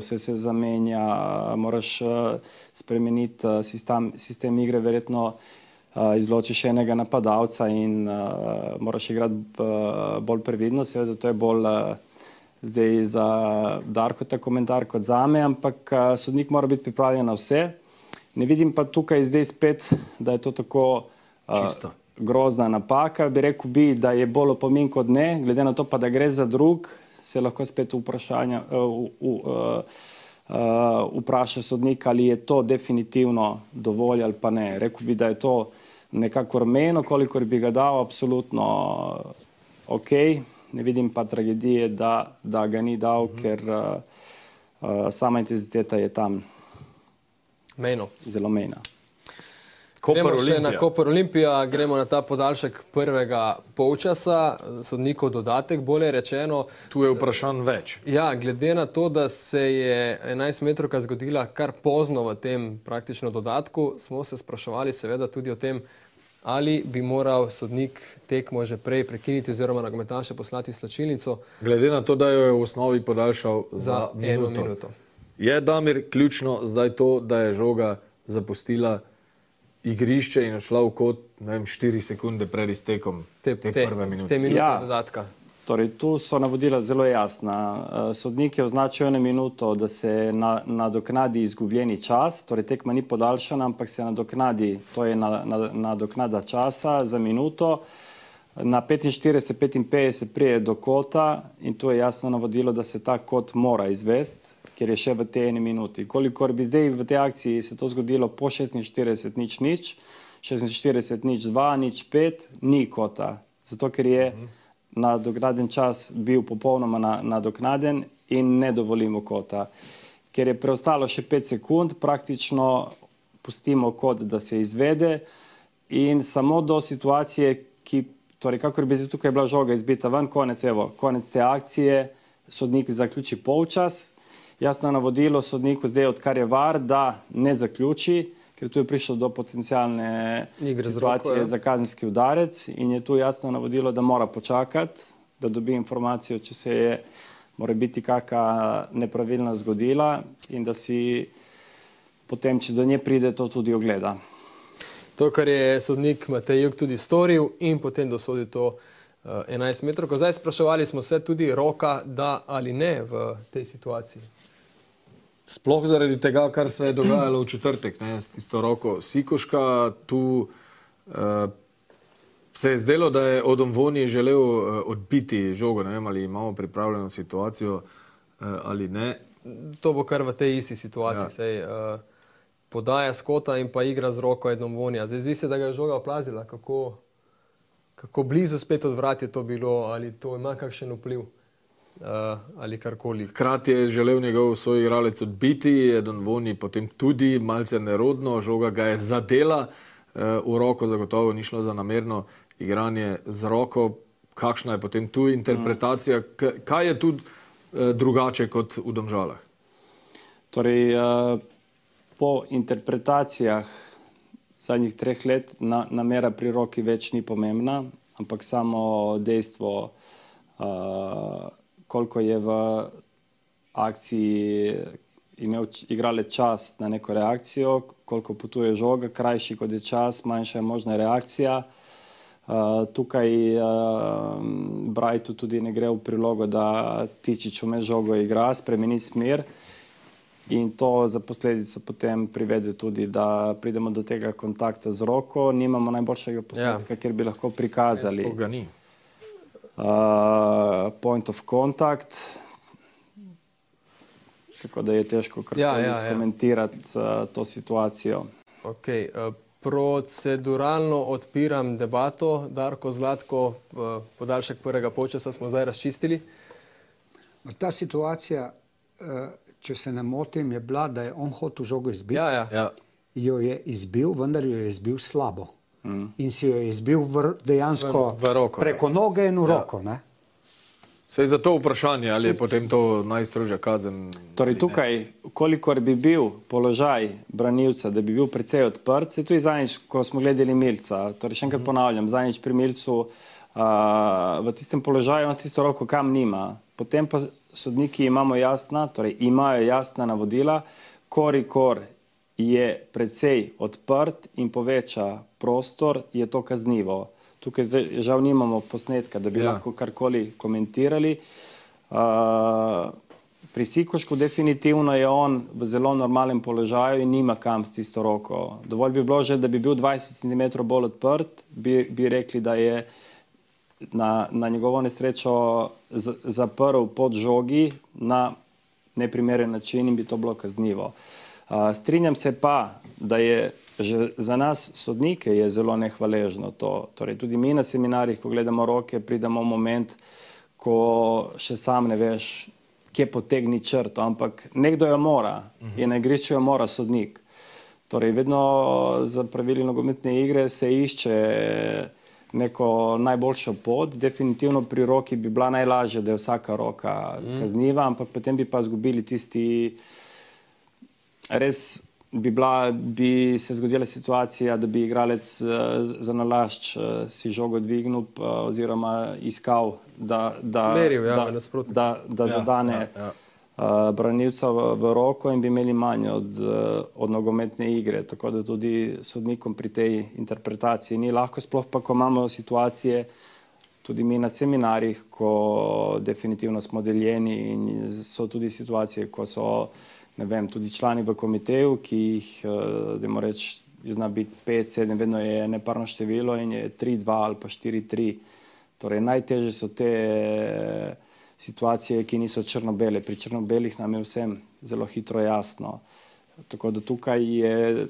vse se zamenja, moraš spremeniti sistem, sistem igre, verjetno izločiš enega napadalca in moraš igrati bolj previdno, seveda to je bolj zdaj za Darko ta komentar kot zame, ampak uh, sodnik mora biti pripravljen na vse. Ne vidim pa tukaj zdaj spet, da je to tako Čisto. Grozna napaka. Bi rekel, bi, da je bolj opomin kot ne, glede na to, pa, da gre za drug, se lahko spet vprašanja, uh, uh, uh, uh, vpraša sodnik, ali je to definitivno dovolj ali pa ne. Rekel bi, da je to nekako meno, kolikor bi ga dal, absolutno ok. Ne vidim pa tragedije, da, da ga ni dal, Mhm. ker uh, uh, sama intenziteta je tam Mejno. zelo mejna. Gremo še na Koper Olimpija, gremo na ta podaljšek prvega polčasa, sodnikov dodatek, bolje rečeno. Tu je vprašanj več. Ja, glede na to, da se je 11 metrovka zgodila kar pozno v tem praktično dodatku, smo se spraševali seveda tudi o tem, ali bi moral sodnik tekmo že prej prekiniti oziroma nogometaše poslati v slačilnico Glede na to, da jo je v osnovi podaljšal za, za eno minuto. minuto. Je Damir ključno zdaj to, da je žoga zapustila igrišče in šla v kot, ne vem, 4 sekunde pred iztekom te, te, te prve minute. Ja. dodatka. Torej, tu so navodila zelo jasna. Eh, Sodnik je označil eno minuto, da se na, nadoknadi izgubljeni čas, torej tekma ni podaljšana, ampak se nadoknadi, to je na, na, nadoknada časa za minuto. Na 45-55 prije do kota in tu je jasno navodilo, da se ta kot mora izvesti, ker je še v tej eni minuti. Kolikor bi zdaj v tej akciji se to zgodilo po 46 nič nič, 46 nič 2, nič 5, ni kota. Zato ker je nadoknaden čas bil popolnoma na, nadoknaden in ne dovolimo kota. Ker je preostalo še 5 sekund, praktično pustimo kot, da se izvede in samo do situacije, ki, torej kakor bi zdaj tukaj bila žoga izbita ven, konec, evo, konec te akcije, sodnik zaključi polčas, jasno navodilo sodniku zdaj, odkar je var, da ne zaključi, ker tu je prišlo do potencijalne Igre situacije roko, ja. za kazenski udarec in je tu jasno navodilo, da mora počakati, da dobi informacijo, če se je mora biti kakšna nepravilna zgodila in da si potem, če do nje pride, to tudi ogleda. To, kar je sodnik Matej Juk tudi storil in potem dosodil to uh, 11 metrov. Zdaj spraševali smo se tudi roka, da ali ne v tej situaciji. Sploh zaradi tega, kar se je dogajalo v četrtek, ne, s tisto roko Sikoška, tu uh, se je zdelo, da je Odom Voni želel uh, odbiti žogo. Ne vem, ali imamo pripravljeno situacijo uh, ali ne. To bo kar v tej isti situaciji. Ja. Sej, uh, podaja skota in pa igra z roko jednom vonja. Zdaj zdi se, da ga je žoga oplazila. Kako, kako blizu spet od vrat je to bilo, ali to ima kakšen vpliv ali karkoli. Hkrati je želel njegov soigralec odbiti, Edon Voni potem tudi malce nerodno, žoga ga je zadela uh, v roko, zagotovo ni šlo za namerno igranje z roko. Kakšna je potem tu interpretacija, K kaj je tu uh, drugače kot v Domžalah? Torej, po interpretacijah zadnjih treh let na, namera pri roki več ni pomembna, ampak samo dejstvo, uh, koliko je v akciji imel igralec čas na neko reakcijo, koliko potuje žoga, krajši kot je čas, manjša je možna reakcija. Uh, tukaj uh, Brightu tudi ne gre v prilogo, da Tičič vmes žogo igra, spremeni smer. in to za posledico potem privede tudi, da pridemo do tega kontakta z roko, nimamo najboljšega posnetka, kjer bi lahko prikazali. Ni. Uh, point of contact, tako da je težko karkoli Ja, ja, ja. skomentirati uh, to situacijo. Okay, uh, proceduralno odpiram debato. Darko Zlatko, uh, podaljšek prvega počasa smo zdaj razčistili. Ta situacija, eh, če se ne motim, je bila, da je on hotel žogo izbiti. Ja, ja. Ja. Jo je izbil, vendar jo je izbil slabo. Mm. In si jo je izbil v, dejansko V- v roko, preko noge in v Ja. roko. Ne? Sej za to vprašanje, ali je potem to najstrožja kazen. Torej, tukaj, kolikor bi bil položaj branilca, da bi bil precej odprt, se tudi zadnjič, ko smo gledali Milca, torej še enkrat ponavljam, zadnjič pri Milcu uh, v tistem položaju on tisto roko kam nima. Potem pa sodniki imamo jasna, torej imajo jasna navodila, kolikor je precej odprt in poveča prostor, je to kaznivo. Tukaj zdaj žal nimamo posnetka, da bi Ja. lahko karkoli komentirali. Uh, pri Sikošku definitivno je on v zelo normalnem položaju in nima kam s tisto roko. Dovolj bi bilo že, da bi bil 20 cm bolj odprt, bi, bi rekli, da je na, na njegovo nesrečo z, zaprl pod žogi na neprimeren način in bi to bilo kaznivo. Uh, strinjam se pa, da je že za nas sodnike je zelo nehvaležno to. Torej, tudi mi na seminarjih, ko gledamo roke, pridemo v moment, ko še sam ne veš, kje potegni črto, ampak nekdo jo mora in na igrišču jo mora sodnik. Torej, vedno za pravili nogometne igre se išče neko najboljšo pot. Definitivno pri roki bi bila najlažja, da je vsaka roka Mhm. kazniva, ampak potem bi pa izgubili tisti res. Bi, bila, bi se zgodila situacija, da bi igralec uh, za nalašč uh, si žogo dvignil uh, oziroma iskal, da, da, Meril, ja, da, nasprotno. da, da Ja, zadane ja, ja. uh, branilca v, v roko in bi imeli manj od, uh, od nogometne igre. Tako da tudi sodnikom pri tej interpretaciji ni lahko, sploh pa, ko imamo situacije, tudi mi na seminarjih, ko definitivno smo deljeni in so tudi situacije, ko so ne vem, tudi člani v komiteju, ki jih, uh, da moramo reči, zna biti 5, 7, vedno je neparno število in je 3, 2 ali pa 4, 3. Torej, najtežje so te situacije, ki niso črno-bele. Pri črno-belih nam je vsem zelo hitro jasno. Tako da tukaj je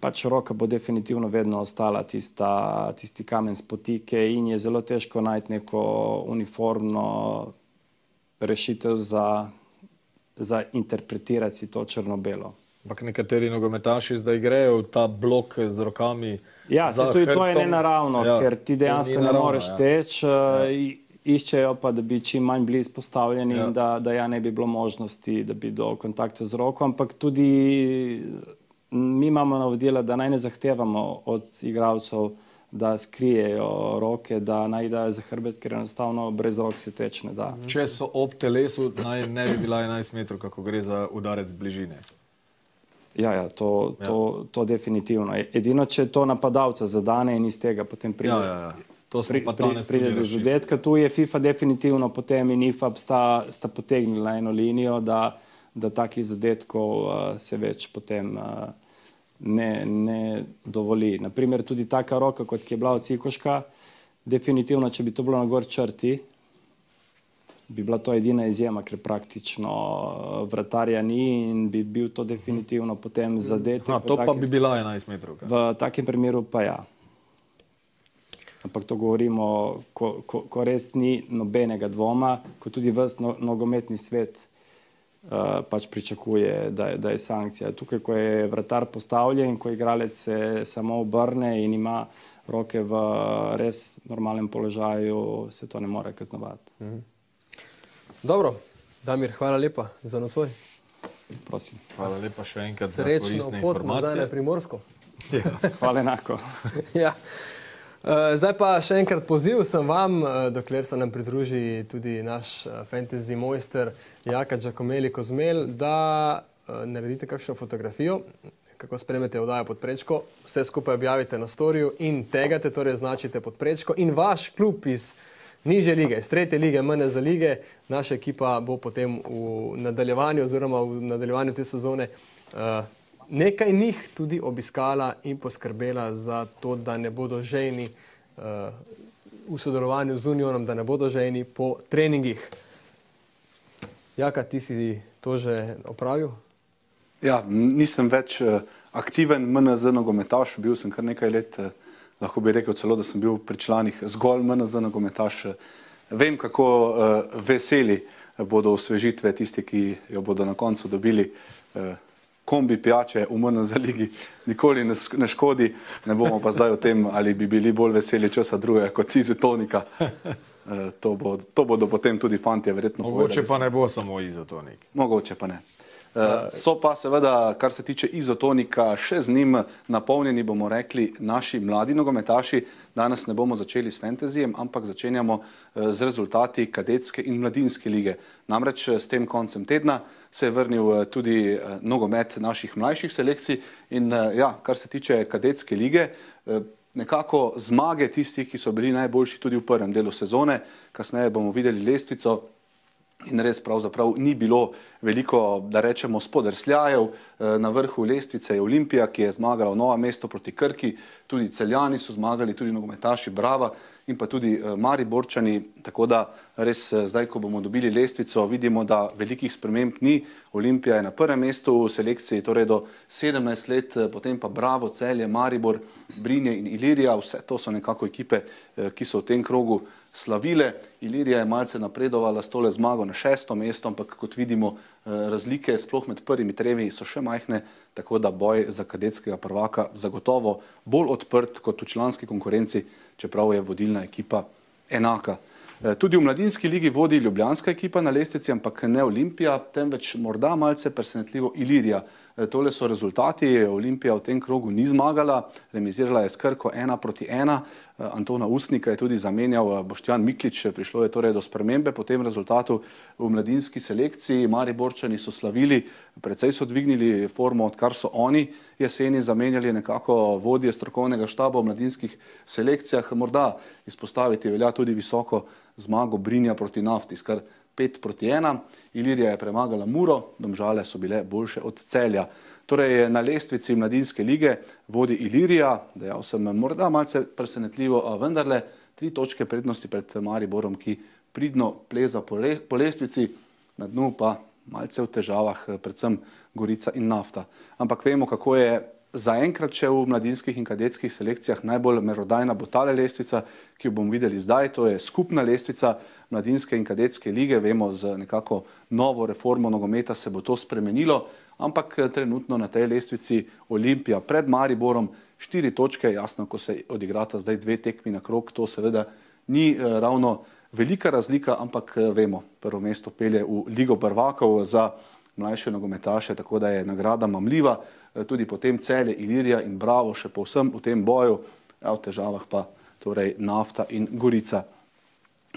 pač roka bo definitivno vedno ostala tista, tisti kamen spotike in je zelo težko najti neko uniformno rešitev za, za interpretirati to črno-belo. Ampak nekateri nogometaši zdaj grejo v ta blok z rokami. Ja, se tudi to je nenaravno, ja, ker ti dejansko ne naravno, moreš ja. teči. Ja. Iščejo pa, da bi čim manj bili izpostavljeni ja. in da, da ja ne bi bilo možnosti, da bi do kontakta z roko. Ampak tudi mi imamo navodila, da naj ne zahtevamo od igralcev, da skrijejo roke, da naj dajo za hrbet, ker enostavno brez rok se teč ne da. Če so ob telesu, naj ne bi bila 11 metrov, kako gre za udarec bližine. Ja, ja, to, to, to definitivno. Edino, če to napadalca zadane in iz tega potem pride. Ja, ja, ja. To pri, pri, pride do zadetka. Tu je FIFA definitivno potem in IFAB sta, sta potegnila eno linijo, da, da takih zadetkov uh, se več potem uh, ne, ne dovoli. Naprimer, tudi taka roka, kot je bila od Sikoška, definitivno, če bi to bilo na gor črti, bi bila to edina izjema, ker praktično uh, vratarja ni in bi bil to definitivno potem zadetek. V to pa takem- bi bila 11 metrov. v takem primeru pa ja. Ampak to govorimo, ko, ko, ko res ni nobenega dvoma, ko tudi vse no, nogometni svet pač pričakuje, da, je- da je sankcija. Tukaj, ko je vratar postavljen, ko igralec se samo obrne in ima roke v res normalnem položaju, se to ne more kaznovati. Mhm. Dobro, Damir, hvala lepa za nocoj. Prosim. Hvala lepa še enkrat za Srečno koristne pot informacije. na Primorsko. Hvala enako. ja. Uh, zdaj pa še enkrat poziv sem vam, uh, dokler se nam pridruži tudi naš uh, fantasy mojster Jaka Giacomelli Kozmel, da naredite kakšno fotografijo, kako spremete oddajo pod prečko, vse skupaj objavite na storju in tegate, torej označite pod prečko in vaš klub iz niže lige, iz tretje lige, MNZ lige. Naša ekipa bo potem v nadaljevanju oziroma v nadaljevanju te sezone uh, nekaj njih tudi obiskala in poskrbela za to, da ne bodo žejni uh, v sodelovanju z Unionom, da ne bodo žejni po treningih. Jaka, ti si to že opravil? Ja, nisem več uh, aktiven MNZ nogometaš, bil sem kar nekaj let, uh, lahko bi rekel celo, da sem bil pri članih zgolj MNZ nogometaš. Vem, kako uh, veseli bodo osvežitve tisti, ki jo bodo na koncu dobili. Uh, kombi pijače v MNZ ligi nikoli ne, ne škodi, ne bomo pa zdaj o tem, ali bi bili bolj veseli česa drugega kot izotonika. Uh, to, bo, to bodo potem tudi fantje verjetno Mogoče povedali. pa ne bo samo izotonik. Mogoče pa ne. Uh, so pa seveda, kar se tiče izotonika, še z njim napolnjeni, bomo rekli, naši mladi nogometaši. Danes ne bomo začeli s fantazijem, ampak začenjamo uh, z rezultati kadetske in mladinske lige. Namreč s tem koncem tedna se je vrnil uh, tudi uh, nogomet naših mlajših selekcij in uh, ja, kar se tiče kadetske lige, nekako zmage tistih, ki so bili najboljši tudi v prvem delu sezone, kasneje bomo videli lestvico, In res pravzaprav ni bilo veliko, da rečemo, spodrsljajev. Na vrhu lestvice Olimpija, ki je zmagala v novem mestu proti Krki, tudi celjani so zmagali, tudi nogometaši Brava in pa tudi Mariborčani. Tako da res zdaj, ko bomo dobili lestvico, vidimo, da velikih sprememb ni. Olimpija je na prvem mestu v selekciji, torej do 17 let, potem pa Bravo, Celje, Maribor, Brinje in Ilirija. Vse to so nekako ekipe, ki so v tem krogu slavile. Ilirija je malce napredovala s tole zmago na šesto mesto, ampak kot vidimo, razlike sploh med prvimi tremi so še majhne, tako da boj za kadetskega prvaka zagotovo bolj odprt kot v članski konkurenci, čeprav je vodilna ekipa enaka. Tudi v mladinski ligi vodi ljubljanska ekipa na lestvici, ampak ne Olimpija, temveč morda malce presenetljivo Ilirija. Tole so rezultati, Olimpija v tem krogu ni zmagala, remizirala je s Krko ena proti ena, Antona Usnika je tudi zamenjal Boštjan Miklič, prišlo je torej do spremembe po tem rezultatu v mladinski selekciji, Mariborčani so slavili, precej so dvignili formo, odkar so oni jeseni zamenjali nekako vodje strokovnega štaba v mladinskih selekcijah, morda izpostaviti velja tudi visoko zmago Brinja proti Nafti, skar 5 proti 1. Ilirija je premagala Muro, domžale so bile boljše od celja. Torej na lestvici mladinske lige vodi Ilirija, dejal sem morda malce presenetljivo, a vendarle tri točke prednosti pred Mariborom, ki pridno pleza po, le, po lestvici, na dnu pa malce v težavah, predvsem Gorica in Nafta. Ampak vemo, kako je zaenkrat še v mladinskih in kadetskih selekcijah najbolj merodajna bo tale lestvica, ki jo bomo videli zdaj, to je skupna lestvica mladinske in kadetske lige, vemo z nekako novo reformo nogometa se bo to spremenilo, ampak trenutno na tej lestvici Olimpija pred Mariborom štiri točke, jasno, ko se odigrata zdaj dve tekmi na krok, to seveda ni eh, ravno velika razlika, ampak eh, vemo, prvo mesto pelje v Ligo prvakov za mlajše nogometaše, tako da je nagrada mamljiva, tudi potem celje Ilirija in Bravo še povsem v tem boju, ja, v težavah pa torej nafta in Gorica.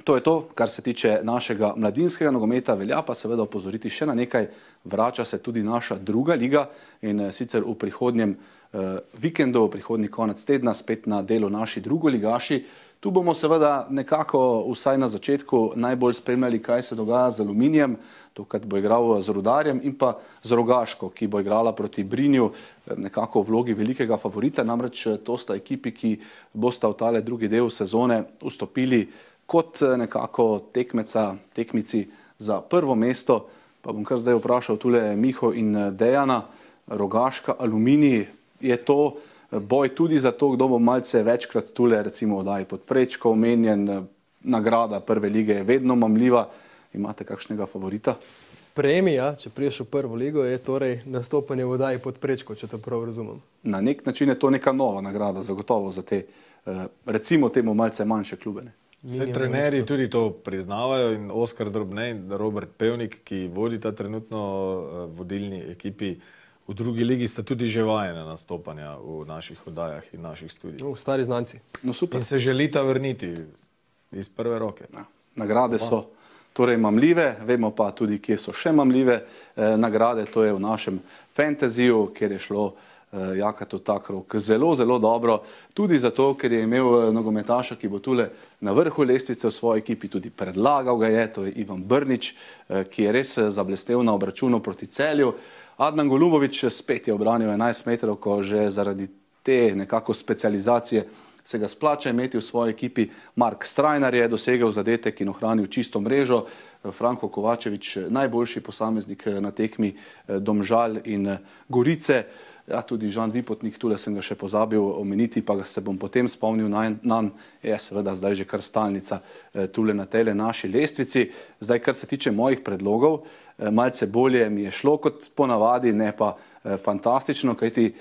To je to, kar se tiče našega mladinskega nogometa, velja pa seveda opozoriti še na nekaj, vrača se tudi naša druga liga in sicer v prihodnjem uh, vikendu, v prihodnji konec tedna spet na delu naši drugoligaši. Tu bomo seveda nekako vsaj na začetku najbolj spremljali, kaj se dogaja z aluminijem, tokrat bo igral z rudarjem in pa z rogaško, ki bo igrala proti Brinju nekako v vlogi velikega favorita. Namreč to sta ekipi, ki bosta v tale drugi del sezone vstopili kot nekako tekmeca, tekmici za prvo mesto. Pa bom kar zdaj vprašal tule Miho in Dejana, rogaška aluminij, je to boj tudi za to, kdo bo malce večkrat tule recimo odaj pod prečko omenjen, nagrada prve lige je vedno mamljiva. Imate kakšnega favorita? Premija, če priješ v prvo ligo, je torej nastopanje v oddaji pod prečko, če to prav razumem. Na nek način je to neka nova nagrada, zagotovo za te, recimo temu malce manjše klube. Vse trenerji tudi to priznavajo in Oskar Drobnej in Robert Pevnik, ki vodita trenutno vodilni ekipi v drugi ligi, sta tudi že vajene nastopanja v naših oddajah in naših studijih. Uh, stari znanci. No, super. In se želita vrniti iz prve roke. Ja. Nagrade so torej mamljive, vemo pa tudi, kje so še mamljive eh, nagrade, to je v našem fantaziju, kjer je šlo uh, Jaka to tak rok. Zelo, zelo dobro, tudi zato, ker je imel uh, nogometaša, ki bo tule na vrhu lestvice v svoji ekipi, tudi predlagal ga je, to je Ivan Brnič, uh, ki je res zablestev na obračunu proti celju. Adnan Golubovič spet je obranil 11 metrov, ko že zaradi te nekako specializacije se ga splača imeti v svoji ekipi. Mark Strajnar je dosegel zadetek in ohranil čisto mrežo. Franko Kovačevič, najboljši posameznik na tekmi Domžal in Gorice. Ja, tudi Žan Vipotnik, tule sem ga še pozabil omeniti, pa se bom potem spomnil na nan, je seveda zdaj že kar stalnica tule na tele naši lestvici. Zdaj, kar se tiče mojih predlogov, malce bolje mi je šlo kot ponavadi, ne pa fantastično, kajti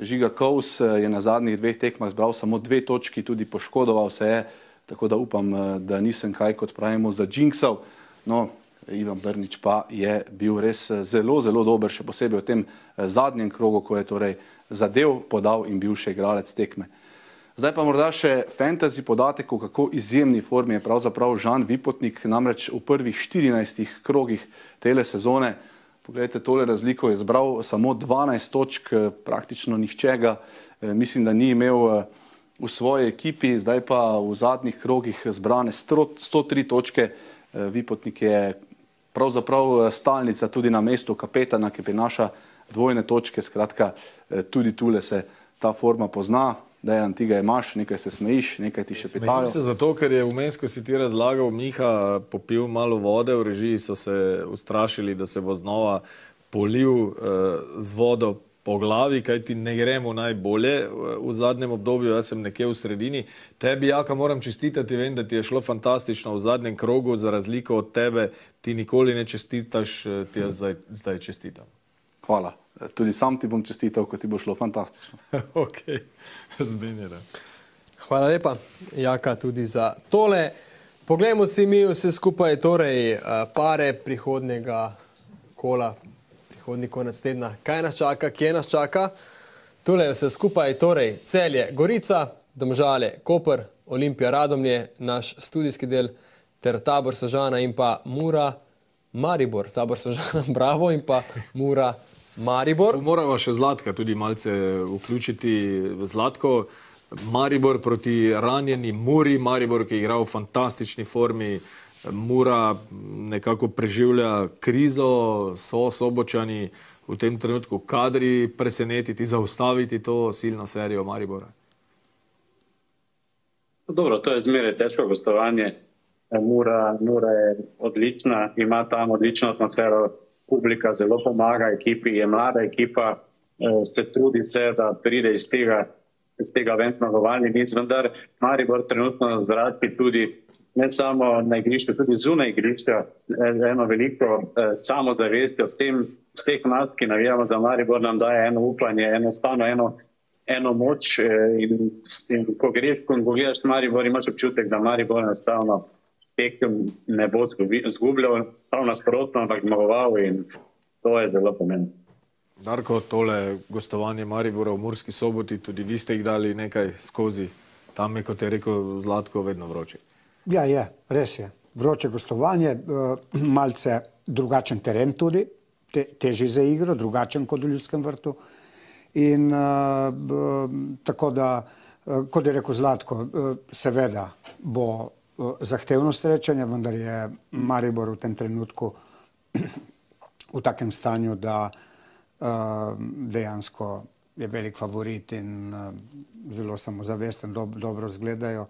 Žiga Kovs je na zadnjih dveh tekmah zbral samo dve točki, tudi poškodoval se je, tako da upam, da nisem kaj, kot pravimo, za džinksov. No, Ivan Brnič pa je bil res zelo, zelo dober, še posebej v tem zadnjem krogu, ko je torej zadev, podal in bil še igralec tekme. Zdaj pa morda še fantasy podatek, v kako izjemni formi je pravzaprav Žan Vipotnik, namreč v prvih 14 krogih tele sezone Poglejte, tole razliko je zbral samo 12 točk, praktično nihčega. Mislim, da ni imel v svoji ekipi, zdaj pa v zadnjih krogih zbrane 103 točke. Vipotnik je pravzaprav stalnica tudi na mestu kapetana, ki prinaša dvojne točke. Skratka, tudi tule se ta forma pozna. Dejan, ti ga imaš, nekaj se smejiš, nekaj ti še pitajo. Smejim se zato, ker je vmes, ko si ti razlagal, Miha popil malo vode v režiji, so se ustrašili, da se bo znova polil uh, z vodo po glavi, kaj ti ne gremo najbolje v zadnjem obdobju, jaz sem nekje v sredini. Tebi, Jaka, moram čestitati, vem, da ti je šlo fantastično v zadnjem krogu, za razliko od tebe, ti nikoli ne čestitaš, ti jaz zdaj, zdaj čestitam. Hvala. Tudi sam ti bom čestital, ko ti bo šlo fantastično. ok, zmenjeno. Hvala lepa, Jaka, tudi za tole. Poglejmo si mi vse skupaj, torej pare prihodnega kola, prihodni konec tedna. Kaj nas čaka, kje nas čaka? Tole vse skupaj, torej celje Gorica, Domžale Koper, Olimpija Radomlje, naš studijski del, ter tabor Sožana in pa Mura Maribor. Tabor Sožana, bravo in pa Mura Maribor. Moramo še Zlatka tudi malce vključiti v Zlatko. Maribor proti ranjeni Muri, Maribor, ki je igral v fantastični formi. Mura nekako preživlja krizo, so sobočani v tem trenutku kadri presenetiti, zaustaviti to silno serijo Maribora. Dobro, to je zmeraj težko gostovanje. Mura, Mura je odlična, ima tam odlično atmosfero, publika zelo pomaga ekipi, je mlada ekipa, se trudi se, da pride iz tega, iz tega ven zmagovalni niz, vendar Maribor trenutno zradi tudi ne samo na igrišču, tudi zunaj igrišča, eno veliko eh, samozavestjo. S tem vseh nas, ki navijamo za Maribor, nam daje eno upanje, enostavno eno, eno moč. Eh, in, in ko greš, ko gledaš Maribor, imaš občutek, da Maribor enostavno tekem ne bo zgubljal, prav nasprotno, ampak zmagoval in to je zelo pomembno. Darko, tole gostovanje Maribora v Murski soboti, tudi vi ste jih dali nekaj skozi. Tam je, kot je rekel Zlatko, vedno vroče. Ja, je, res je. Vroče gostovanje, malce drugačen teren tudi, te, teži za igro, drugačen kot v ljudskem vrtu. In uh, tako da, uh, kot je rekel Zlatko, seveda bo zahtevno srečanje, vendar je Maribor v tem trenutku v takem stanju, da uh, dejansko je velik favorit in uh, zelo samozavesten, dob, dobro zgledajo.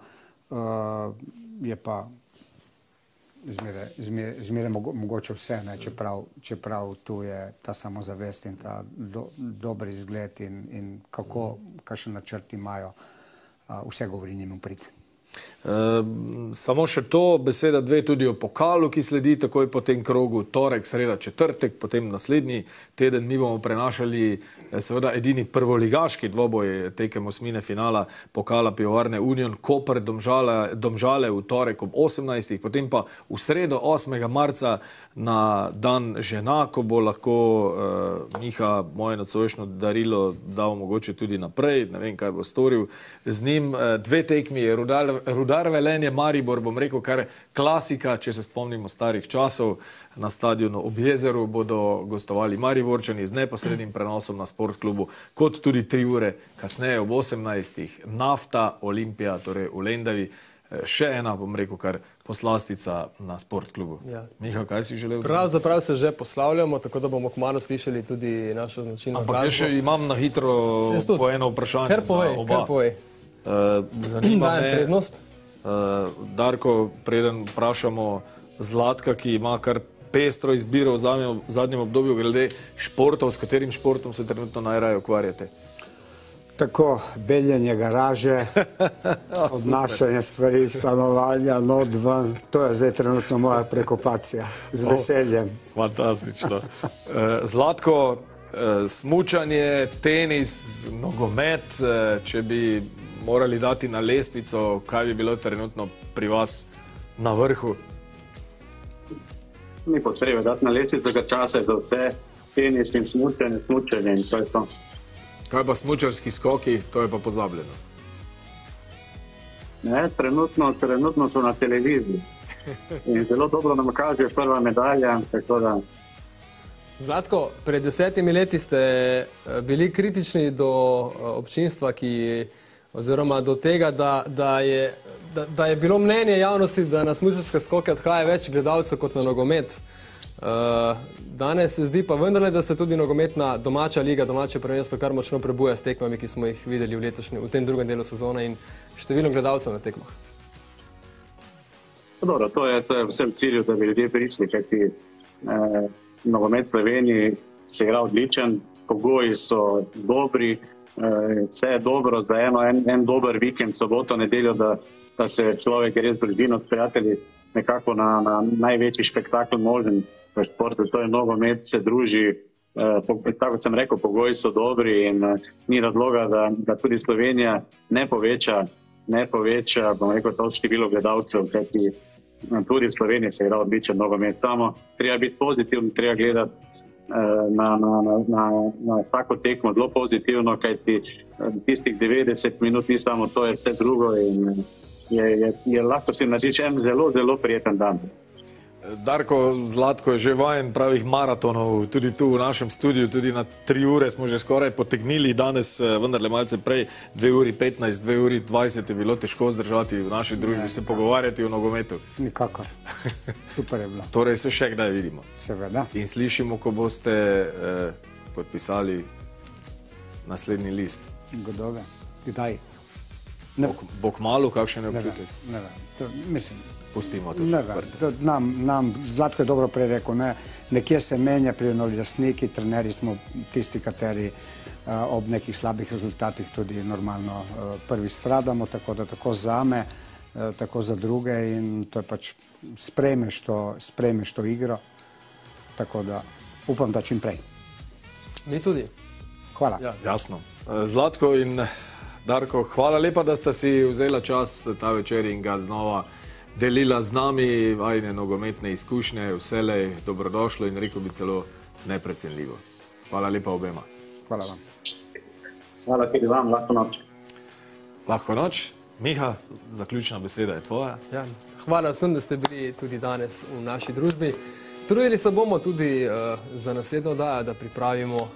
Uh, je pa zmeraj zmer, zmer mogoče vse, ne, čeprav, čeprav tu je ta samozavest in ta do, dober izgled in, in kako, kakšen načrt imajo, vse govori njim prid. Uh, samo še to, beseda dve tudi o pokalu, ki sledi takoj po tem krogu, torek, sreda, četrtek, potem naslednji teden mi bomo prenašali seveda edini prvoligaški dvoboj tekem osmine finala pokala pivovarne Union, Koper, Domžale, Domžale v torek ob 18. potem pa v sredo 8. marca na dan žena, ko bo lahko uh, Miha moje nocojšnjo darilo dal mogoče tudi naprej, ne vem, kaj bo storil z njim. Uh, dve tekmi je Rudal Rudar Velenje, Maribor, bom rekel, kar klasika, če se spomnimo starih časov. Na stadionu ob jezeru bodo gostovali Mariborčani z neposrednim prenosom na sportklubu, kot tudi tri ure kasneje ob 18. Nafta, Olimpija, torej v Lendavi. Eh, Še ena, bom rekel, kar poslastica na sportklubu. Ja. Miha, kaj si želel? Pravzaprav se že poslavljamo, tako da bomo kmalo slišali tudi našo značilno Ampak jaz še imam na hitro po eno vprašanje. Kar povej, kar povej. Uh, zanima Dajem me, prednost. Uh, Darko, preden vprašamo Zlatka, ki ima kar pestro izbiro v zadnjem, zadnjem obdobju glede športov, s katerim športom se trenutno najraje ukvarjate. Tako beljenje garaže, odnašanje stvari iz stanovanja, not ven. To je zdaj trenutno moja prekopacija. Z O, veseljem. Fantastično. Eh, Zlatko, eh, smučanje, tenis, nogomet, eh, če bi morali dati na lestvico, kaj bi bilo trenutno pri vas na vrhu? Ni potrebe dati na lesico, ker časa je za vse, tenis in smučanje, smučanje in to je to. Kaj pa smučarski skoki, to je pa pozabljeno. Ne, trenutno, trenutno so na televiziji in zelo dobro nam kaže prva medalja. Zlatko, pred desetimi leti ste eh, bili kritični do eh, občinstva, ki, oziroma do tega, da, da, je, da, da je bilo mnenje javnosti, da na smučarske skoke odhaja več gledalcev kot na nogomet. Uh, danes se zdi pa vendarle, da se tudi nogometna domača liga, domače prvenstvo kar močno prebuja s tekmami, ki smo jih videli v, letošnji, v tem drugem delu sezone in številom gledalcev na tekmah. dobro, to, je, to je vse v cilju, da bi ljudje prišli, kajti eh, nogomet Sloveniji se igra odličen, pogoji so dobri, eh, vse je dobro za eno, en, en dober vikend, soboto, nedeljo, da, da se človek res z družino, s prijatelji nekako na, na največji spektakel možen v športu, to je nogomet, se druži. Eh, Tako sem rekel, pogoji so dobri in eh, ni razloga, da, da tudi Slovenija ne poveča, ne poveča rekel, to število gledalcev, kajti eh, tudi v Sloveniji se igra odličen nogomet. Samo treba biti pozitiven, treba gledati eh, na, na, na, na, na vsako tekmo zelo pozitivno, kajti eh, tistih 90 minut ni samo to, je vse drugo in eh, je, je, je lahko si narediš en zelo, zelo prijeten dan. Darko Zlatko je že vajen pravih maratonov, tudi tu v našem studiu, tudi na tri ure smo že skoraj potegnili, danes eh, vendarle malce prej, 2 uri 15, 2 uri 20 je bilo težko zdržati v naši družbi se pogovarjati o nogometu. Nikakor. Super je bilo. Torej se še kdaj vidimo. Seveda. In slišimo, ko boste eh, podpisali naslednji list. Godove. Kdaj? Bo, bo kmalu, kakšen je Ne občutek? ne vem. To, mislim, Pustimo to. ne. To Nam, nam, Zlatko je dobro prej rekel, ne, nekje se menja pri novi lastniki, trenerji smo tisti, kateri uh, ob nekih slabih rezultatih tudi normalno uh, prvi stradamo, tako da tako za me, uh, tako za druge in to je pač sprejmeš to, sprejmeš to igro, tako da upam, da čim prej. Mi tudi. Hvala. Ja. Jasno. Zlatko in Darko, hvala lepa, da ste si vzela čas ta večer in ga znova delila z nami, vajne nogometne izkušnje, vselej dobrodošlo in rekel bi celo neprecenljivo. Hvala lepa obema. Hvala vam. Hvala tudi vam, lahko noč. Lahko noč. Miha, zaključna beseda je tvoja. Ja, hvala vsem, da ste bili tudi danes v naši družbi. Trudili se bomo tudi uh, za naslednjo oddajo, da pripravimo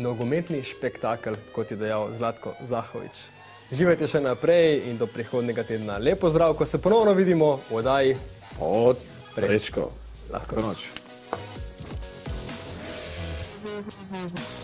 nogometni spektakel, kot je dejal Zlatko Zahovič. Živite še naprej in do prihodnega tedna. Lepo zdrav, ko se ponovno vidimo v oddaji od Prečko. Lahko noč. Mhm.